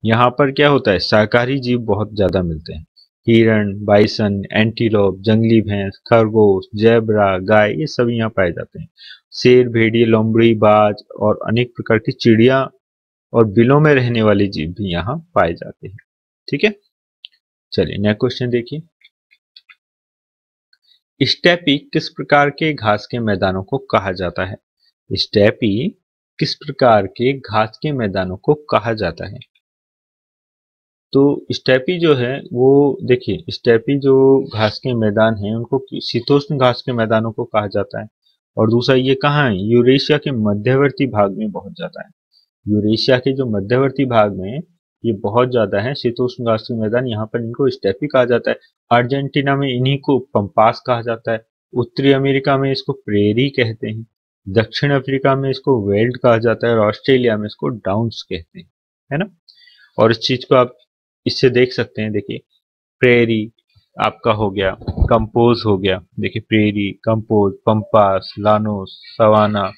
यहाँ पर क्या होता है? शाकाहारी जीव बहुत ज़्यादा मिलते हैं। हिरण, बाइसन, एंटीलोप, जंगली भैंस, खरगोश, जैबरा, गाय, ये सभी यहाँ पाए जाते हैं। शेर भेड़िए लोमड़ी, बाज और अनेक प्रकार की चिड़िया और बिलों में रहने वाले जीव भी यहाँ पाए जाते हैं। ठीक है? चलिए नेक्स्ट क्वेश्चन देखिए। स्टेपी किस प्रकार के घास के मैदानों को कहा जाता है? स्टेपी किस प्रकार के घास के मैदानों को कहा जाता है? तो स्टेपी जो है, वो देखिए, स्टेपी जो घास के मैदान हैं, उनको शीतोष्ण घास के मैदानों को कहा जाता है। और दूसरा, ये कहाँ है? यूरेशिया के मध्यवर्ती भाग में बहुत ज़्यादा है। यूरेशिया के जो मध्यवर्ती भाग में, ये बहुत ज़्यादा है, शीतोष्ण घास के मैदान। यहाँ पर इनको स्टेपी कहा जाता है। अर्जेंटीना में इन्हीं को पंपास कहा जाता है। उत्तरी अमेरिका में इसको प्रेरी कहते हैं। दक्षिण अफ्रीका में इसको वेल्ड कहा जाता है और ऑस्ट्रेलिया में इसको डाउन्स कहते हैं, है ना? और इस चीज़ को आप इससे देख सकते हैं, देखिए, प्रेरी आपका हो गया, कंपोज हो गया, देखिए, prairie, campos, pampas, llanos, savanna,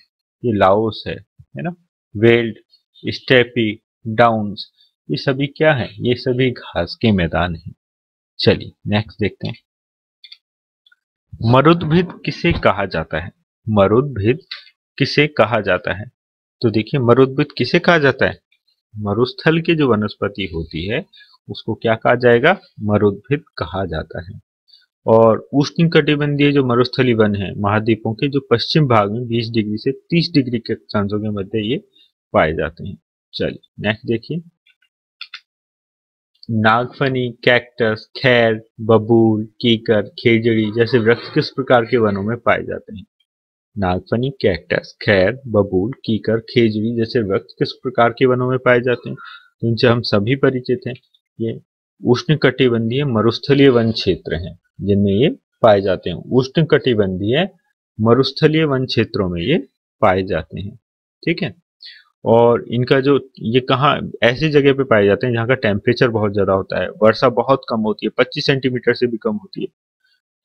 ये लाओस है है ना? वेल्ड, स्टेपी, डाउन्स, ये सभी क्या है? ये सभी घास के मैदान हैं। चलिए, नेक्स्ट देखते हैं। मरुद्भिद किसे कहा जाता है? मरुद्भिद किसे कहा जाता है? तो देखिए, मरुद्भिद किसे कहा जाता है? मरुस्थल की जो वनस्पति होती है, उसको क्या कहा जाएगा? मरुद्भिद कहा जाता है। और उष्ण कटिबंधीय जो मरुस्थली वन है, महाद्वीपों के जो पश्चिम भाग में 20 डिग्री से 30 डिग्री के अक्षांशों के मध्य ये पाए जाते हैं। चलिए नेक्स्ट देखिए। नागफनी कैक्टस खैर, बबूल, कीकर खेजड़ी जैसे वृक्ष किस प्रकार के वनों में पाए जाते हैं? नागफनी कैक्टस खैर, बबूल, कीकर खेजड़ी जैसे वृक्ष किस प्रकार के वनों में पाए जाते हैं? तो इनसे हम सभी परिचित हैं। ये उष्ण कटिबंधीय मरुस्थलीय वन क्षेत्र हैं जिनमें ये पाए जाते हैं। उष्ण कटिबंधीय मरुस्थलीय वन क्षेत्रों में ये पाए जाते हैं। ठीक है? और इनका जो, ये कहाँ, ऐसी जगह पे पाए जाते हैं जहाँ का टेम्परेचर बहुत ज़्यादा होता है। वर्षा बहुत कम होती है 25 सेंटीमीटर से भी कम होती है।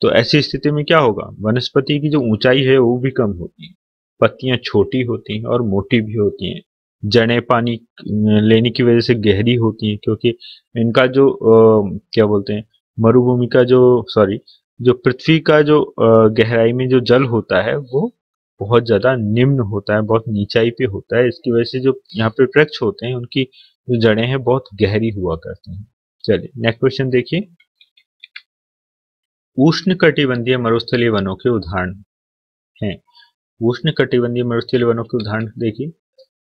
तो ऐसी स्थिति में क्या होगा? वनस्पति की जो ऊंचाई है वो भी कम होती है। पत्तियाँ छोटी होती हैं और मोटी भी होती हैं। जड़ें पानी लेने की वजह से गहरी होती हैं क्योंकि इनका जो आ, क्या बोलते हैं मरुभूमि का जो सॉरी जो पृथ्वी का जो आ, गहराई में जो जल होता है वो बहुत ज़्यादा निम्न होता है बहुत नीचाई पे होता है। इसकी वजह से जो यहाँ पे वृक्ष होते हैं उनकी जो जड़ें हैं बहुत गहरी हुआ करती हैं। चलिए नेक्स्ट क्वेश्चन देखिए। उष्ण कटिबंधीय मरुस्थलीय वनों के उदाहरण हैं। उष्ण कटिबंधीय मरुस्थलीय वनों के उदाहरण देखिए।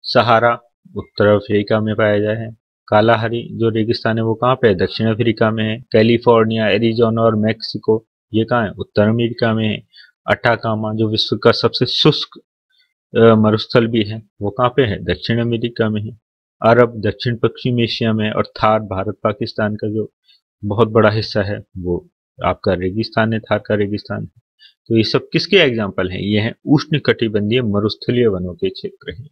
सहारा, उत्तर अफ्रीका में पाया जाए कालाहरी, जो रेगिस्तान है, वो कहाँ पे है? दक्षिण अफ्रीका में है। कैलिफ़ोर्निया, एरिजोना और मैक्सिको, ये कहाँ है? उत्तर अमेरिका में है। अटाकामा, जो विश्व का सबसे शुष्क मरुस्थल भी है, वो कहाँ पे है? दक्षिण अमेरिका में है। अरब, दक्षिण पश्चिम एशिया में और थार, भारत, पाकिस्तान का जो बहुत बड़ा हिस्सा है, वो आपका रेगिस्तान है थार का रेगिस्तान। है तो ये सब किसके एग्ज़ाम्पल हैं? ये हैं उष्ण कटिबंधीय मरुस्थलीय वनों के क्षेत्र हैं।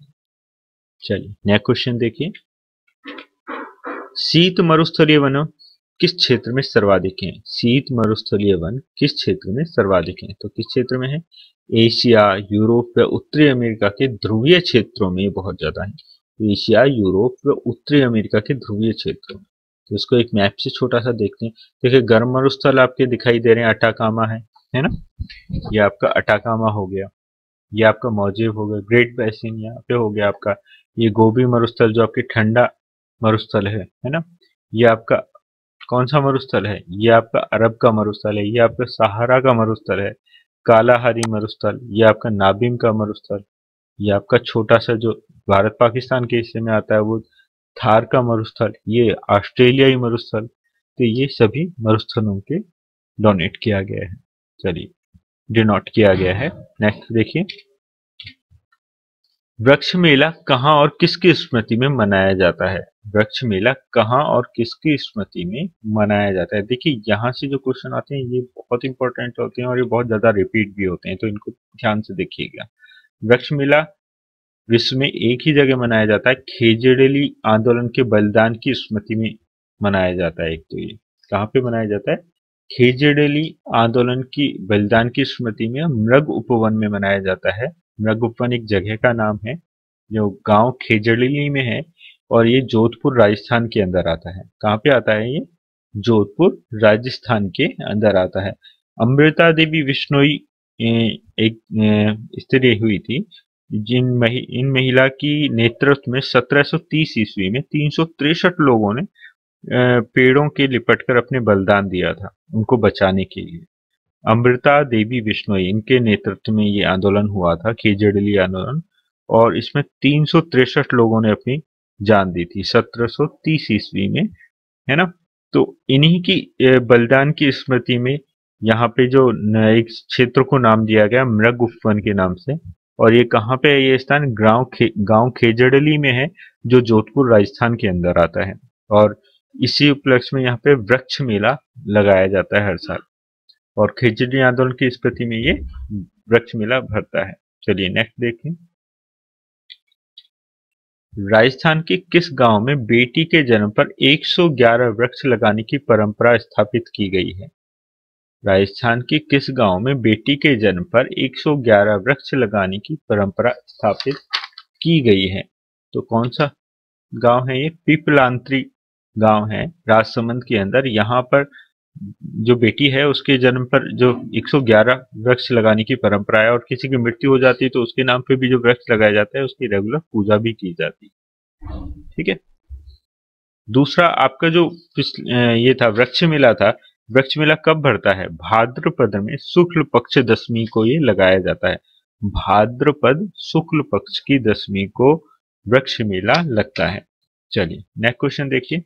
चलिए नेक्स्ट क्वेश्चन देखिए। शीत मरुस्थलीय वन किस क्षेत्र में सर्वाधिक हैं? शीत मरुस्थलीय वन किस क्षेत्र में सर्वाधिक हैं? तो किस क्षेत्र में है? एशिया, यूरोप व उत्तरी अमेरिका के ध्रुवीय क्षेत्रों में बहुत ज़्यादा है। एशिया, यूरोप व उत्तरी अमेरिका के ध्रुवीय क्षेत्रों में। तो इसको एक मैप से छोटा सा देखते हैं। देखिए, गर्म मरुस्थल आपके दिखाई दे रहे हैं, अटाकामा है है ना? ये आपका अटाकामा हो गया। ये आपका मौजेब हो गया, ग्रेट बैसिन यहाँ पे हो गया आपका। ये गोभी मरुस्थल जो आपकी ठंडा मरुस्थल है है ना? ये आपका कौन सा मरुस्थल है? ये आपका अरब का मरुस्थल है, ये आपका सहारा का मरुस्थल है, कालाहारी मरुस्थल, ये आपका नाबिम का मरुस्थल, ये आपका छोटा सा जो भारत पाकिस्तान के हिस्से में आता है, वो थार का मरुस्थल, ये ऑस्ट्रेलियाई मरुस्थल तो ये सभी मरुस्थलों के डोनेट किया गया है। चलिए, डिनोट किया गया है। नेक्स्ट देखिए। वृक्ष मेला कहाँ और किसकी स्मृति में मनाया जाता है? वृक्ष मेला कहाँ और किसकी स्मृति में मनाया जाता है? देखिए, यहाँ से जो क्वेश्चन आते हैं, ये बहुत इंपॉर्टेंट होते हैं और ये बहुत ज़्यादा रिपीट भी होते हैं तो इनको ध्यान से देखिएगा। वृक्ष मेला विश्व में एक ही जगह मनाया जाता है, खेजड़ेली आंदोलन के बलिदान की स्मृति में मनाया जाता है एक तो ये। कहाँ पे मनाया जाता है? खेजड़ेली आंदोलन की बलिदान की स्मृति में मृग उपवन में मनाया जाता है। मृग उपवन एक जगह का नाम है, जो गाँव खेजड़ेली में है और ये जोधपुर राजस्थान के अंदर आता है। कहाँ पे आता है ये? जोधपुर राजस्थान के अंदर आता है। अमृता देवी विष्णोई एक स्त्री हुई थी। जिन मही, इन महिला की नेतृत्व में 1730 ईस्वी में तीन लोगों ने पेड़ों के लिपट कर अपने बलिदान दिया था उनको बचाने के लिए। अमृता देवी विष्णोई इनके नेतृत्व में ये आंदोलन हुआ था केजड़ली आंदोलन और इसमें तीन लोगों ने अपनी जान दी थी 1730 ईस्वी में है ना? तो इन्हीं की बलिदान की स्मृति में यहाँ पे जो एक क्षेत्र को नाम दिया गया मृग उपवन के नाम से और ये कहाँ पे है? ये स्थान गाँव खे, गाँव खेजड़ली में है जो जोधपुर राजस्थान के अंदर आता है। और इसी उपलक्ष्य में यहाँ पे वृक्ष मेला लगाया जाता है हर साल। और खेजड़ी आंदोलन की स्मृति में ये वृक्ष मेला भरता है। चलिए नेक्स्ट देखें। राजस्थान के किस गाँव में बेटी के जन्म पर 111 वृक्ष लगाने की परंपरा स्थापित की गई है? राजस्थान के किस गाँव में बेटी के जन्म पर 111 वृक्ष लगाने की परंपरा स्थापित की गई है? तो कौन सा गाँव है ये? पिपलांत्री गाँव है। राजसमंद के अंदर यहाँ पर जो बेटी है उसके जन्म पर जो 111 वृक्ष लगाने की परंपरा है और किसी की मृत्यु हो जाती है तो उसके नाम पे भी जो वृक्ष लगाया जाता है उसकी रेगुलर पूजा भी की जाती है। ठीक है? दूसरा आपका जो ये था, वृक्ष मेला था वृक्ष मेला कब भरता है? भाद्रपद में शुक्ल पक्ष दसवीं को ये लगाया जाता है। भाद्रपद शुक्ल पक्ष की दसवीं को वृक्ष मेला लगता है। चलिए नेक्स्ट क्वेश्चन देखिए।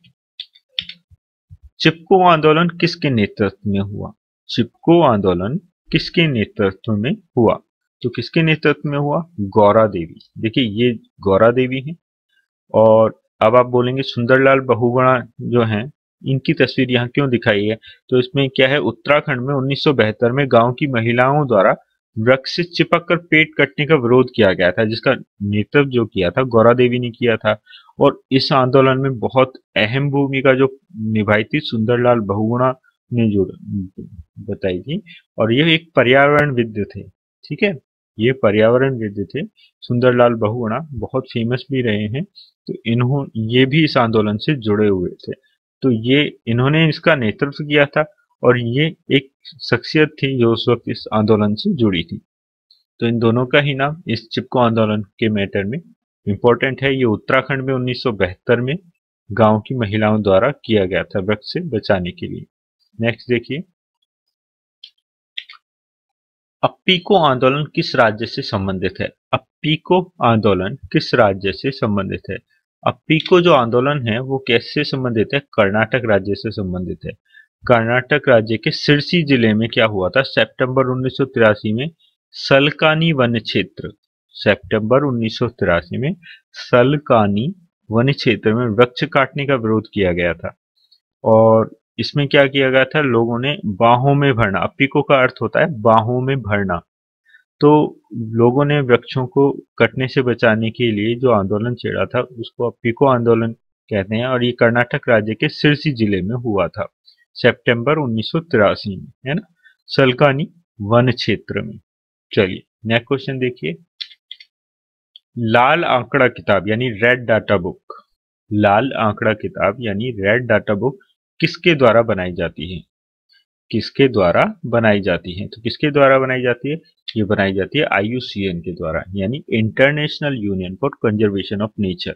चिपको आंदोलन किसके नेतृत्व में हुआ? चिपको आंदोलन किसके नेतृत्व में हुआ? तो किसके नेतृत्व में हुआ? गौरा देवी। देखिए, ये गौरा देवी है और अब आप बोलेंगे सुंदरलाल बहुगुणा जो हैं इनकी तस्वीर यहाँ क्यों दिखाई है? तो इसमें क्या है? उत्तराखंड में 1972 में गाँव की महिलाओं द्वारा वृक्ष से चिपक कर पेट कटने का विरोध किया गया था, जिसका नेतृत्व जो किया था, गौरा देवी ने किया था। और इस आंदोलन में बहुत अहम भूमिका जो निभाई थी, सुंदरलाल बहुगुणा ने जो बताई थी, और यह एक पर्यावरण विद्य थे, ठीक है? ये पर्यावरण विद्य थे। सुंदरलाल बहुगुणा बहुत फ़ेमस भी रहे हैं तो इन्हों, ये भी इस आंदोलन से जुड़े हुए थे। तो ये इन्होंने इसका नेतृत्व किया था और ये एक शख्सियत थी जो उस वक्त इस आंदोलन से जुड़ी थी। तो इन दोनों का ही नाम इस चिपको आंदोलन के मैटर में इंपॉर्टेंट है। ये उत्तराखंड में 1972 में गाँव की महिलाओं द्वारा किया गया था वृक्ष से बचाने के लिए। नेक्स्ट देखिए। अपीको आंदोलन किस राज्य से संबंधित है? अपीको आंदोलन किस राज्य से संबंधित है? अप्पीको जो आंदोलन है, वो कैसे संबंधित है? कर्नाटक राज्य से संबंधित है। कर्नाटक राज्य के सिरसी ज़िले में क्या हुआ था? सितंबर उन्नीस सौ तिरासी में सलकानी वन क्षेत्र, सितंबर उन्नीस में सलकानी वन क्षेत्र में वृक्ष काटने का विरोध किया गया था। और इसमें क्या किया गया था? लोगों ने बाहों में भरना। अपिको का अर्थ होता है बाहों में भरना। तो लोगों ने वृक्षों को कटने से बचाने के लिए जो आंदोलन छेड़ा था, उसको अपिको आंदोलन कहते हैं और ये कर्नाटक राज्य के सिरसी ज़िले में हुआ था। सितंबर उन्नीस में, है ना? सलकानी वन क्षेत्र में। चलिए नेक्स्ट क्वेश्चन देखिए। लाल आंकड़ा किताब यानी रेड डाटा बुक लाल आंकड़ा किताब यानी रेड डाटा बुक किसके द्वारा बनाई जाती है? किसके द्वारा बनाई जाती है? तो किसके द्वारा बनाई जाती है? ये बनाई जाती है आईयूसीएन के द्वारा, यानी International Union for Conservation of Nature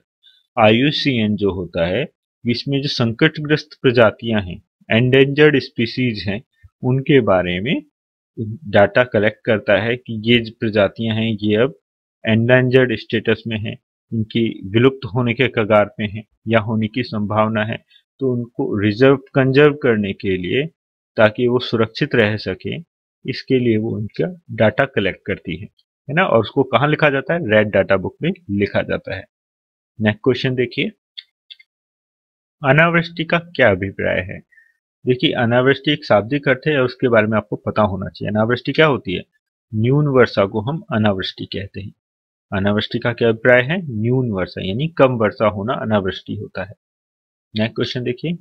IUCN जो होता है, इसमें जो संकटग्रस्त प्रजातियाँ हैं एंडेंजर्ड स्पीसीज हैं, उनके बारे में डाटा कलेक्ट करता है कि ये प्रजातियाँ हैं, ये अब एंडेंजर्ड स्टेटस में हैं, इनकी विलुप्त होने के कगार पे हैं या होने की संभावना है। तो उनको रिज़र्व कंजर्व करने के लिए ताकि वो सुरक्षित रह सके, इसके लिए वो उनका डाटा कलेक्ट करती है है ना? और उसको कहाँ लिखा जाता है? रेड डाटा बुक में लिखा जाता है। नेक्स्ट क्वेश्चन देखिए। अनावृष्टि का क्या अभिप्राय है? देखिए, अनावृष्टि एक शाब्दिक अर्थ है और उसके बारे में आपको पता होना चाहिए। अनावृष्टि क्या होती है? न्यून वर्षा को हम अनावृष्टि कहते हैं। अनावृष्टि का क्या अभिप्राय है? न्यून वर्षा, यानी कम वर्षा होना अनावृष्टि होता है। नेक्स्ट क्वेश्चन देखिए।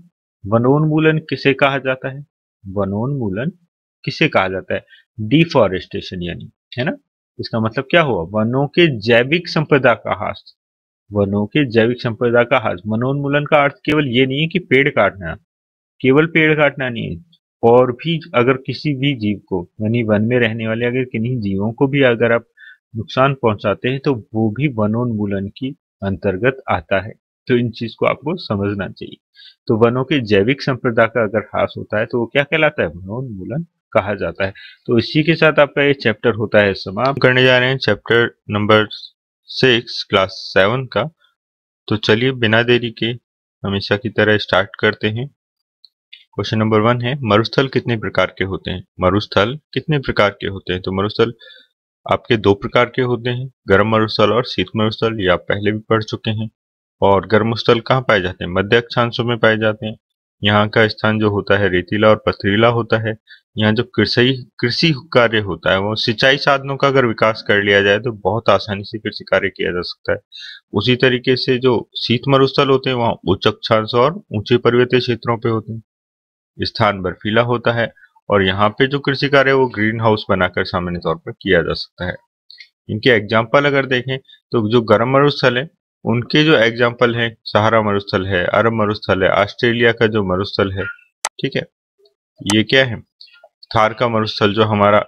वनोन्मूलन किसे कहा जाता है? वनोन्मूलन किसे कहा जाता है? डिफॉरेस्टेशन यानी, है ना? इसका मतलब क्या हुआ? वनों के जैविक संपदा का हास, वनों के जैविक संपदा का हास। वनोन्मूलन का अर्थ केवल ये नहीं है कि पेड़ काटना, केवल पेड़ काटना नहीं है। और भी अगर किसी भी जीव को, यानी वन में रहने वाले अगर किन्हीं जीवों को भी अगर आप नुकसान पहुंचाते हैं तो वो भी वनोन्मूलन की अंतर्गत आता है। तो इन चीज़ को आपको समझना चाहिए। तो वनों के जैविक संप्रदा का अगर ह्रास होता है तो वो क्या कहलाता है? वनोन्मूलन कहा जाता है। तो इसी के साथ आपका ये चैप्टर होता है समाप्त। करने जा रहे हैं chapter number six class seven का। तो चलिए बिना देरी के हमेशा की तरह स्टार्ट करते हैं। क्वेश्चन नंबर वन है, मरुस्थल कितने प्रकार के होते हैं? मरुस्थल कितने प्रकार के होते हैं? तो मरुस्थल आपके दो प्रकार के होते हैं, गर्म मरुस्थल और शीत मरुस्थल, ये आप पहले भी पढ़ चुके हैं। और गर्म स्थल कहाँ पाए जाते हैं? मध्य अक्षांशों में पाए जाते हैं। यहाँ का स्थान जो होता है रेतीला और पथरीला होता है। यहाँ जो कृषि कृषि कार्य होता है, वो सिंचाई साधनों का अगर विकास कर लिया जाए तो बहुत आसानी से कृषि कार्य किया जा सकता है। उसी तरीके से जो शीत मरुस्थल होते हैं, वहाँ उच्च अक्षांश और ऊँचे पर्वतीय क्षेत्रों पे होते हैं। स्थान बर्फीला होता है और यहाँ पे जो कृषि कार्य वो ग्रीन हाउस बनाकर सामान्य तौर पर किया जा सकता है। इनके एग्ज़ाम्पल अगर देखें तो जो गर्म मरुस्थल है उनके जो एग्ज़ाम्पल है, सहारा मरुस्थल है, अरब मरुस्थल है, ऑस्ट्रेलिया का जो मरुस्थल है, ठीक है? ये क्या है? थार का मरुस्थल जो हमारा,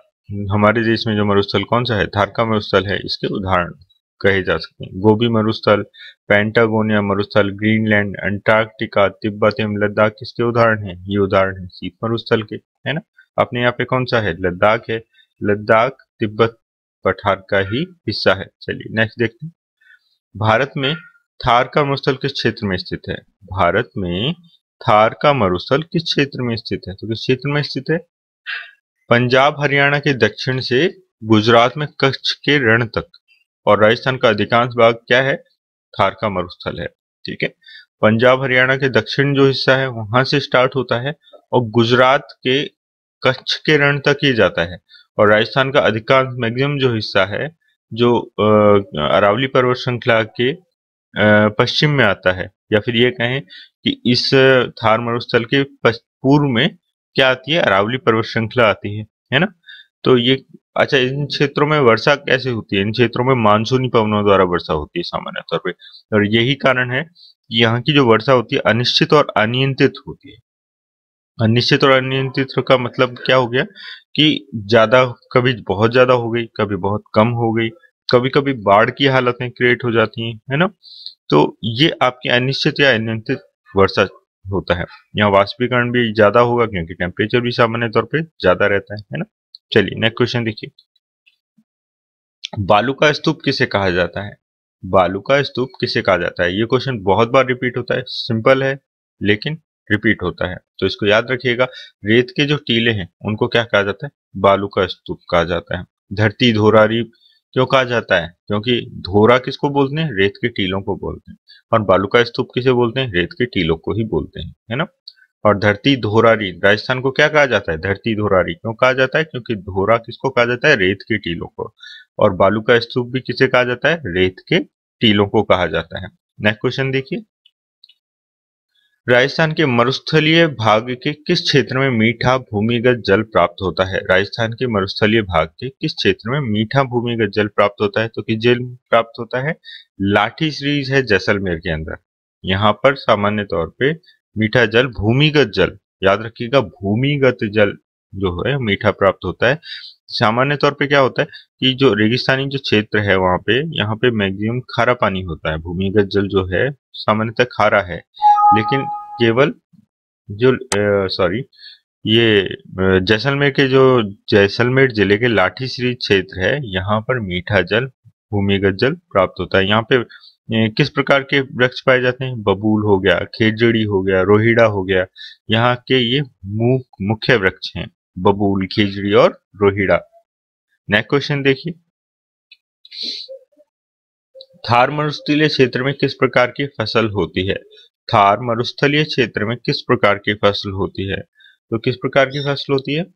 हमारे देश में जो मरुस्थल कौन सा है? थार का मरुस्थल है, इसके उदाहरण कहे जा सकते हैं। गोभी मरुस्थल, पेंटागोनिया मरुस्थल, ग्रीनलैंड, अंटार्कटिका, तिब्बत एवं लद्दाख किसके उदाहरण है। ये उदाहरण है शीत मरुस्थल के, है ना? अपने यहाँ पे कौन सा है? लद्दाख है। लद्दाख, तिब्बत पठार का ही हिस्सा है। चलिए नेक्स्ट देखते हैं। भारत में थार का मरुस्थल किस क्षेत्र में स्थित है? भारत में थार का मरुस्थल किस क्षेत्र में स्थित है? तो किस क्षेत्र में स्थित है? पंजाब, हरियाणा के दक्षिण से गुजरात में कच्छ के रण तक और राजस्थान का अधिकांश भाग क्या है? थार का मरुस्थल है, ठीक है? पंजाब, हरियाणा के दक्षिण जो हिस्सा है, वहाँ से स्टार्ट होता है और गुजरात के कच्छ के रण तक ही जाता है और राजस्थान का अधिकांश मैक्सिमम जो हिस्सा है जो अरावली पर्वत श्रृंखला के पश्चिम में आता है। या फिर ये कहें कि इस थार मरुस्थल के पूर्व में क्या आती है? अरावली पर्वत श्रृंखला आती है है ना? तो ये अच्छा इन क्षेत्रों में वर्षा कैसे होती है? इन क्षेत्रों में मानसूनी पवनों द्वारा वर्षा होती है सामान्य तौर पर और यही कारण है कि यहाँ की जो वर्षा होती है अनिश्चित और अनियंत्रित होती है। अनिश्चित और अनियंत्रित का मतलब क्या हो गया? कि ज़्यादा कभी बहुत ज़्यादा हो गई, कभी बहुत कम हो गई कभी कभी बाढ़ की हालतें क्रिएट हो जाती हैं, है ना? तो ये आपकी अनिश्चित या अनियंत्रित वर्षा होता है। यहाँ वाष्पीकरण भी ज़्यादा होगा क्योंकि टेम्परेचर भी सामान्य तौर पर ज़्यादा रहता है है ना? चलिए नेक्स्ट क्वेश्चन देखिए। बालू का स्तूप किसे कहा जाता है? बालू का स्तूप किसे कहा जाता है? ये क्वेश्चन बहुत बार रिपीट होता है सिंपल है, लेकिन रिपीट होता है। तो इसको याद रखिएगा, रेत के जो टीले हैं, उनको क्या कहा जाता है? बालू का स्तूप कहा जाता है। धरती धोरारी क्यों कहा जाता है? क्योंकि धोरा किसको बोलते हैं? रेत के टीलों को बोलते हैं। और बालू का स्तूप किसे बोलते हैं? रेत के टीलों को ही बोलते हैं, है ना? और धरती धोरारी, राजस्थान को क्या कहा जाता है? धरती धोरारी क्यों कहा जाता है? क्योंकि धोरा किसको कहा जाता है? रेत के टीलों को। और बालू का स्तूप भी किसे कहा जाता है? रेत के टीलों को कहा जाता है। नेक्स्ट क्वेश्चन देखिए। राजस्थान के मरुस्थलीय भाग के किस क्षेत्र में मीठा भूमिगत जल प्राप्त होता है? राजस्थान के मरुस्थलीय भाग के किस क्षेत्र में मीठा भूमिगत जल प्राप्त होता है? तो किस जल प्राप्त होता है लाठी सीरीज़ है जैसलमेर के अंदर। यहाँ पर सामान्य तौर पे मीठा जल भूमिगत जल, याद रखिएगा भूमिगत जल जो है, मीठा प्राप्त होता है। सामान्य तौर पे क्या होता है कि जो रेगिस्तानी जो क्षेत्र है वहाँ पे, यहाँ पे मैक्सिमम खारा पानी होता है। भूमिगत जल जो है, सामान्यतः खारा है। लेकिन केवल जो सॉरी ये जैसलमेर के जो, जैसलमेर ज़िले के लाठी श्री क्षेत्र है, यहाँ पर मीठा जल, भूमिगत जल प्राप्त होता है। यहाँ पे किस प्रकार के वृक्ष पाए जाते हैं? बबूल हो गया, खेजड़ी हो गया, रोहिड़ा हो गया। यहाँ के ये मुख्य वृक्ष हैं, बबूल, खेजड़ी और रोहिड़ा। नेक्स्ट क्वेश्चन देखिए। थार मरुस्थलीय क्षेत्र में किस प्रकार की फ़सल होती है? थार मरुस्थलीय क्षेत्र में किस प्रकार की फ़सल होती है? तो किस प्रकार की फ़सल होती है?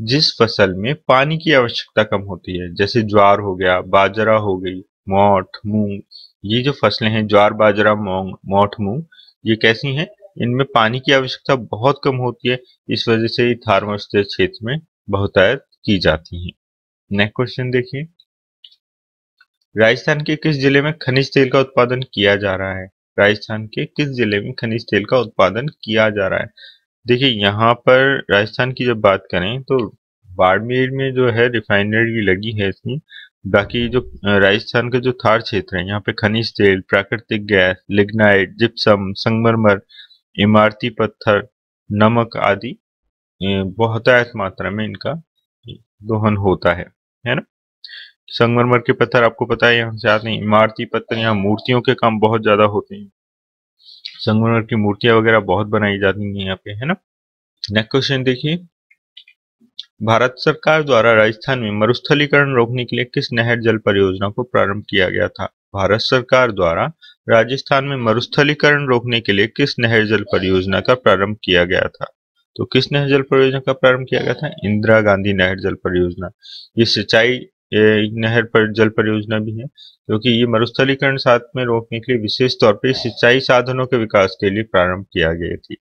जिस फ़सल में पानी की आवश्यकता कम होती है, जैसे ज्वार हो गया, बाजरा हो गई, मोठ, मूंग, ये जो फ़सलें हैं, ज्वार, बाजरा, मोंग, मोठ, मूंग, ये कैसी हैं? इनमें पानी की आवश्यकता बहुत कम होती है, इस वजह से थार मरुस्थलीय क्षेत्र में बहुतायत की जाती है। नेक्स्ट क्वेश्चन देखिए। राजस्थान के किस ज़िले में खनिज तेल का उत्पादन किया जा रहा है? राजस्थान के किस ज़िले में खनिज तेल का उत्पादन किया जा रहा है? देखिए, यहाँ पर राजस्थान की जब बात करें तो बाड़मेर में जो है रिफाइनरी लगी है इसकी। बाकी जो राजस्थान के जो थार क्षेत्र है, यहाँ पे खनिज तेल, प्राकृतिक गैस, लिग्नाइट, जिप्सम, संगमरमर, इमारती पत्थर, नमक आदि बहुतायत मात्रा में इनका दोहन होता है है ना? संगमरमर के पत्थर, आपको पता है, यहाँ से आते हैं इमारती पत्थर, यहाँ मूर्तियों के काम बहुत ज़्यादा होते हैं। संगमरमर की मूर्तियाँ वगैरह बहुत बनाई जाती हैं यहाँ पे, है ना? नेक्स्ट क्वेश्चन देखिए। भारत सरकार द्वारा राजस्थान में मरुस्थलीकरण रोकने के लिए किस नहर जल परियोजना को प्रारंभ किया गया था? भारत सरकार द्वारा राजस्थान में मरुस्थलीकरण रोकने के लिए किस नहर जल परियोजना का प्रारंभ किया गया था? तो किस नहर जल परियोजना का प्रारंभ किया गया था? इंदिरा गांधी नहर जल परियोजना। ये सिंचाई नहर पर जल परियोजना भी है, क्योंकि ये मरुस्थलीकरण साथ में रोकने के लिए विशेष तौर पर सिंचाई साधनों के विकास के लिए प्रारंभ किया गया थी।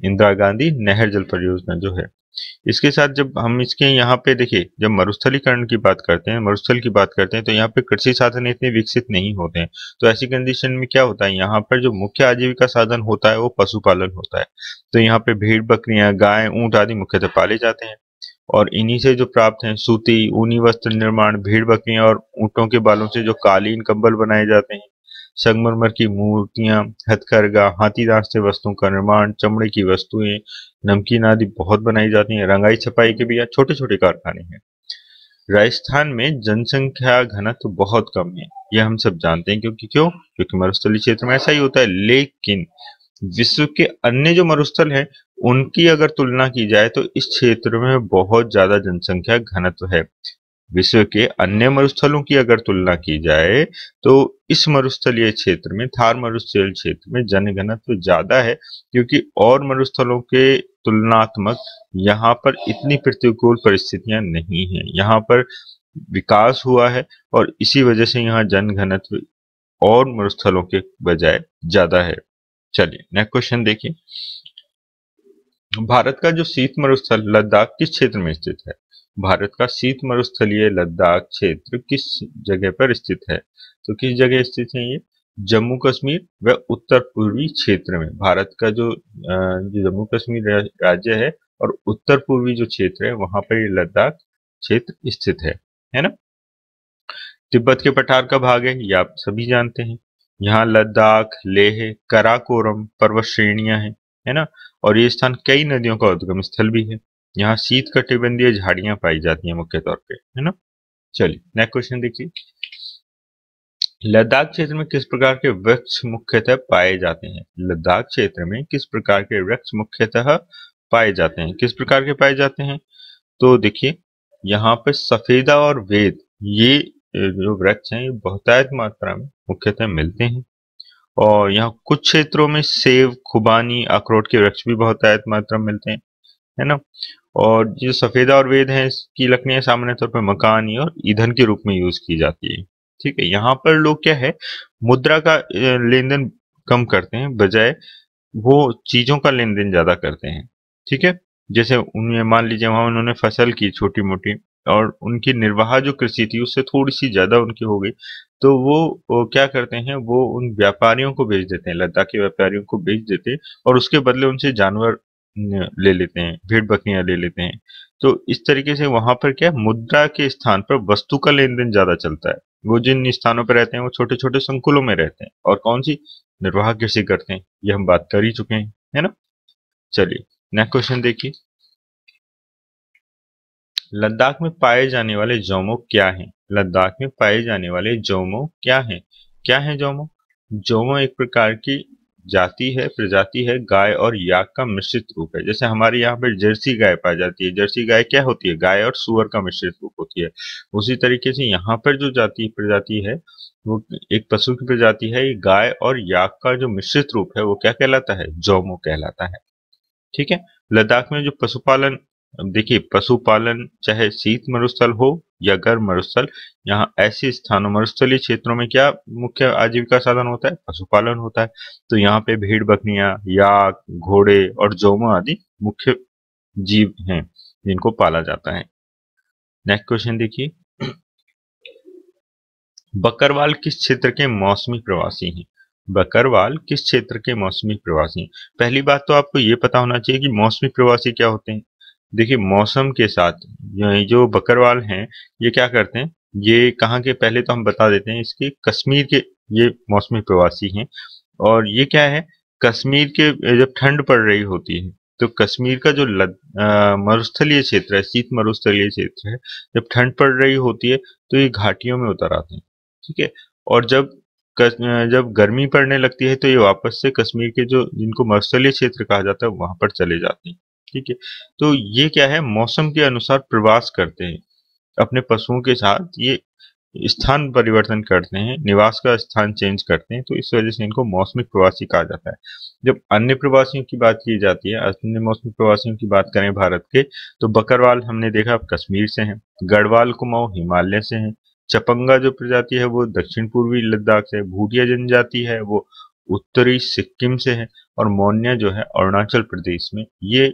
इंदिरा गांधी नहर जल परियोजना जो है। इसके साथ जब हम इसके यहाँ पे देखिए, जब मरुस्थलीकरण की बात करते हैं, मरुस्थल की बात करते हैं तो यहाँ पे कृषि साधन इतने विकसित नहीं होते हैं। तो ऐसी कंडीशन में क्या होता है? यहाँ पर जो मुख्य आजीविका साधन होता है, वो पशुपालन होता है। तो यहाँ पे भेड़ बकरियाँ, गाय, ऊँट आदि मुख्यतः पाले जाते हैं। और इन्हीं से जो प्राप्त हैं, सूती, ऊनी वस्त्र निर्माण, भेड़ बकरियाँ और ऊंटों के बालों से जो कालीन कंबल बनाए जाते हैं, संगमरमर की मूर्तियाँ, हथकरघा हाथी दांत से वस्तुओं का निर्माण, चमड़े की वस्तुएँ, नमकीन आदि बहुत बनाई जाती हैं, रंगाई छपाई के भी यहाँ छोटे छोटे कारखाने हैं। राजस्थान में जनसंख्या घनत्व बहुत कम है, यह हम सब जानते हैं क्योंकि क्यों? क्योंकि मरुस्थली क्षेत्र में ऐसा ही होता है, लेकिन विश्व के अन्य जो मरुस्थल हैं उनकी अगर तुलना की जाए तो इस क्षेत्र में बहुत ज़्यादा जनसंख्या घनत्व है। विश्व के अन्य मरुस्थलों की अगर तुलना की जाए तो इस मरुस्थलीय क्षेत्र में, थार मरुस्थलीय क्षेत्र में जनघनत्व ज़्यादा है क्योंकि और मरुस्थलों के तुलनात्मक यहाँ पर इतनी प्रतिकूल परिस्थितियाँ नहीं है। यहाँ पर विकास हुआ है और इसी वजह से यहाँ जनघनत्व और मरुस्थलों के बजाय ज़्यादा है। चलिए नेक्स्ट क्वेश्चन देखिए। भारत का जो शीत मरुस्थल, लद्दाख किस क्षेत्र में स्थित है? भारत का शीत मरुस्थलीय लद्दाख क्षेत्र किस जगह पर स्थित है? तो किस जगह स्थित है ये? जम्मू कश्मीर व उत्तर पूर्वी क्षेत्र में। भारत का जो जो जम्मू कश्मीर राज्य है और उत्तर पूर्वी जो क्षेत्र है, वहाँ पर ये लद्दाख क्षेत्र स्थित है। है ना? तिब्बत के पठार का भाग है, ये आप सभी जानते हैं। यहाँ लद्दाख, लेह, कराकोरम पर्वत श्रेणियाँ हैं। है ना? और ये स्थान कई नदियों का उद्गम स्थल भी है। यहाँ शीत कटिबंधीय झाड़ियाँ पाई जाती हैं मुख्य तौर पे, है ना? चलिए नेक्स्ट क्वेश्चन देखिए। लद्दाख क्षेत्र में किस प्रकार के वृक्ष मुख्यतः पाए जाते हैं? लद्दाख क्षेत्र में किस प्रकार के वृक्ष मुख्यतः पाए जाते हैं? किस प्रकार के पाए जाते हैं? तो देखिए, यहाँ पे सफेदा और वेद, ये जो वृक्ष हैं, ये बहुतायत मात्रा में मुख्यतः मिलते हैं। और यहाँ कुछ क्षेत्रों में सेव खुबानी, अखरोट के वृक्ष भी बहुत आयत मात्रा में मिलते हैं, है ना? और जो सफेदा और वेद है, इसकी लकड़ियाँ सामान्य तौर पर मकानी और ईंधन के रूप में यूज़ की जाती है, ठीक है? यहाँ पर लोग क्या है, मुद्रा का लेन देन कम करते हैं, बजाय वो चीज़ों का लेन देन ज़्यादा करते हैं, ठीक है? जैसे उन्हें मान लीजिए वहाँ उन्होंने फ़सल की छोटी मोटी और उनकी निर्वाह जो कृषि थी उससे थोड़ी सी ज़्यादा उनकी हो गई। तो वो, वो क्या करते हैं वो उन व्यापारियों को बेच देते हैं लद्दाखी व्यापारियों को बेच देते हैं और उसके बदले उनसे जानवर ले लेते हैं भेड़ बकरियाँ ले लेते हैं। तो इस तरीके से वहाँ पर क्या मुद्रा के स्थान पर वस्तु का लेन देन ज़्यादा चलता है। वो जिन स्थानों पर रहते हैं वो छोटे छोटे संकुलों में रहते हैं और कौन सी? निर्वाह कृषि करते हैं। ये हम बात कर ही चुके हैं है ना? चलिए नेक्स्ट क्वेश्चन देखिए। लद्दाख में पाए जाने वाले जोमो क्या हैं? लद्दाख में पाए जाने वाले जोमो क्या हैं? क्या है जोमो? जोमो एक प्रकार की जाति है, प्रजाति है, गाय और याक का मिश्रित रूप है। जैसे हमारे यहाँ पर जर्सी गाय पाई जाती है। जर्सी गाय क्या होती है? गाय और सुअर का मिश्रित रूप होती है। उसी तरीके से यहाँ पर जो जाति, प्रजाति है, वो एक पशु की प्रजाति है। गाय और याक का जो मिश्रित रूप है, वो क्या कहलाता है? जोमो कहलाता है। ठीक है? लद्दाख में जो पशुपालन देखिए, पशुपालन चाहे शीत मरुस्थल हो या गर्म मरुस्थल, यहाँ ऐसे स्थानों, मरुस्थलीय क्षेत्रों में क्या मुख्य आजीविका साधन होता है? पशुपालन होता है। तो यहाँ पे भेड़ बकरियाँ, याक, घोड़े और जोमो आदि मुख्य जीव हैं, जिनको पाला जाता है। नेक्स्ट क्वेश्चन देखिए। बकरवाल किस क्षेत्र के मौसमी प्रवासी हैं? बकरवाल किस क्षेत्र के मौसमी प्रवासी पहली बात तो आपको ये पता होना चाहिए कि मौसमी प्रवासी क्या होते हैं। देखिए, मौसम के साथ जो बकरवाल हैं, ये क्या करते हैं? ये कहाँ के, पहले तो हम बता देते हैं, इसके कश्मीर के, ये मौसमी प्रवासी हैं। और ये क्या है? कश्मीर के जब ठंड पड़ रही होती है तो कश्मीर का जो मरुस्थलीय क्षेत्र है, शीत मरुस्थलीय क्षेत्र है, जब ठंड पड़ रही होती है तो ये घाटियों में उतर आते हैं, ठीक है? और जब जब गर्मी पड़ने लगती है तो ये वापस से कश्मीर के जो, जिनको मरुस्थलीय क्षेत्र कहा जाता है, वहाँ पर चले जाते हैं। ठीक है। तो ये क्या है? मौसम के अनुसार प्रवास करते हैं। अपने पशुओं के साथ ये स्थान परिवर्तन करते हैं, निवास का स्थान चेंज करते हैं तो इस वजह से इनको मौसमी प्रवासी कहा जाता है। जब अन्य प्रवासियों की बात की जाती है, अन्य मौसमी प्रवासियों की बात करें भारत के तो बकरवाल हमने देखा कश्मीर से हैं गढ़वाल कुमाऊं हिमालय से हैं, चपंगा जो प्रजाति है वो दक्षिण पूर्वी लद्दाख से भूटिया जनजाति है वो उत्तरी सिक्किम से है, और मोन्या जो है अरुणाचल प्रदेश में। ये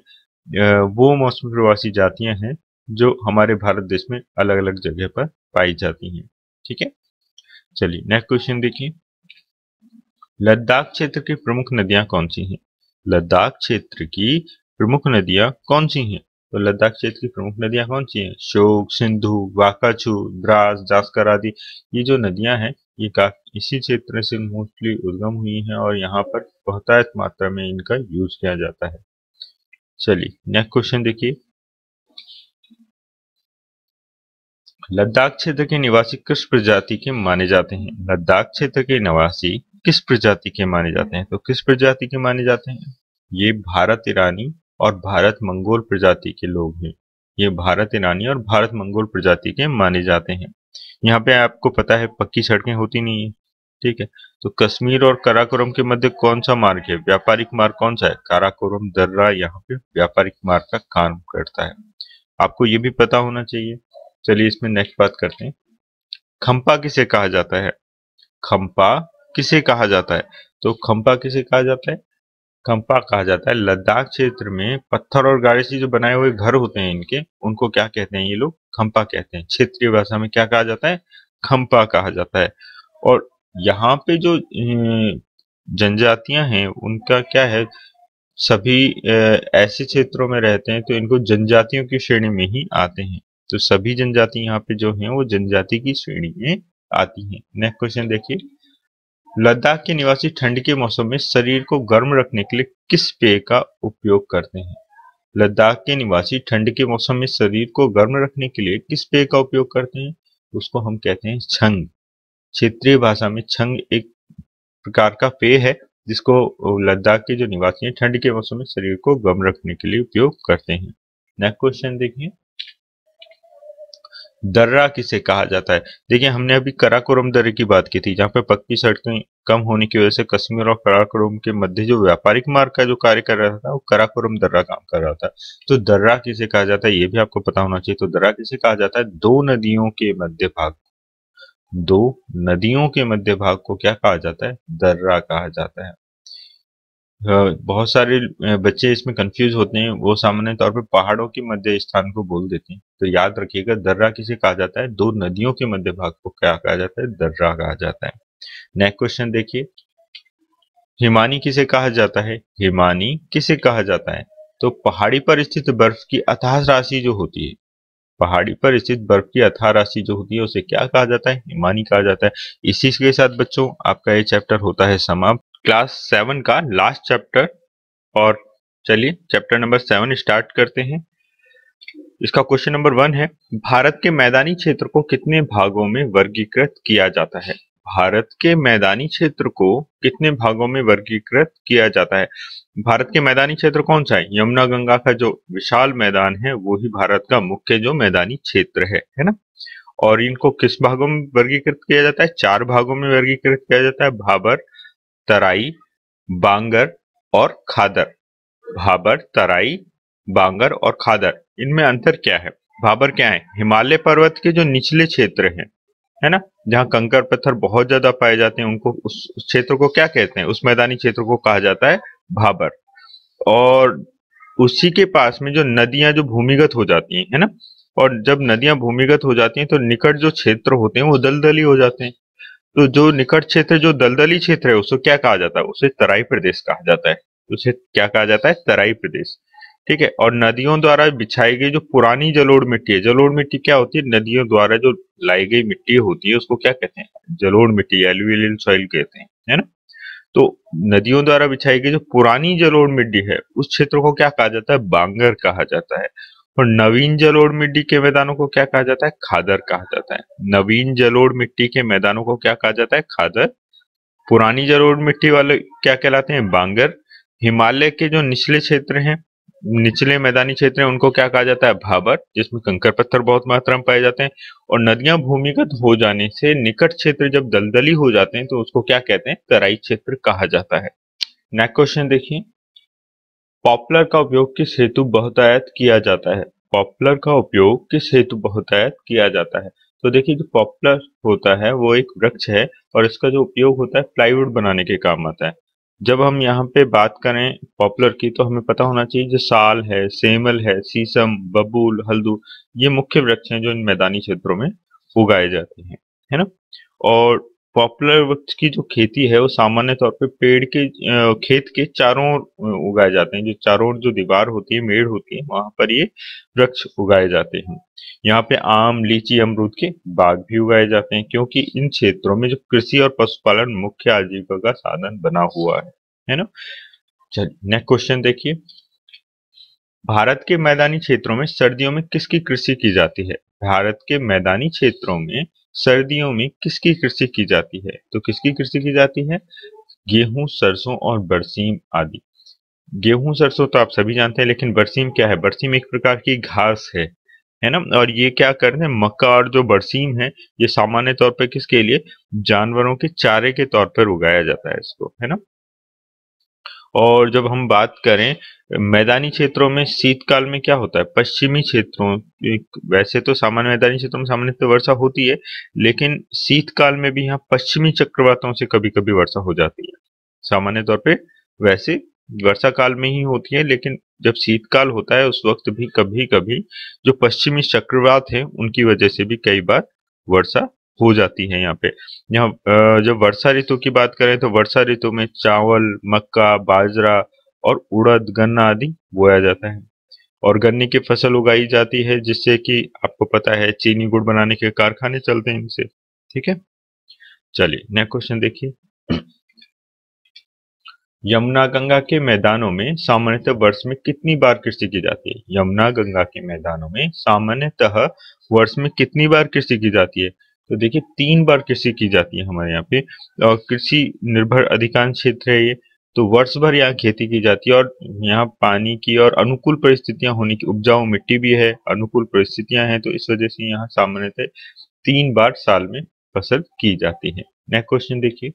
वो मौसमी प्रवासी जातियाँ हैं, जो हमारे भारत देश में अलग अलग जगह पर पाई जाती हैं। ठीक है? चलिए नेक्स्ट क्वेश्चन देखिए। लद्दाख क्षेत्र की प्रमुख नदियाँ कौन सी हैं? लद्दाख क्षेत्र की प्रमुख नदियाँ कौन सी हैं? तो लद्दाख क्षेत्र की प्रमुख नदियाँ कौन सी हैं? शोक, सिंधु वाकाछू द्रास, जास्कर आदि। ये जो नदियाँ हैं, ये काफ़ी इसी क्षेत्र से मोस्टली उद्गम हुई हैं और यहाँ पर बहुतायत मात्रा में इनका यूज़ किया जाता है। चलिए नेक्स्ट क्वेश्चन देखिए। लद्दाख क्षेत्र के निवासी किस प्रजाति के माने जाते हैं? लद्दाख क्षेत्र के निवासी किस प्रजाति के माने जाते हैं? तो किस प्रजाति के माने जाते हैं? ये भारत ईरानी और भारत मंगोल प्रजाति के लोग हैं। ये भारत ईरानी और भारत मंगोल प्रजाति के माने जाते हैं। यहाँ पे आपको पता है, पक्की सड़कें होती नहीं है। ठीक है। तो कश्मीर और काराकोरम के मध्य कौन सा मार्ग है? व्यापारिक मार्ग कौन सा है? काराकोरम, दर्रा, यहाँ पे व्यापारिक मार्ग का काम करता है। आपको ये भी पता होना चाहिए। चलिए इसमें नेक्स्ट बात करते हैं। खंपा किसे कहा जाता है? खंपा किसे कहा जाता है? तो खंपा किसे कहा जाता है? खंपा कहा जाता है। लद्दाख क्षेत्र में पत्थर और गाड़ी से जो बनाए हुए घर होते हैं इनके, उनको क्या कहते हैं ये लोग? खंपा कहते हैं। क्षेत्रीय भाषा में क्या कहा जाता है? खंपा कहा जाता है। और यहाँ पे जो जनजातियाँ हैं, उनका क्या है, सभी ऐसे क्षेत्रों में रहते हैं तो इनको जनजातियों की श्रेणी में ही आते हैं। तो सभी जनजाति यहाँ पे जो हैं वो जनजाति की श्रेणी में आती हैं। नेक्स्ट क्वेश्चन देखिए। लद्दाख के निवासी ठंड के मौसम में शरीर को गर्म रखने के लिए किस पेय का उपयोग करते हैं? लद्दाख के निवासी ठंड के मौसम में शरीर को गर्म रखने के लिए किस पेय का उपयोग करते हैं? उसको हम कहते हैं छंग। क्षेत्रीय भाषा में छंग एक प्रकार का पेय है, जिसको लद्दाख के जो निवासी हैं, ठंड के मौसम में शरीर को गर्म रखने के लिए उपयोग करते हैं। नेक्स्ट क्वेश्चन देखिए। दर्रा किसे कहा जाता है? देखिए, हमने अभी कराकोरम दर्रे की बात की थी, जहाँ पे पक्की सड़कें कम होने की वजह से कश्मीर और कराकोरम के मध्य जो व्यापारिक मार्ग का जो कार्य कर रहा था, वो कराकोरम दर्रा काम कर रहा था। तो दर्रा किसे कहा जाता है, ये भी आपको पता होना चाहिए। तो दर्रा किसे कहा जाता है? दो नदियों के मध्य भाग दो नदियों के मध्य भाग को क्या कहा जाता है? दर्रा कहा जाता है। बहुत सारे बच्चे इसमें कंफ्यूज होते हैं। वो सामान्य तौर पर पहाड़ों के मध्य स्थान को बोल देते हैं। तो याद रखिएगा, दर्रा किसे कहा जाता है? दो नदियों के मध्य भाग को क्या कहा जाता है? दर्रा कहा जाता है। नेक्स्ट क्वेश्चन देखिए। हिमानी किसे कहा जाता है? हिमानी किसे कहा जाता है? तो पहाड़ी पर स्थित बर्फ़ की अथाह राशि जो होती है पहाड़ी पर स्थित बर्फ़ की अथाह राशि जो होती है, उसे क्या कहा जाता है? हिमानी कहा जाता है। इसी के साथ बच्चों, आपका ये चैप्टर होता है समाप्त। क्लास सेवन का लास्ट चैप्टर और चलिए चैप्टर नंबर सेवन स्टार्ट करते हैं। इसका क्वेश्चन नंबर वन है, भारत के मैदानी क्षेत्र को कितने भागों में वर्गीकृत किया जाता है? भारत के मैदानी क्षेत्र को कितने भागों में वर्गीकृत किया जाता है? भारत के मैदानी क्षेत्र कौन सा है? यमुना गंगा का जो विशाल मैदान है, वो ही भारत का मुख्य जो मैदानी क्षेत्र है है ना? और इनको किस भागों में वर्गीकृत किया जाता है? चार भागों में वर्गीकृत किया जाता है, भाबर, तराई, बांगर और खादर। भाबर, तराई, बांगर और खादर, इनमें अंतर क्या है? भाबर क्या है? हिमालय पर्वत के जो निचले क्षेत्र हैं, है ना? जहाँ कंकर पत्थर बहुत ज़्यादा पाए जाते हैं, उनको उस क्षेत्र को क्या कहते हैं? उस मैदानी क्षेत्र को कहा जाता है भाबर। और उसी के पास में जो नदियाँ जो भूमिगत हो जाती हैं, है ना? और जब नदियाँ भूमिगत हो जाती हैं तो निकट जो क्षेत्र होते हैं, वो दलदली हो जाते हैं। तो जो निकट क्षेत्र जो दलदली क्षेत्र है उसको क्या कहा जाता है? उसे तराई प्रदेश कहा जाता है। उसे क्या कहा जाता है? तराई प्रदेश। ठीक है? और नदियों द्वारा बिछाई गई जो पुरानी जलोढ़ मिट्टी है, जलोढ़ मिट्टी क्या होती है? नदियों द्वारा जो लाई गई मिट्टी होती है, उसको क्या कहते हैं? जलोढ़ मिट्टी एलुवियल सॉइल कहते हैं, है ना? तो नदियों द्वारा बिछाई गई जो पुरानी जलोढ़ मिट्टी है, उस क्षेत्र को क्या कहा जाता है? बांगर कहा जाता है। और नवीन जलोढ़ मिट्टी के मैदानों को क्या कहा जाता है? खादर कहा जाता है। नवीन जलोढ़ मिट्टी के मैदानों को क्या कहा जाता है? खादर। पुरानी जलोढ़ मिट्टी वाले क्या कहलाते हैं? बांगर। हिमालय के जो निचले क्षेत्र हैं निचले मैदानी क्षेत्र हैं, उनको क्या कहा जाता है? भाबर, जिसमें कंकर पत्थर बहुत मात्रा में पाए जाते हैं और नदियाँ भूमिगत हो जाने से निकट क्षेत्र जब दलदली हो जाते हैं तो उसको क्या कहते हैं? तराई क्षेत्र कहा जाता है। नेक्स्ट क्वेश्चन देखिए। पॉपुलर का उपयोग किस हेतु बहुतायत किया जाता है? पॉपुलर का उपयोग किस हेतु बहुतायत किया जाता है? तो देखिए, जो पॉपुलर होता है, वो एक वृक्ष है और इसका जो उपयोग होता है, प्लाईवुड बनाने के काम आता है। जब हम यहाँ पे बात करें पॉपुलर की तो हमें पता होना चाहिए जो साल है, सेमल है, सीसम, बबूल, हल्दू, ये मुख्य वृक्ष हैं जो इन मैदानी क्षेत्रों में उगाए जाते हैं, है ना? और पॉपुलर वृक्ष की जो खेती है, वो सामान्य तौर पे पेड़ के खेत के चारों ओर उगाए जाते हैं। जो चारों ओर जो दीवार होती है, मेड़ होती है, वहाँ पर ये वृक्ष उगाए जाते हैं। यहाँ पे आम, लीची, अमरूद के बाग भी उगाए जाते हैं, क्योंकि इन क्षेत्रों में जो कृषि और पशुपालन मुख्य आजीविका का साधन बना हुआ है। है ना? चलिए नेक्स्ट क्वेश्चन देखिए। भारत के मैदानी क्षेत्रों में सर्दियों में किसकी कृषि की जाती है? भारत के मैदानी क्षेत्रों में सर्दियों में किसकी कृषि की जाती है? तो किसकी कृषि की जाती है? गेहूँ, सरसों और बरसीम आदि। गेहूँ, सरसों तो आप सभी जानते हैं, लेकिन बरसीम क्या है? बरसीम एक प्रकार की घास है है ना? और ये क्या कर रहे हैं? मक्का और जो बरसीम है, ये सामान्य तौर पर किसके लिए? जानवरों के चारे के तौर पर उगाया जाता है इसको, है ना? और जब हम बात करें, मैदानी क्षेत्रों में शीतकाल में क्या होता है? पश्चिमी क्षेत्रों वैसे तो सामान्य मैदानी क्षेत्रों में सामान्य वर्षा होती है, लेकिन शीतकाल में भी यहाँ पश्चिमी चक्रवातों से कभी कभी वर्षा हो जाती है। सामान्य तौर पे वैसे वर्षा काल में ही होती है, लेकिन जब शीतकाल होता है, उस वक्त भी कभी कभी जो पश्चिमी चक्रवात है, उनकी वजह से भी कई बार वर्षा हो जाती है यहाँ पे। यहाँ जब वर्षा ऋतु की बात करें तो वर्षा ऋतु में चावल, मक्का, बाजरा और उड़द, गन्ना आदि बोया जाता है। और गन्ने की फ़सल उगाई जाती है, जिससे कि आपको पता है चीनी गुड़ बनाने के कारखाने चलते हैं इनसे। ठीक है? चलिए नेक्स्ट क्वेश्चन देखिए। यमुना गंगा के मैदानों में सामान्यतः वर्ष में कितनी बार कृषि की जाती है? यमुना गंगा के मैदानों में सामान्यतः वर्ष में कितनी बार कृषि की जाती है? तो देखिए, तीन बार कृषि की जाती है हमारे यहाँ पे, और कृषि निर्भर अधिकांश क्षेत्र है ये तो वर्ष भर यहाँ खेती की जाती है और यहाँ पानी की और अनुकूल परिस्थितियाँ होने की, उपजाऊ मिट्टी भी है, अनुकूल परिस्थितियाँ हैं तो इस वजह से यहाँ सामान्यतः तीन बार साल में फ़सल की जाती है। नेक्स्ट क्वेश्चन देखिए।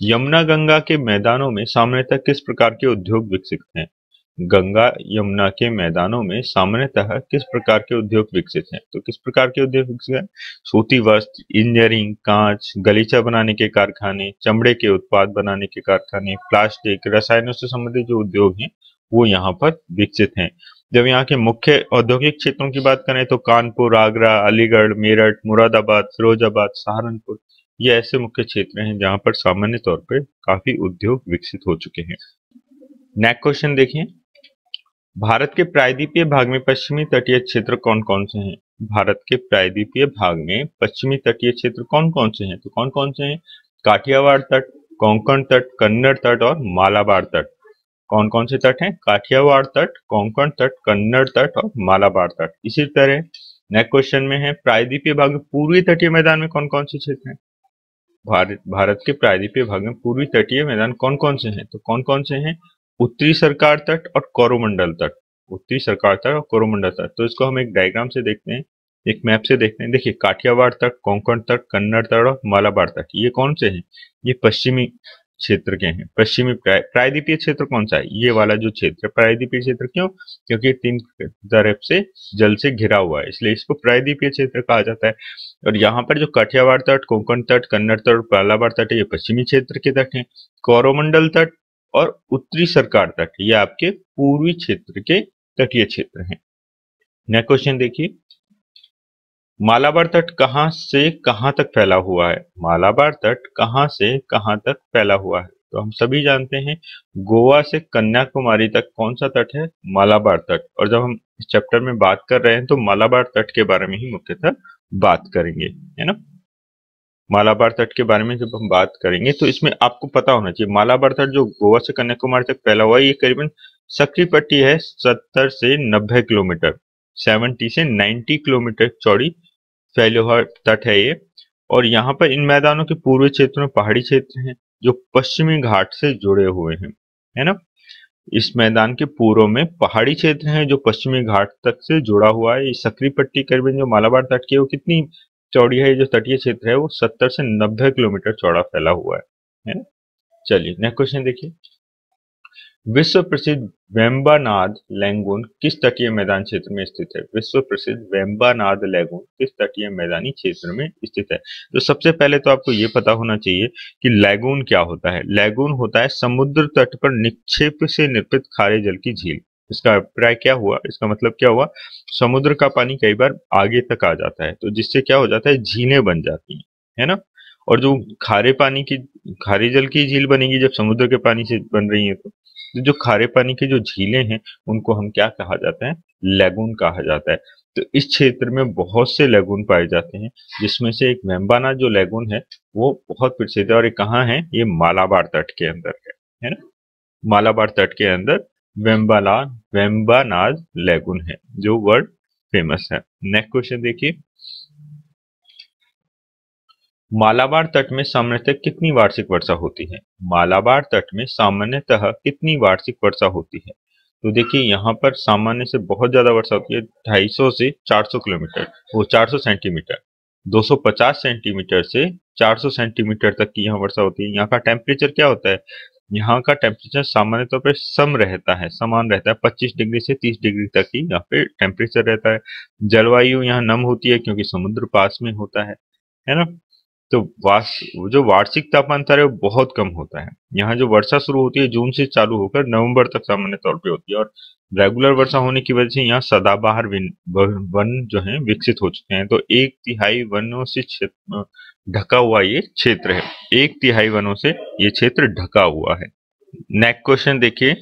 यमुना गंगा के मैदानों में सामान्यतः किस प्रकार के उद्योग विकसित हैं? गंगा, यमुना के मैदानों में सामान्यतः किस प्रकार के उद्योग विकसित हैं? तो किस प्रकार के उद्योग विकसित हैं? सूती वस्त्र, इंजीनियरिंग, कांच, गलीचा बनाने के कारखाने, चमड़े के उत्पाद बनाने के कारखाने, प्लास्टिक, रसायनों से संबंधित जो उद्योग हैं, वो यहाँ पर विकसित हैं। जब यहाँ के मुख्य औद्योगिक क्षेत्रों की बात करें तो कानपुर, आगरा, अलीगढ़, मेरठ, मुरादाबाद, फिरोजाबाद, सहारनपुर, ये ऐसे मुख्य क्षेत्र हैं जहाँ पर सामान्य तौर पर काफ़ी उद्योग विकसित हो चुके हैं। नेक्स्ट क्वेश्चन देखिए। भारत के प्रायद्वीपीय भाग में पश्चिमी तटीय क्षेत्र कौन कौन से हैं? भारत के प्रायद्वीपीय भाग में पश्चिमी तटीय क्षेत्र कौन कौन से हैं? तो कौन कौन से हैं? काठियावाड़ तट, कोंकण तट, कन्नड़ तट और मालाबार तट। कौन कौन से तट हैं? काठियावाड़ तट, कोंकण तट, कन्नड़ तट और मालाबार तट। इसी तरह नेक्स्ट क्वेश्चन में है, प्रायद्वीपीय भाग में पूर्वी तटीय मैदान में कौन कौन से क्षेत्र हैं? भारत भारत के प्रायद्वीपीय भाग में पूर्वी तटीय मैदान कौन कौन से हैं? तो कौन कौन से हैं? उत्तरी सरकार तट और कोरोमंडल तट। उत्तरी सरकार तट और कोरोमंडल तट। तो इसको हम एक डायग्राम से देखते हैं, एक मैप से देखते हैं। देखिए, काठियावाड़ तट, कोंकण तट, कन्नड़ तट और मालाबार तट, ये कौन से हैं? ये पश्चिमी क्षेत्र के हैं। पश्चिमी प्रायद्वीपीय क्षेत्र कौन सा है? ये वाला जो क्षेत्र है, प्रायद्वीपीय क्षेत्र क्यों? क्योंकि तीन तरफ़ से जल से घिरा हुआ है, इसलिए इसको प्रायद्वीपीय क्षेत्र कहा जाता है। और यहाँ पर जो काठियावाड़ तट, कोंकण तट, कन्नड़ तट मालाबार तट है, ये पश्चिमी क्षेत्र के तट है। कोरोमंडल तट और उत्तरी सरकार तट ये आपके पूर्वी क्षेत्र के तटीय क्षेत्र हैं। नेक्स्ट क्वेश्चन देखिए। मालाबार तट कहाँ से कहाँ तक फैला हुआ है? मालाबार तट कहाँ से कहाँ तक फैला हुआ है? तो हम सभी जानते हैं, गोवा से कन्याकुमारी तक कौन सा तट है? मालाबार तट। और जब हम इस चैप्टर में बात कर रहे हैं तो मालाबार तट के बारे में ही मुख्यतः बात करेंगे, है ना? मालाबार तट के बारे में जब हम बात करेंगे तो इसमें आपको पता होना चाहिए, मालाबार तट जो गोवा से कन्याकुमारी तक फैला हुआ है, ये करीबन सक्रिय पट्टी है सत्तर से नब्बे किलोमीटर सेवेंटी से नाइन्टी किलोमीटर चौड़ी फैले हुआ तट है ये। और यहाँ पर इन मैदानों के पूर्वी क्षेत्र में पहाड़ी क्षेत्र हैं, जो पश्चिमी घाट से जुड़े हुए हैं, है ना? इस मैदान के पूर्व में पहाड़ी क्षेत्र है जो पश्चिमी घाट तक से जुड़ा हुआ है। सक्री पट्टी करीबन जो मालाबार तट की है, वो कितनी चौड़ी है जो तटीय क्षेत्र है, वो सत्तर से नब्बे किलोमीटर चौड़ा फैला हुआ है है चलिए नेक्स्ट क्वेश्चन देखिए। विश्व प्रसिद्ध वेम्बानाद लैंगून किस तटीय मैदान क्षेत्र में स्थित है? विश्व प्रसिद्ध वेम्बानाद लैंगून किस तटीय मैदानी क्षेत्र में स्थित है? तो सबसे पहले तो आपको ये पता होना चाहिए कि लैगून क्या होता है। लैगून होता है समुद्र तट पर निक्षेप से निर्मित खारे जल की झील। इसका अभिप्राय क्या हुआ? इसका मतलब क्या हुआ? समुद्र का पानी कई बार आगे तक आ जाता है तो जिससे क्या हो जाता है? झीलें बन जाती हैं, है ना? और जो खारे पानी की, खारे जल की झील बनेगी जब समुद्र के पानी से बन रही है तो जो खारे पानी की जो झीलें हैं, उनको हम क्या कहा जाता है? लेगून कहा जाता है। तो इस क्षेत्र में बहुत से लेगून पाए जाते हैं, जिसमें से एक मेम्बाना जो लेगून है, वो बहुत प्रसिद्ध है और ये कहाँ है? ये मालाबार तट के अंदर है है ना? मालाबार तट के अंदर वेम्बाला वेम्बानाज लेगून है, जो वर्ल्ड फ़ेमस है। नेक्स्ट क्वेश्चन देखिए। मालाबार तट में सामान्यतः कितनी वार्षिक वर्षा होती है? मालाबार तट में सामान्यतः कितनी वार्षिक वर्षा होती है? तो देखिए, यहाँ पर सामान्य से बहुत ज़्यादा वर्षा होती है 250 से 400 किलोमीटर, वो 400 सेंटीमीटर 250 सेंटीमीटर से 400 सेंटीमीटर तक की यहाँ वर्षा होती है। यहाँ का टेम्परेचर क्या होता है? यहाँ का टेम्परेचर सामान्य तौर पर सम रहता है, समान रहता है 25 डिग्री से 30 डिग्री तक ही यहाँ पे टेम्परेचर रहता है। जलवायु यहाँ नम होती है क्योंकि समुद्र पास में होता है है ना? तो वास, जो वार्षिक तापमान है वो बहुत कम होता है। यहाँ जो वर्षा शुरू होती है जून से चालू होकर नवंबर तक सामान्य तौर पे होती है और रेगुलर वर्षा होने की वजह से यहाँ सदाबहार वन जो है विकसित हो चुके हैं। तो एक तिहाई वनों से ढका हुआ ये क्षेत्र है। एक तिहाई वनों से ये क्षेत्र ढका हुआ है। नेक्स्ट क्वेश्चन देखिए।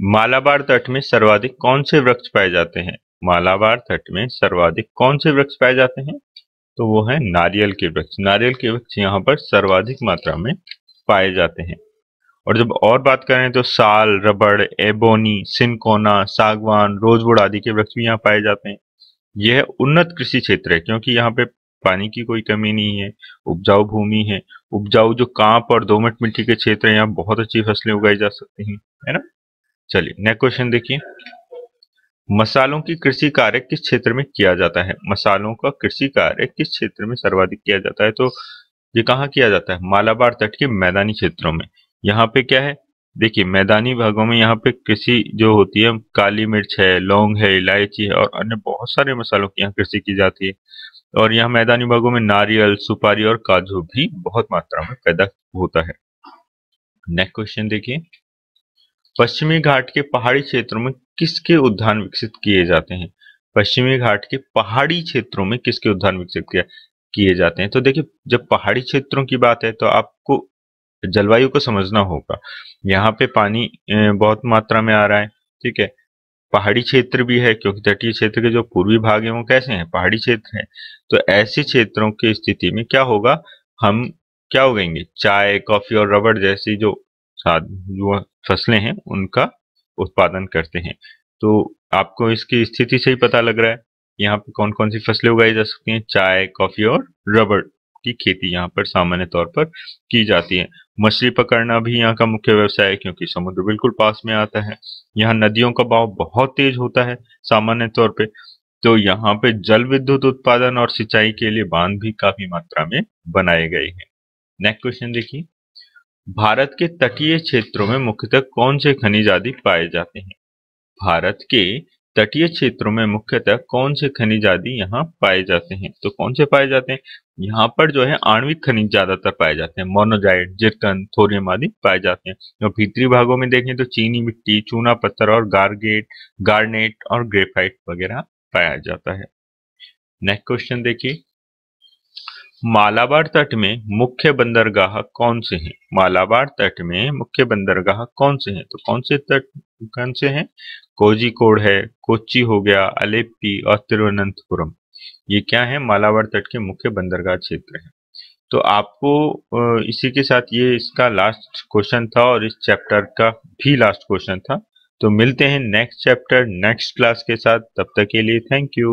मालाबार तट में सर्वाधिक कौन से वृक्ष पाए जाते हैं? मालाबार तट में सर्वाधिक कौन से वृक्ष पाए जाते हैं? तो वो है नारियल के वृक्ष। नारियल के वृक्ष यहाँ पर सर्वाधिक मात्रा में पाए जाते हैं। और जब और बात करें तो साल, रबड़, एबोनी, सिनकोना, सागवान रोजवुड आदि के वृक्ष भी यहाँ पाए जाते हैं। यह उन्नत कृषि क्षेत्र है क्योंकि यहाँ पे पानी की कोई कमी नहीं है, उपजाऊ भूमि है। उपजाऊ जो काँप और दोमट मिट्टी के क्षेत्र है, यहाँ बहुत अच्छी फ़सलें उगाई जा सकती हैं, है ना? चलिए नेक्स्ट क्वेश्चन देखिए। मसालों की कृषि कार्य किस क्षेत्र में किया जाता है? मसालों का कृषि कार्य किस क्षेत्र में सर्वाधिक किया जाता है? तो ये कहाँ किया जाता है? मालाबार तट के मैदानी क्षेत्रों में। यहाँ पे क्या है? देखिए, मैदानी भागों में यहाँ पे कृषि जो होती है, काली मिर्च है, लौंग है, इलायची है और अन्य बहुत सारे मसालों की यहाँ कृषि की जाती है। और यहाँ मैदानी भागों में नारियल सुपारी और काजू भी बहुत मात्रा में पैदा होता है। नेक्स्ट क्वेश्चन देखिए। पश्चिमी घाट के पहाड़ी क्षेत्रों में किसके उद्यान विकसित किए जाते हैं? पश्चिमी घाट के पहाड़ी क्षेत्रों में किसके उद्यान विकसित किया, किए जाते हैं? तो देखिए, जब पहाड़ी क्षेत्रों की बात है तो आपको जलवायु को समझना होगा। यहाँ पे पानी बहुत मात्रा में आ रहा है, ठीक है? पहाड़ी क्षेत्र भी है, क्योंकि तटीय क्षेत्र के जो पूर्वी भाग है वो कैसे हैं? पहाड़ी क्षेत्र हैं। तो ऐसे क्षेत्रों की स्थिति में क्या होगा? हम क्या उगेंगे? चाय, कॉफ़ी और रबड़ जैसी जो जो फ़सलें हैं, उनका उत्पादन करते हैं। तो आपको इसकी स्थिति से ही पता लग रहा है, यहाँ पे कौन कौन सी फ़सलें उगाई जा सकती हैं? चाय, कॉफ़ी और रबड़ की खेती यहाँ पर सामान्य तौर पर की जाती है। मछली पकड़ना भी यहाँ का मुख्य व्यवसाय है, क्योंकि समुद्र बिल्कुल पास में आता है। यहाँ नदियों का बहाव बहुत तेज होता है, सामान्य तौर पे। तो यहाँ पे जल विद्युत उत्पादन और सिंचाई के लिए बाँध भी काफ़ी मात्रा में बनाए गए हैं। नेक्स्ट क्वेश्चन देखिए। भारत के तटीय क्षेत्रों में मुख्यतः कौन से खनिज आदि पाए जाते हैं? भारत के तटीय क्षेत्रों में मुख्यतः कौन से खनिज आदि यहाँ पाए जाते हैं? तो कौन से पाए जाते हैं? यहाँ पर जो है आणविक खनिज ज़्यादातर पाए जाते हैं। मोनोजाइट, जिरकन, थोरियम आदि पाए जाते हैं। तो भीतरी भागों में देखें तो चीनी मिट्टी, चूना पत्थर और गार्गेट, गार्नेट और ग्रेफाइट वगैरह पाया जाता है। नेक्स्ट क्वेश्चन देखिए। मालाबार तट में मुख्य बंदरगाह कौन से हैं? मालाबार तट में मुख्य बंदरगाह कौन से हैं? तो कौन से तट कौन से हैं। कोजिकोड है, कोच्चि हो गया, अलेप्पी और तिरुवनंतपुरम ये क्या है? मालाबार तट के मुख्य बंदरगाह क्षेत्र है। तो आपको इसी के साथ ये इसका लास्ट क्वेश्चन था और इस चैप्टर का भी लास्ट क्वेश्चन था। तो मिलते हैं नेक्स्ट चैप्टर नेक्स्ट क्लास के साथ। तब तक के लिए थैंक यू